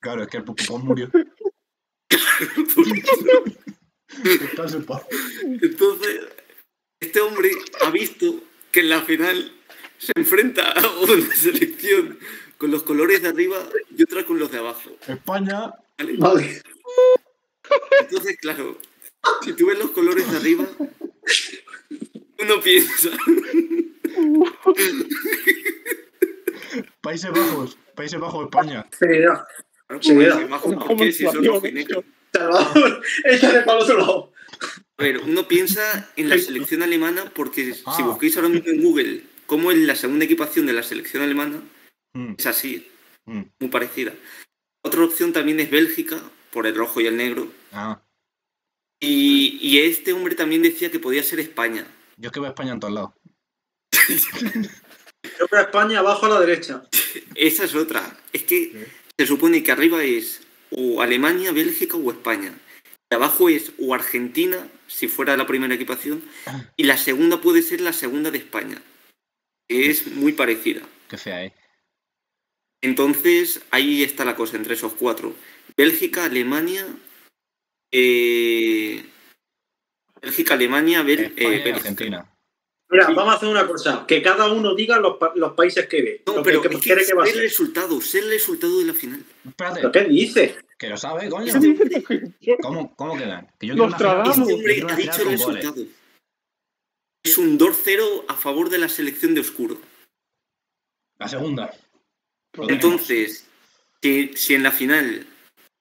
Claro, es que el murió. Descanse en paz. Entonces, este hombre ha visto que en la final se enfrenta a una selección con los colores de arriba y otra con los de abajo. España, ¿vale? Vale. Entonces, claro, si tú ves los colores de arriba, uno piensa, Países Bajos, Países Bajos, España. Seriedad. "Claro, Sí, pues, ya. Países Bajos, ¿Cómo ¿por qué? Si son inflación, rojo y negro". Salvador, échale para el otro lado. A ver, uno piensa en la selección alemana porque si Ah. busquéis ahora mismo en Google cómo es la segunda equipación de la selección alemana, Mm, es así, mm. muy parecida. Otra opción también es Bélgica, por el rojo y el negro. Ah, Y, y este hombre también decía que podía ser España. yo es que veo España en todos lados. Yo creo España abajo a la derecha. Esa es otra. Es que se supone que arriba es o Alemania, Bélgica o España. Y abajo es o Argentina, si fuera la primera equipación, y la segunda puede ser la segunda de España, que es muy parecida. Qué fea, eh. Entonces, ahí está la cosa entre esos cuatro. Bélgica, Alemania, eh, Bélgica, Alemania, Bel- eh, España Bélgica. Argentina. Mira, vamos a hacer una cosa. Que cada uno diga los, pa- los países que ve. No, lo pero que, es que quiere que va el ser. resultado, sé el resultado de la final. Espérate, ¿Pero qué dices? que lo sabe, coño. ¿Cómo, cómo quedan? Que yo este ha dicho el goles. resultado. Es un 2-0 a favor de la selección de Oscuro. La segunda. Tenemos. Entonces, si, si en la final,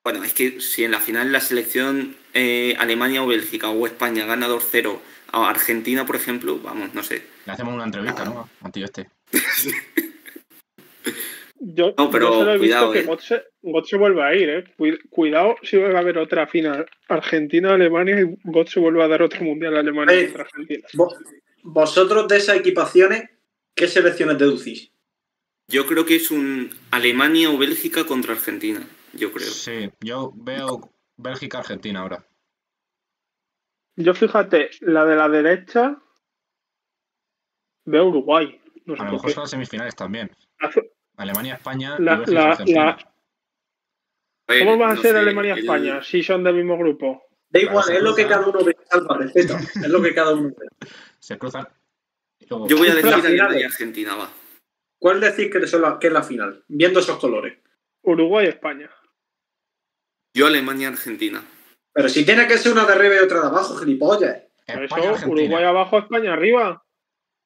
bueno, es que si en la final la selección eh, Alemania o Bélgica o España gana 2-0 a Argentina, por ejemplo, vamos, no sé. Le hacemos una entrevista, ¿no? Al tío este. Yo, No, pero yo solo he cuidado, visto eh. que vuelve a ir, ¿eh? Cuid- Cuidado si va a haber otra final Argentina-Alemania y Götze vuelve a dar otro mundial a Alemania Eh. contra Argentina. Vos- Vosotros de esas equipaciones, ¿qué selecciones deducís? Yo creo que es un Alemania o Bélgica contra Argentina, yo creo. Sí, yo veo Bélgica-Argentina ahora. Yo fíjate, la de la derecha veo Uruguay. No sé A lo mejor qué. son las semifinales también. Alemania-España y La, la, ¿Cómo va a no ser Alemania-España el- si son del mismo grupo? Da igual, es lo que cada uno ve. Respeta. Es lo que cada uno ve. Se cruzan. Y luego- Yo voy a decir Las finales. Alemania-Argentina, va. ¿Cuál decís que, son la- que es la final? Viendo esos colores. Uruguay-España. Yo Alemania-Argentina. Pero si tiene que ser una de arriba y otra de abajo, gilipollas. Por eso. Uruguay abajo, España arriba.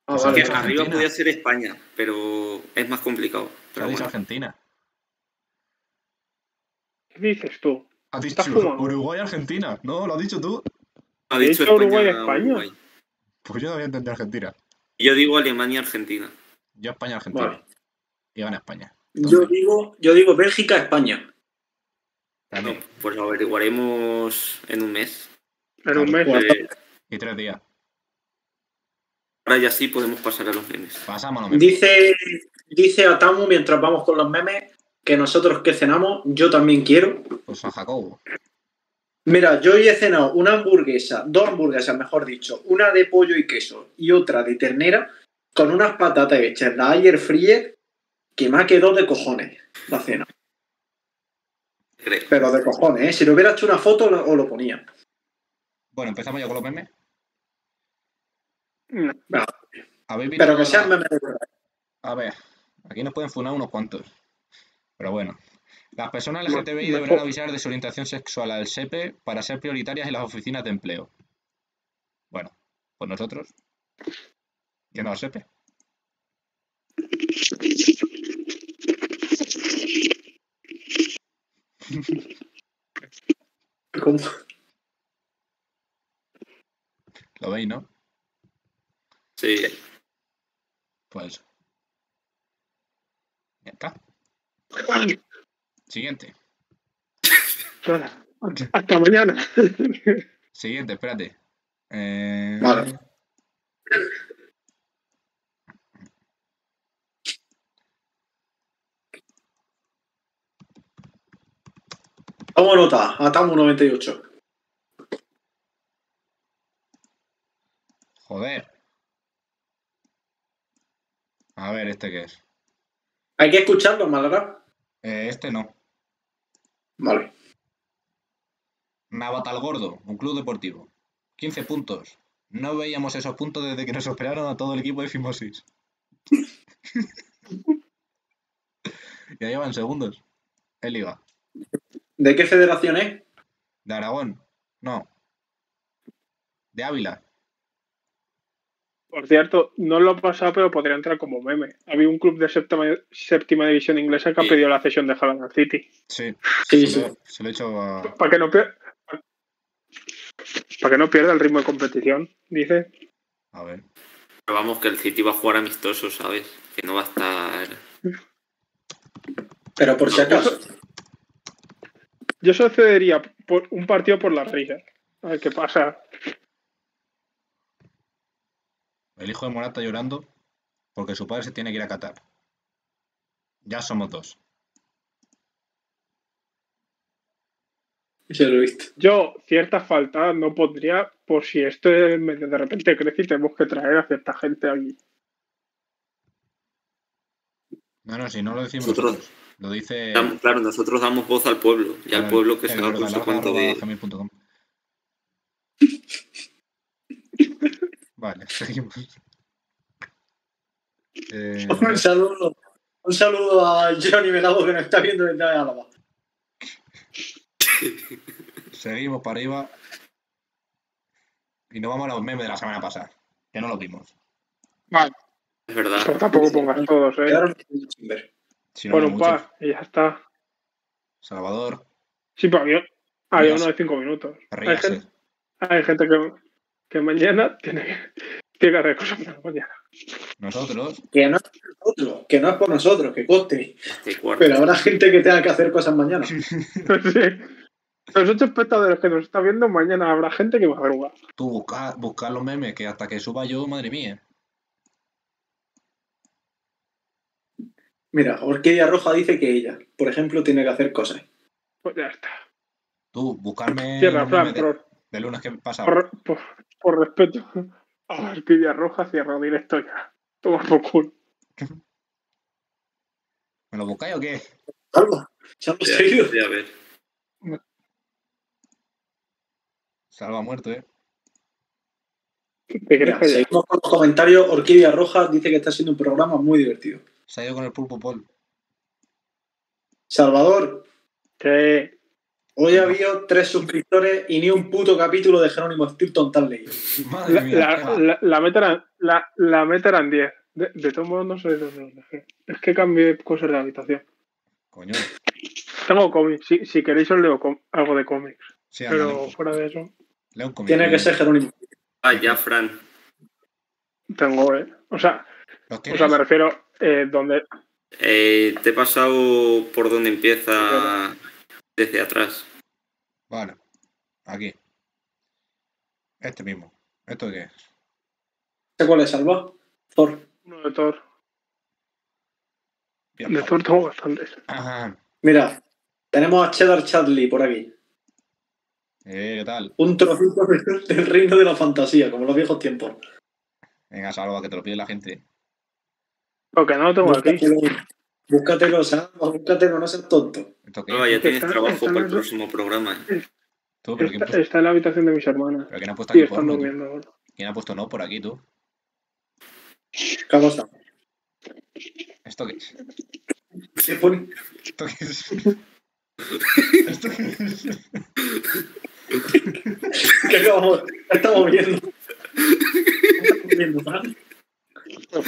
Ah, Pues vale. Que Argentina. arriba podía ser España, pero es más complicado. ¿Qué Pero bueno. Argentina? ¿Qué dices tú? Ha dicho Estás fumando. Uruguay-Argentina. No, lo has dicho tú. Ha ¿He dicho dicho España? Uruguay. Pues yo no había entendido Argentina. Yo digo Alemania-Argentina. Yo España-Argentina. Vale. Y gana España. Yo digo, yo digo Bélgica, España. Pues lo averiguaremos en un mes. En un mes. Eh, Y tres días. ahora ya sí podemos pasar a los memes. Pasamos a lo mismo. Dice, dice Atamu, mientras vamos con los memes, que nosotros que cenamos, yo también quiero. Pues San Jacobo. Mira, yo hoy he cenado una hamburguesa, dos hamburguesas, mejor dicho, una de pollo y queso y otra de ternera, con unas patatas hechas la ayer fryer, que me ha quedado de cojones la cena. Creo. Pero de cojones, ¿eh? Si le hubiera hecho una foto, lo- os lo ponía. Bueno, empezamos ya con los memes. No. ¿Habéis visto Pero que sean memes de verdad. A ver, aquí nos pueden funar unos cuantos. Pero bueno. Las personas LGTBI deberán avisar de su orientación sexual al SEPE para ser prioritarias en las oficinas de empleo. Bueno, pues nosotros. ¿Qué no al SEPE? ¿Cómo? ¿Lo veis, no? Sí. Pues. Ya está. Siguiente. Hola. Hasta mañana. Siguiente, espérate. Eh, Vale. Vamos nota, atamos 98. Joder. A ver, ¿este qué es? Hay que escucharlo, Málaga. Eh, este no. Vale. Navatal Gordo, un club deportivo. 15 puntos. No veíamos esos puntos desde que nos operaron a todo el equipo de Fimosis. ya llevan segundos. Es liga. ¿De qué federación es? ¿De Aragón? No. ¿De Ávila? Por cierto, no lo he pasado, pero podría entrar como meme. Había un club de séptima, séptima división inglesa que ha pedido la cesión de Haaland al City. Sí. Sí, se, sí. Lo, se lo he hecho a... Para que no pierda. Para que no pierda el ritmo de competición, dice. A ver. Pero vamos, que el City va a jugar amistoso, ¿sabes? Que no va a estar. Pero por si acaso. Yo solo cedería por un partido por las risas. A ver qué pasa. El hijo de Morata llorando porque su padre se tiene que ir a Qatar. Ya somos dos. Se lo he visto. Yo, ciertas faltas no pondría por si esto de de repente crece y tenemos que traer a cierta gente aquí. No, no, si no lo decimos Nosotros- nosotros. Lo dice... Claro, nosotros damos voz al pueblo y al pueblo que se su gordalaga cuento arroba de. Vale, seguimos. Eh, Un saludo. Un saludo a Johnny Velago que nos está viendo desde Álava. seguimos para arriba. Y nos vamos a los memes de la semana pasada. Que no los vimos. Vale, Es verdad. pero tampoco pongas todos, ¿eh? Si no, no un par y ya está. Salvador, Sí, pero había, había uno de cinco minutos. Hay gente, hay gente que, que mañana tiene, tiene que hacer cosas para mañana. Nosotros, Que no es por nosotros, que no es por nosotros, que coste. Este. Pero habrá gente que tenga que hacer cosas mañana. Sí. Los ocho espectadores que nos están viendo, mañana habrá gente que va a madruga. tú busca, buscar los memes que hasta que suba yo, madre mía. Mira, Orquídea Roja dice que ella, por ejemplo, tiene que hacer cosas. Pues ya está. Tú, buscarme Cierra, Fran, de, por, de lunes que pasado. por, por, por respeto a Orquídea Roja, cierra directo ya. Toma por culo. ¿Me lo buscáis o qué? Salva, se han Sí, seguido. sí, a ver. Salva muerto, ¿eh? ¿Qué quieres Mira, seguimos con los comentarios. Orquídea Roja dice que está siendo un programa muy divertido. Se ha ido con el pulpo pol. Salvador, Que hoy ha habido tres suscriptores y ni un puto capítulo de Jerónimo Stilton tan leído. Madre la, mía, la, la, la meta eran, la, la meta eran 10. De, de todos modos, no sé dónde dejé. Es que cambié cosas de la habitación. Coño. Tengo cómics. Si, si queréis, os leo algo de cómics. Sí, anda, Pero fuera de eso, lee un cómic. Tiene que ser Jerónimo. Ah, ya, Fran. tengo. eh, O sea, ¿Los o sea, me refiero eh, donde. Eh, te he pasado por donde empieza desde atrás. Vale. Aquí. Este mismo. ¿Esto qué es? ¿Sé cuál es, Salva? Thor. Uno de Thor. De estos tengo bastantes. Ajá. Mira, tenemos a Cheddar Chadley por aquí. Eh, ¿Qué tal? Un trocito de- del reino de la fantasía, como los viejos tiempos. Venga, salva, que te lo pide la gente. Lo que no lo tengo aquí. Búscatelo, búscatelo, Salva, búscatelo, no seas tonto. Salva, ya tienes Está- trabajo está para el próximo programa. ¿eh? ¿Tú? ¿Pero Está, puesto, está en la habitación de mis hermanas. ¿Pero quién ha puesto aquí están porno, tú? ¿Quién ha puesto no por aquí, tú? ¿Qué cosa? ¿Esto qué es? Se pone- ¿Esto qué es? ¿Esto qué es? ¿Qué acabamos- qué estamos viendo? ¿Qué estamos viendo, Fran?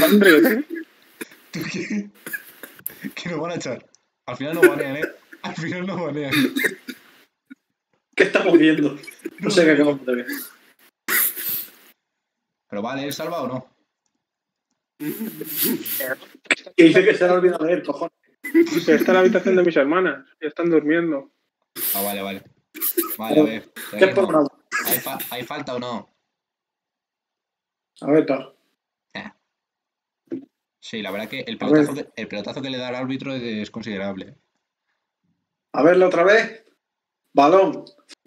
André, ¿Tú qué? Que nos van a echar. Al final nos banean, ¿eh? Al final nos banean. ¿Qué estamos viendo? No sé qué acabamos de ver. ¿Pero vale, ¿él salva o no? Que dice que se le ha olvidado leer, cojones. está en la habitación de mis hermanas. Y están durmiendo. Ah, vale, vale. Vale, a ver. ¿Qué es por una... ¿Hay, fa- ¿Hay falta o no? A ver, claro. Sí, la verdad que el pelotazo que, el pelotazo que le da al árbitro es considerable. A verlo otra vez. Balón.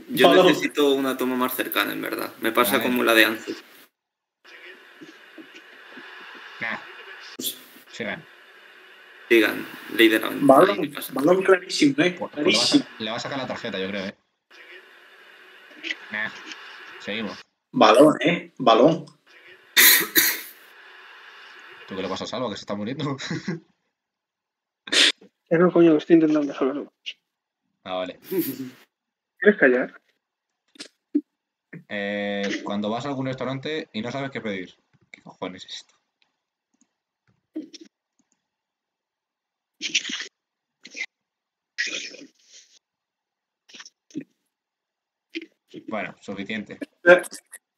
Yo Balón. necesito una toma más cercana, en verdad. Me pasa como la de Anzu. Nah. Sigan. Sigan, ventaja. Balón. Balón clarísimo, ¿eh? Pues- pues le, va a Clarísimo. sa- le va a sacar la tarjeta, yo creo, ¿eh? Nah. Seguimos. Balón, ¿eh? Balón. ¿Tú qué le pasa a Salva que se está muriendo? Es no, coño, que estoy intentando saberlo. ah, vale. ¿Quieres callar? Eh, cuando vas a algún restaurante y no sabes qué pedir. ¿Qué cojones es esto? Bueno, suficiente.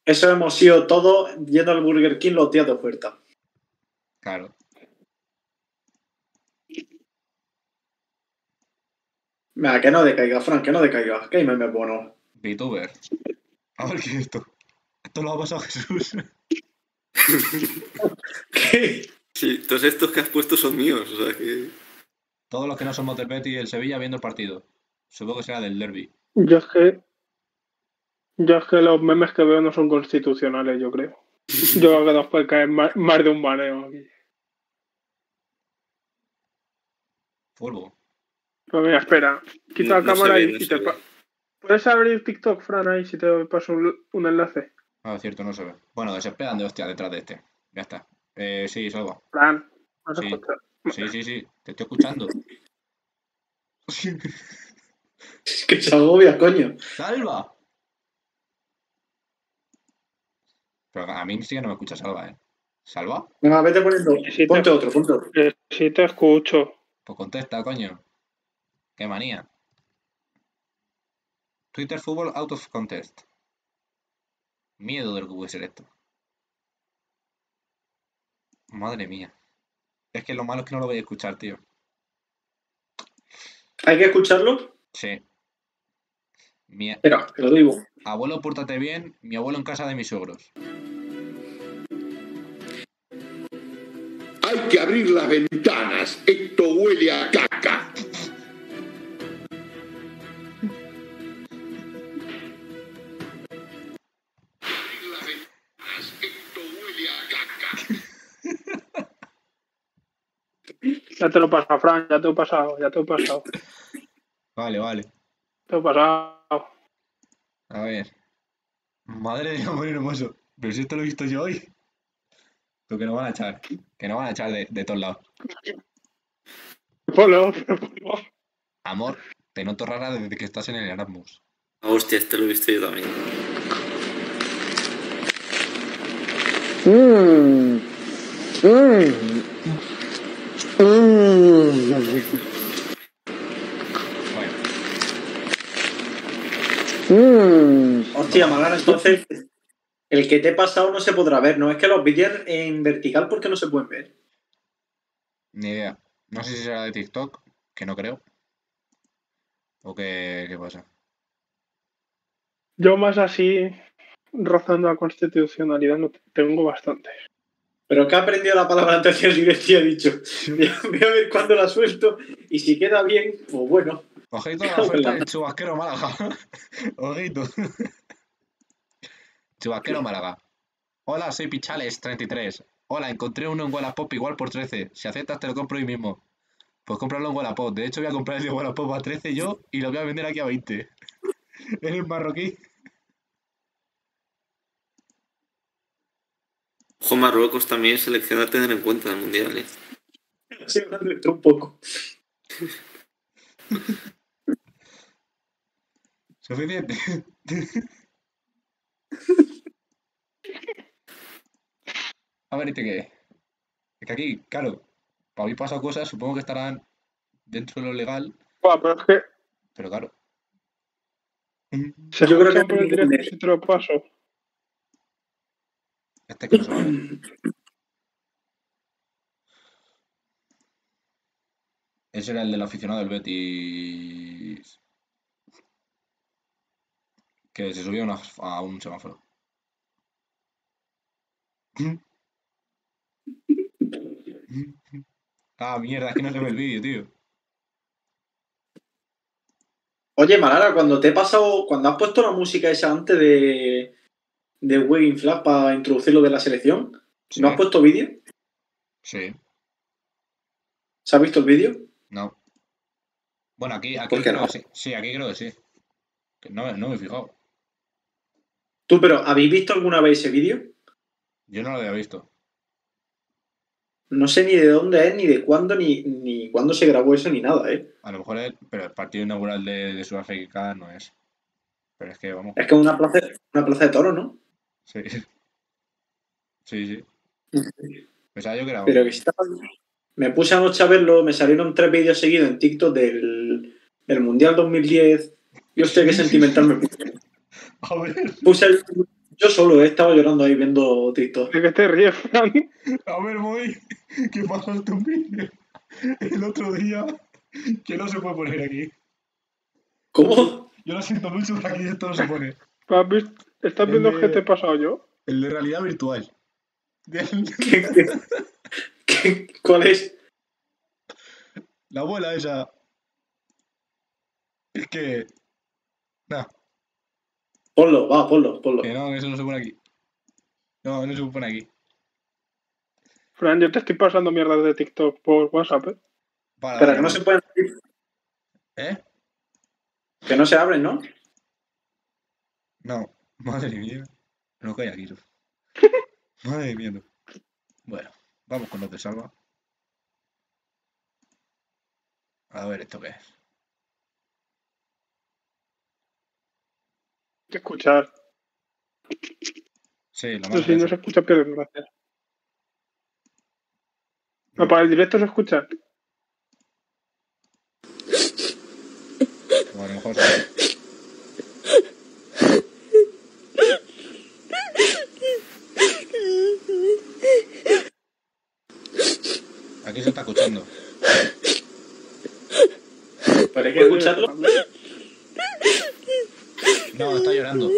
Eso hemos sido todos yendo al Burger King los días de oferta. Claro. Venga, que no decaiga, Frank, que no decaiga. Que hay memes buenos. VTuber. A ver qué es esto. Esto lo ha pasado a Jesús. ¿Qué? Sí, todos estos que has puesto son míos, o sea que. Todos los que no somos del Betis y el Sevilla viendo el partido. Supongo que será del derby. Yo es que. Yo es que los memes que veo no son constitucionales, yo creo. Yo creo que nos puede caer más, más de un baneo aquí. Fútbol. Pues mira, espera. Quita No- la no cámara ve, y, no y se te ve. ¿Puedes abrir TikTok, Fran, ahí si te paso un, un enlace? Ah, cierto, no se ve. Bueno, desesperan de hostia detrás de este. Ya está. Eh, sí, Salva. Fran, ¿no se Sí. escucha? Sí, sí, sí. Te estoy escuchando. Es que se agobia, coño. ¡Salva! Pero a mí sí que no me escucha Salva, ¿eh? ¿Salva? Venga, vete poniendo. Sí, te- Ponte otro, ponte otro. Eh, sí te escucho. Pues contesta, coño. Qué manía. Twitter Fútbol Out of Contest. Miedo de lo que puede ser esto. Madre mía. Es que lo malo es que no lo voy a escuchar, tío. ¿Hay que escucharlo? Sí. Mi Espera, que lo digo. abuelo, pórtate bien. Mi abuelo en casa de mis suegros. Que abrir las ventanas. Esto huele a caca. Abrir las ventanas. Esto huele a caca. Ya te lo he pasado, Fran, ya te lo he pasado, ya te lo he pasado. Vale, vale. Te lo he pasado. A ver. Madre de amor hermoso. Pero si esto lo he visto yo hoy. Lo que nos van a echar. Que nos van a echar de, de todos lados. Ponlo, pero ponlo. Amor, te noto rara desde que estás en el Erasmus. Ah, hostia, este lo he visto yo también. Bueno, Hostia, Magana, entonces. El que te he pasado no se podrá ver, ¿no? Es que los vídeos en vertical porque no se pueden ver. ni idea. No sé si será de TikTok, que no creo. O qué, qué pasa. Yo más así, rozando la constitucionalidad, no tengo bastantes. Pero que ha aprendido la palabra directo y ha dicho, voy a ver cuándo la suelto y si queda bien, pues bueno. Ojito a la de Chubasquero Málaga. Ojito. Chubasquero Málaga. Hola, soy Pichales33. Hola, encontré uno en Wallapop igual por 13. Si aceptas, te lo compro hoy mismo. Pues cómpralo en Wallapop. De hecho, voy a comprar el de Wallapop a 13 yo y lo voy a vender aquí a 20. ¿Eres marroquí? Ojo, Marruecos también selecciona a tener en cuenta en el mundial. ¿eh? Estoy hablando de un poco. Suficiente. A ver, ¿este qué es? Es que aquí, claro, para mí pasan cosas, supongo que estarán dentro de lo legal, Buah, pero es que pero claro. se Yo creo que por el directo si te lo paso. Este que no se va a ver. Ese era el del aficionado del Betis. Que se subió a, una- a un semáforo. Ah, mierda, es que no se ve el vídeo, tío. Oye, Malara, cuando te he pasado, cuando has puesto la música esa antes de, de Waving Flag para introducir lo de la selección, Sí. ¿no has puesto vídeo? Sí, ¿Se ha visto el vídeo? no. Bueno, aquí, aquí ¿Por qué creo no? que sí. Sí, aquí creo que sí. No, no me he fijado. Tú, pero ¿habéis visto alguna vez ese vídeo? Yo no lo había visto. No sé ni de dónde es, ni de cuándo, ni, ni cuándo se grabó eso, ni nada, ¿eh? A lo mejor es, pero el partido inaugural de, de Sudáfrica no es. Pero es que, vamos, Es que es una plaza, una plaza de toros, ¿no? sí. Sí, sí. Pensaba yo que era Pero que estaba... Me puse anoche a verlo, me salieron tres vídeos seguidos en TikTok del, del Mundial 2010. Y hostia, qué sentimental me puse. A ver, Puse el- Yo solo he estado llorando ahí viendo TikTok. ¿De qué te ríes, Fran? a ver, voy. ¿Qué pasa en tu vídeo? El otro día, que no se puede poner aquí. ¿Cómo? Yo lo siento mucho, pero aquí esto no se pone. ¿Has visto- ¿Estás viendo El qué de- te he pasado yo? El de realidad virtual. ¿Qué- qué- qué- cuál es? La abuela esa. Es que. No, Ponlo, va, ponlo, ponlo. que no, que eso no se pone aquí. No, no se pone aquí. Fran, yo te estoy pasando mierdas de TikTok por WhatsApp, ¿eh? Para, Pero que no se pueden abrir, ¿Eh? que no se abren, ¿no? No, madre mía. No cae aquí. Madre mía. Bueno, vamos con los de salva. A ver, ¿esto qué es? De escuchar. Sí, lo No, más si no se escucha, pierdes gracias. No, para el directo se escucha. O a lo mejor sí. Aquí se está escuchando. Pero hay que escucharlo. No, está llorando.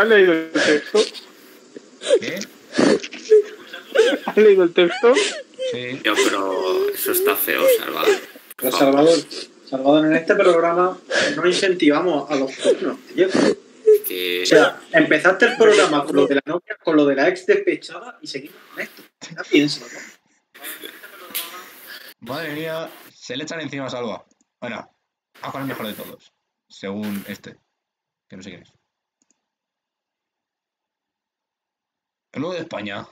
¿Has leído el texto? ¿Qué? ¿Has leído el texto? Sí. Yo, pero eso está feo, Salvador. Pero Salvador, Salvador, en este programa no incentivamos a los pornos, tío. Que O sea, empezaste el programa con lo de la novia, con lo de la ex despechada y seguimos con esto. Ya pienso, ¿no? Madre mía, se le echan encima a Salva. Bueno, a con el mejor de todos. Según este. Que no sé quién es. Nuevo de España.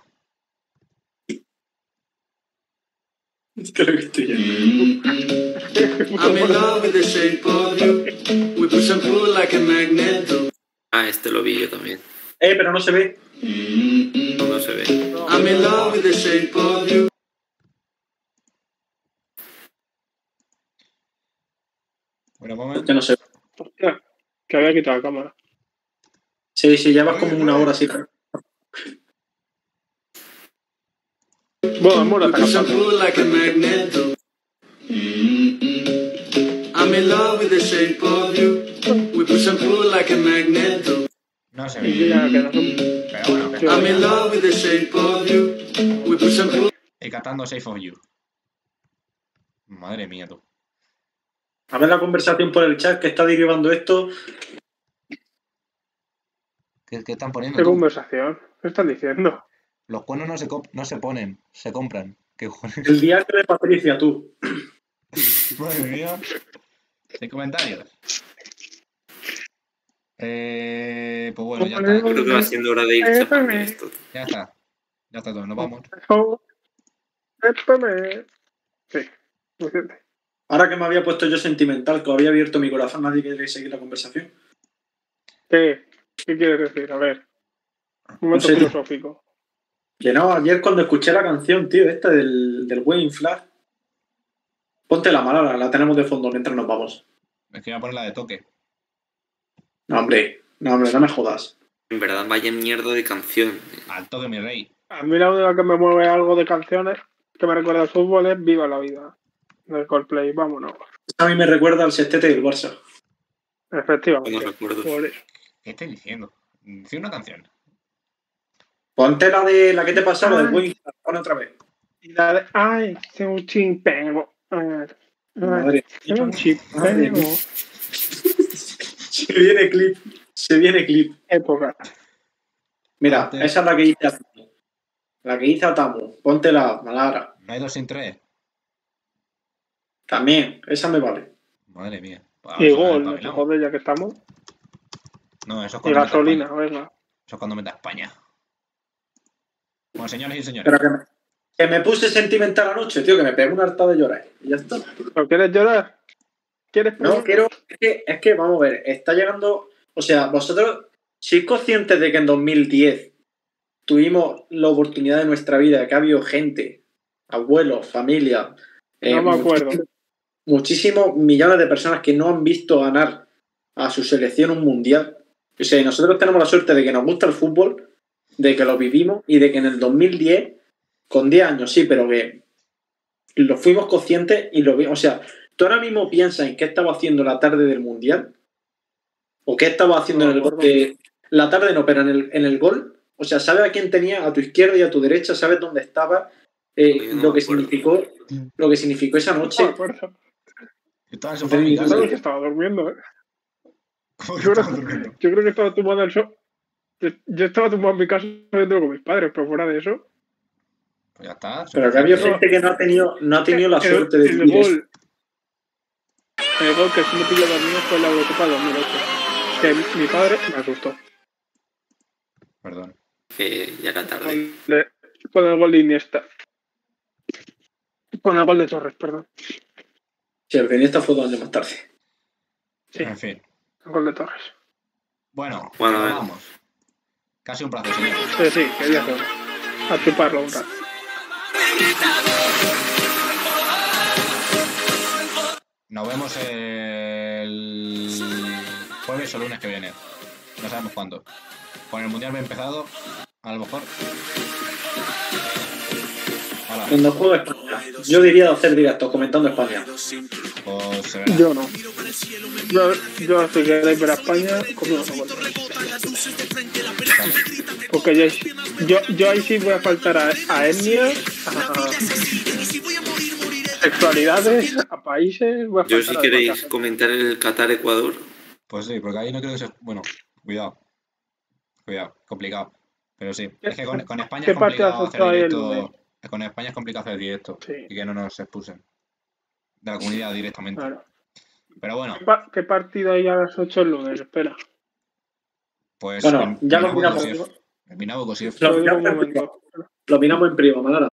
Creo que estoy ya. I'm in love with the shape of you. We push and pull like a. Ah, este lo vi yo también. Eh, pero no se ve. No, no se ve. I'm in love with the shape of you. Bueno, momento. Que no se ve. Hostia, que había quitado la cámara. Sí, sí, llevas como una hora así. Bueno, amor, We está push and cantando. pull like a magnet. I'm in love with the shape of you. We push and pull like a magnet. No se ve. Pero bueno, que-. I'm in love with the shape of you. We put some clothes y cantando Safe of You. Madre mía, tú. A ver la conversación por el chat que está derivando esto. ¿Qué, qué están poniendo? ¿Qué tú? conversación? ¿Qué estás diciendo? Los cuernos no se, no se ponen, se compran. El diario de Patricia, tú. Madre mía. Sin comentarios. Eh, pues bueno, ya está. Creo que va siendo hora de ir chapando esto. Ya está. Ya está todo. Nos vamos. Sí. Ahora que me había puesto yo sentimental, que había abierto mi corazón, nadie quiere seguir la conversación. ¿Qué? ¿Qué quieres decir? A ver. Un momento No sé, tío. filosófico. Que no, ayer cuando escuché la canción, tío, esta del, del Wayne Flag. Ponte la mala, la tenemos de fondo mientras nos vamos. Es que voy a poner la de toque. No, hombre, no, hombre, no me jodas. En verdad, vaya mierda de canción. Al toque, mi rey. A mí la única que me mueve algo de canciones que me recuerda al fútbol es Viva la Vida. De Coldplay, vámonos. A mí me recuerda al sextete del Barça. No Efectivamente. recuerdo. Por eso. ¿Qué estáis diciendo? Decid una canción. Ponte la de la que te pasaba, la del Flag. Pon otra vez. Y la de. Ay, soy un chimpego. Madre soy un chimpego. Se viene clip. Se viene clip. Época. Mira, Ponte. esa es la que hice. La que hice a Tamu. Ponte la Malara. No hay dos sin tres. También, esa me vale. Madre mía. Y vamos ver, gol, no se jode ya que estamos. No, eso es Y cuando meta gasolina, España. venga. Eso es cuando meta España. Bueno, señores y señores. Pero que me, que me puse sentimental anoche, tío, que me pegué una harta de llorar. Y ya está. ¿Pero quieres llorar? ¿Quieres No, quiero. Es que, es que, vamos a ver, está llegando. O sea, vosotros, ¿sois conscientes de que en 2010 tuvimos la oportunidad de nuestra vida, que ha habido gente, abuelos, familia. eh, No me acuerdo. muchísimos- Muchísimos millones de personas que no han visto ganar a su selección un mundial. O sea, y nosotros tenemos la suerte de que nos gusta el fútbol, de que lo vivimos y de que en el 2010, con 10 años, sí, pero que lo fuimos conscientes y lo vimos. O sea, ¿tú ahora mismo piensas en qué estaba haciendo la tarde del mundial? ¿O qué estaba haciendo No en el gol? La tarde no, pero en el, en el gol. O sea, sabes a quién tenía a tu izquierda y a tu derecha, sabes dónde estaba, eh, Yo no lo que significó, lo que significó esa noche. No. Yo estaba en el sofá Sí, casa. Creo que estaba durmiendo, ¿eh? ¿Cómo que Yo creo, yo que estaba tumbado en el so- yo, yo estaba tumbado en mi casa viendo con mis padres, pero fuera de eso. Pues ya está. Pero que había gente que no ha tenido, no ha tenido la el, suerte de el vivir gol. El gol que sí me pilló dormido fue la Eurocopa 2008. Que mi padre me asustó. Perdón. Que ya era tarde. Con, de- el gol de Iniesta. Con el gol de Torres, perdón. Sí, el Iniesta fue dos años más tarde. Sí. En fin. El gol de Torres. Bueno, Bueno, eh. vamos. Casi un placer, señores. Sí, sí, quería hacerlo. A chuparlo un rato. Nos vemos el jueves o lunes que viene. No sabemos cuándo. Con el mundial bien empezado, a lo mejor. Cuando juego España, yo diría hacer directos comentando España. pues. Yo no. Yo, yo si queréis ver a España, conmigo no. Porque yo, yo, yo ahí sí voy a faltar a, a etnias, a sexualidades, a países. Voy a Yo, si a queréis comentar el Qatar-Ecuador, Pues sí, porque ahí no creo que se. Bueno, cuidado. Cuidado, complicado. Pero sí, es que con, con España ¿Qué es complicado hacer el directo. lunes? Con España es complicado hacer directo Sí. y que no nos expulsen de la comunidad directamente. Claro. Pero bueno, ¿Qué, pa- qué partido hay a las 8 el lunes? Espera. pues. Bueno, en- ya Kosiev. Lo miramos. Lo miramos en privado, Manara.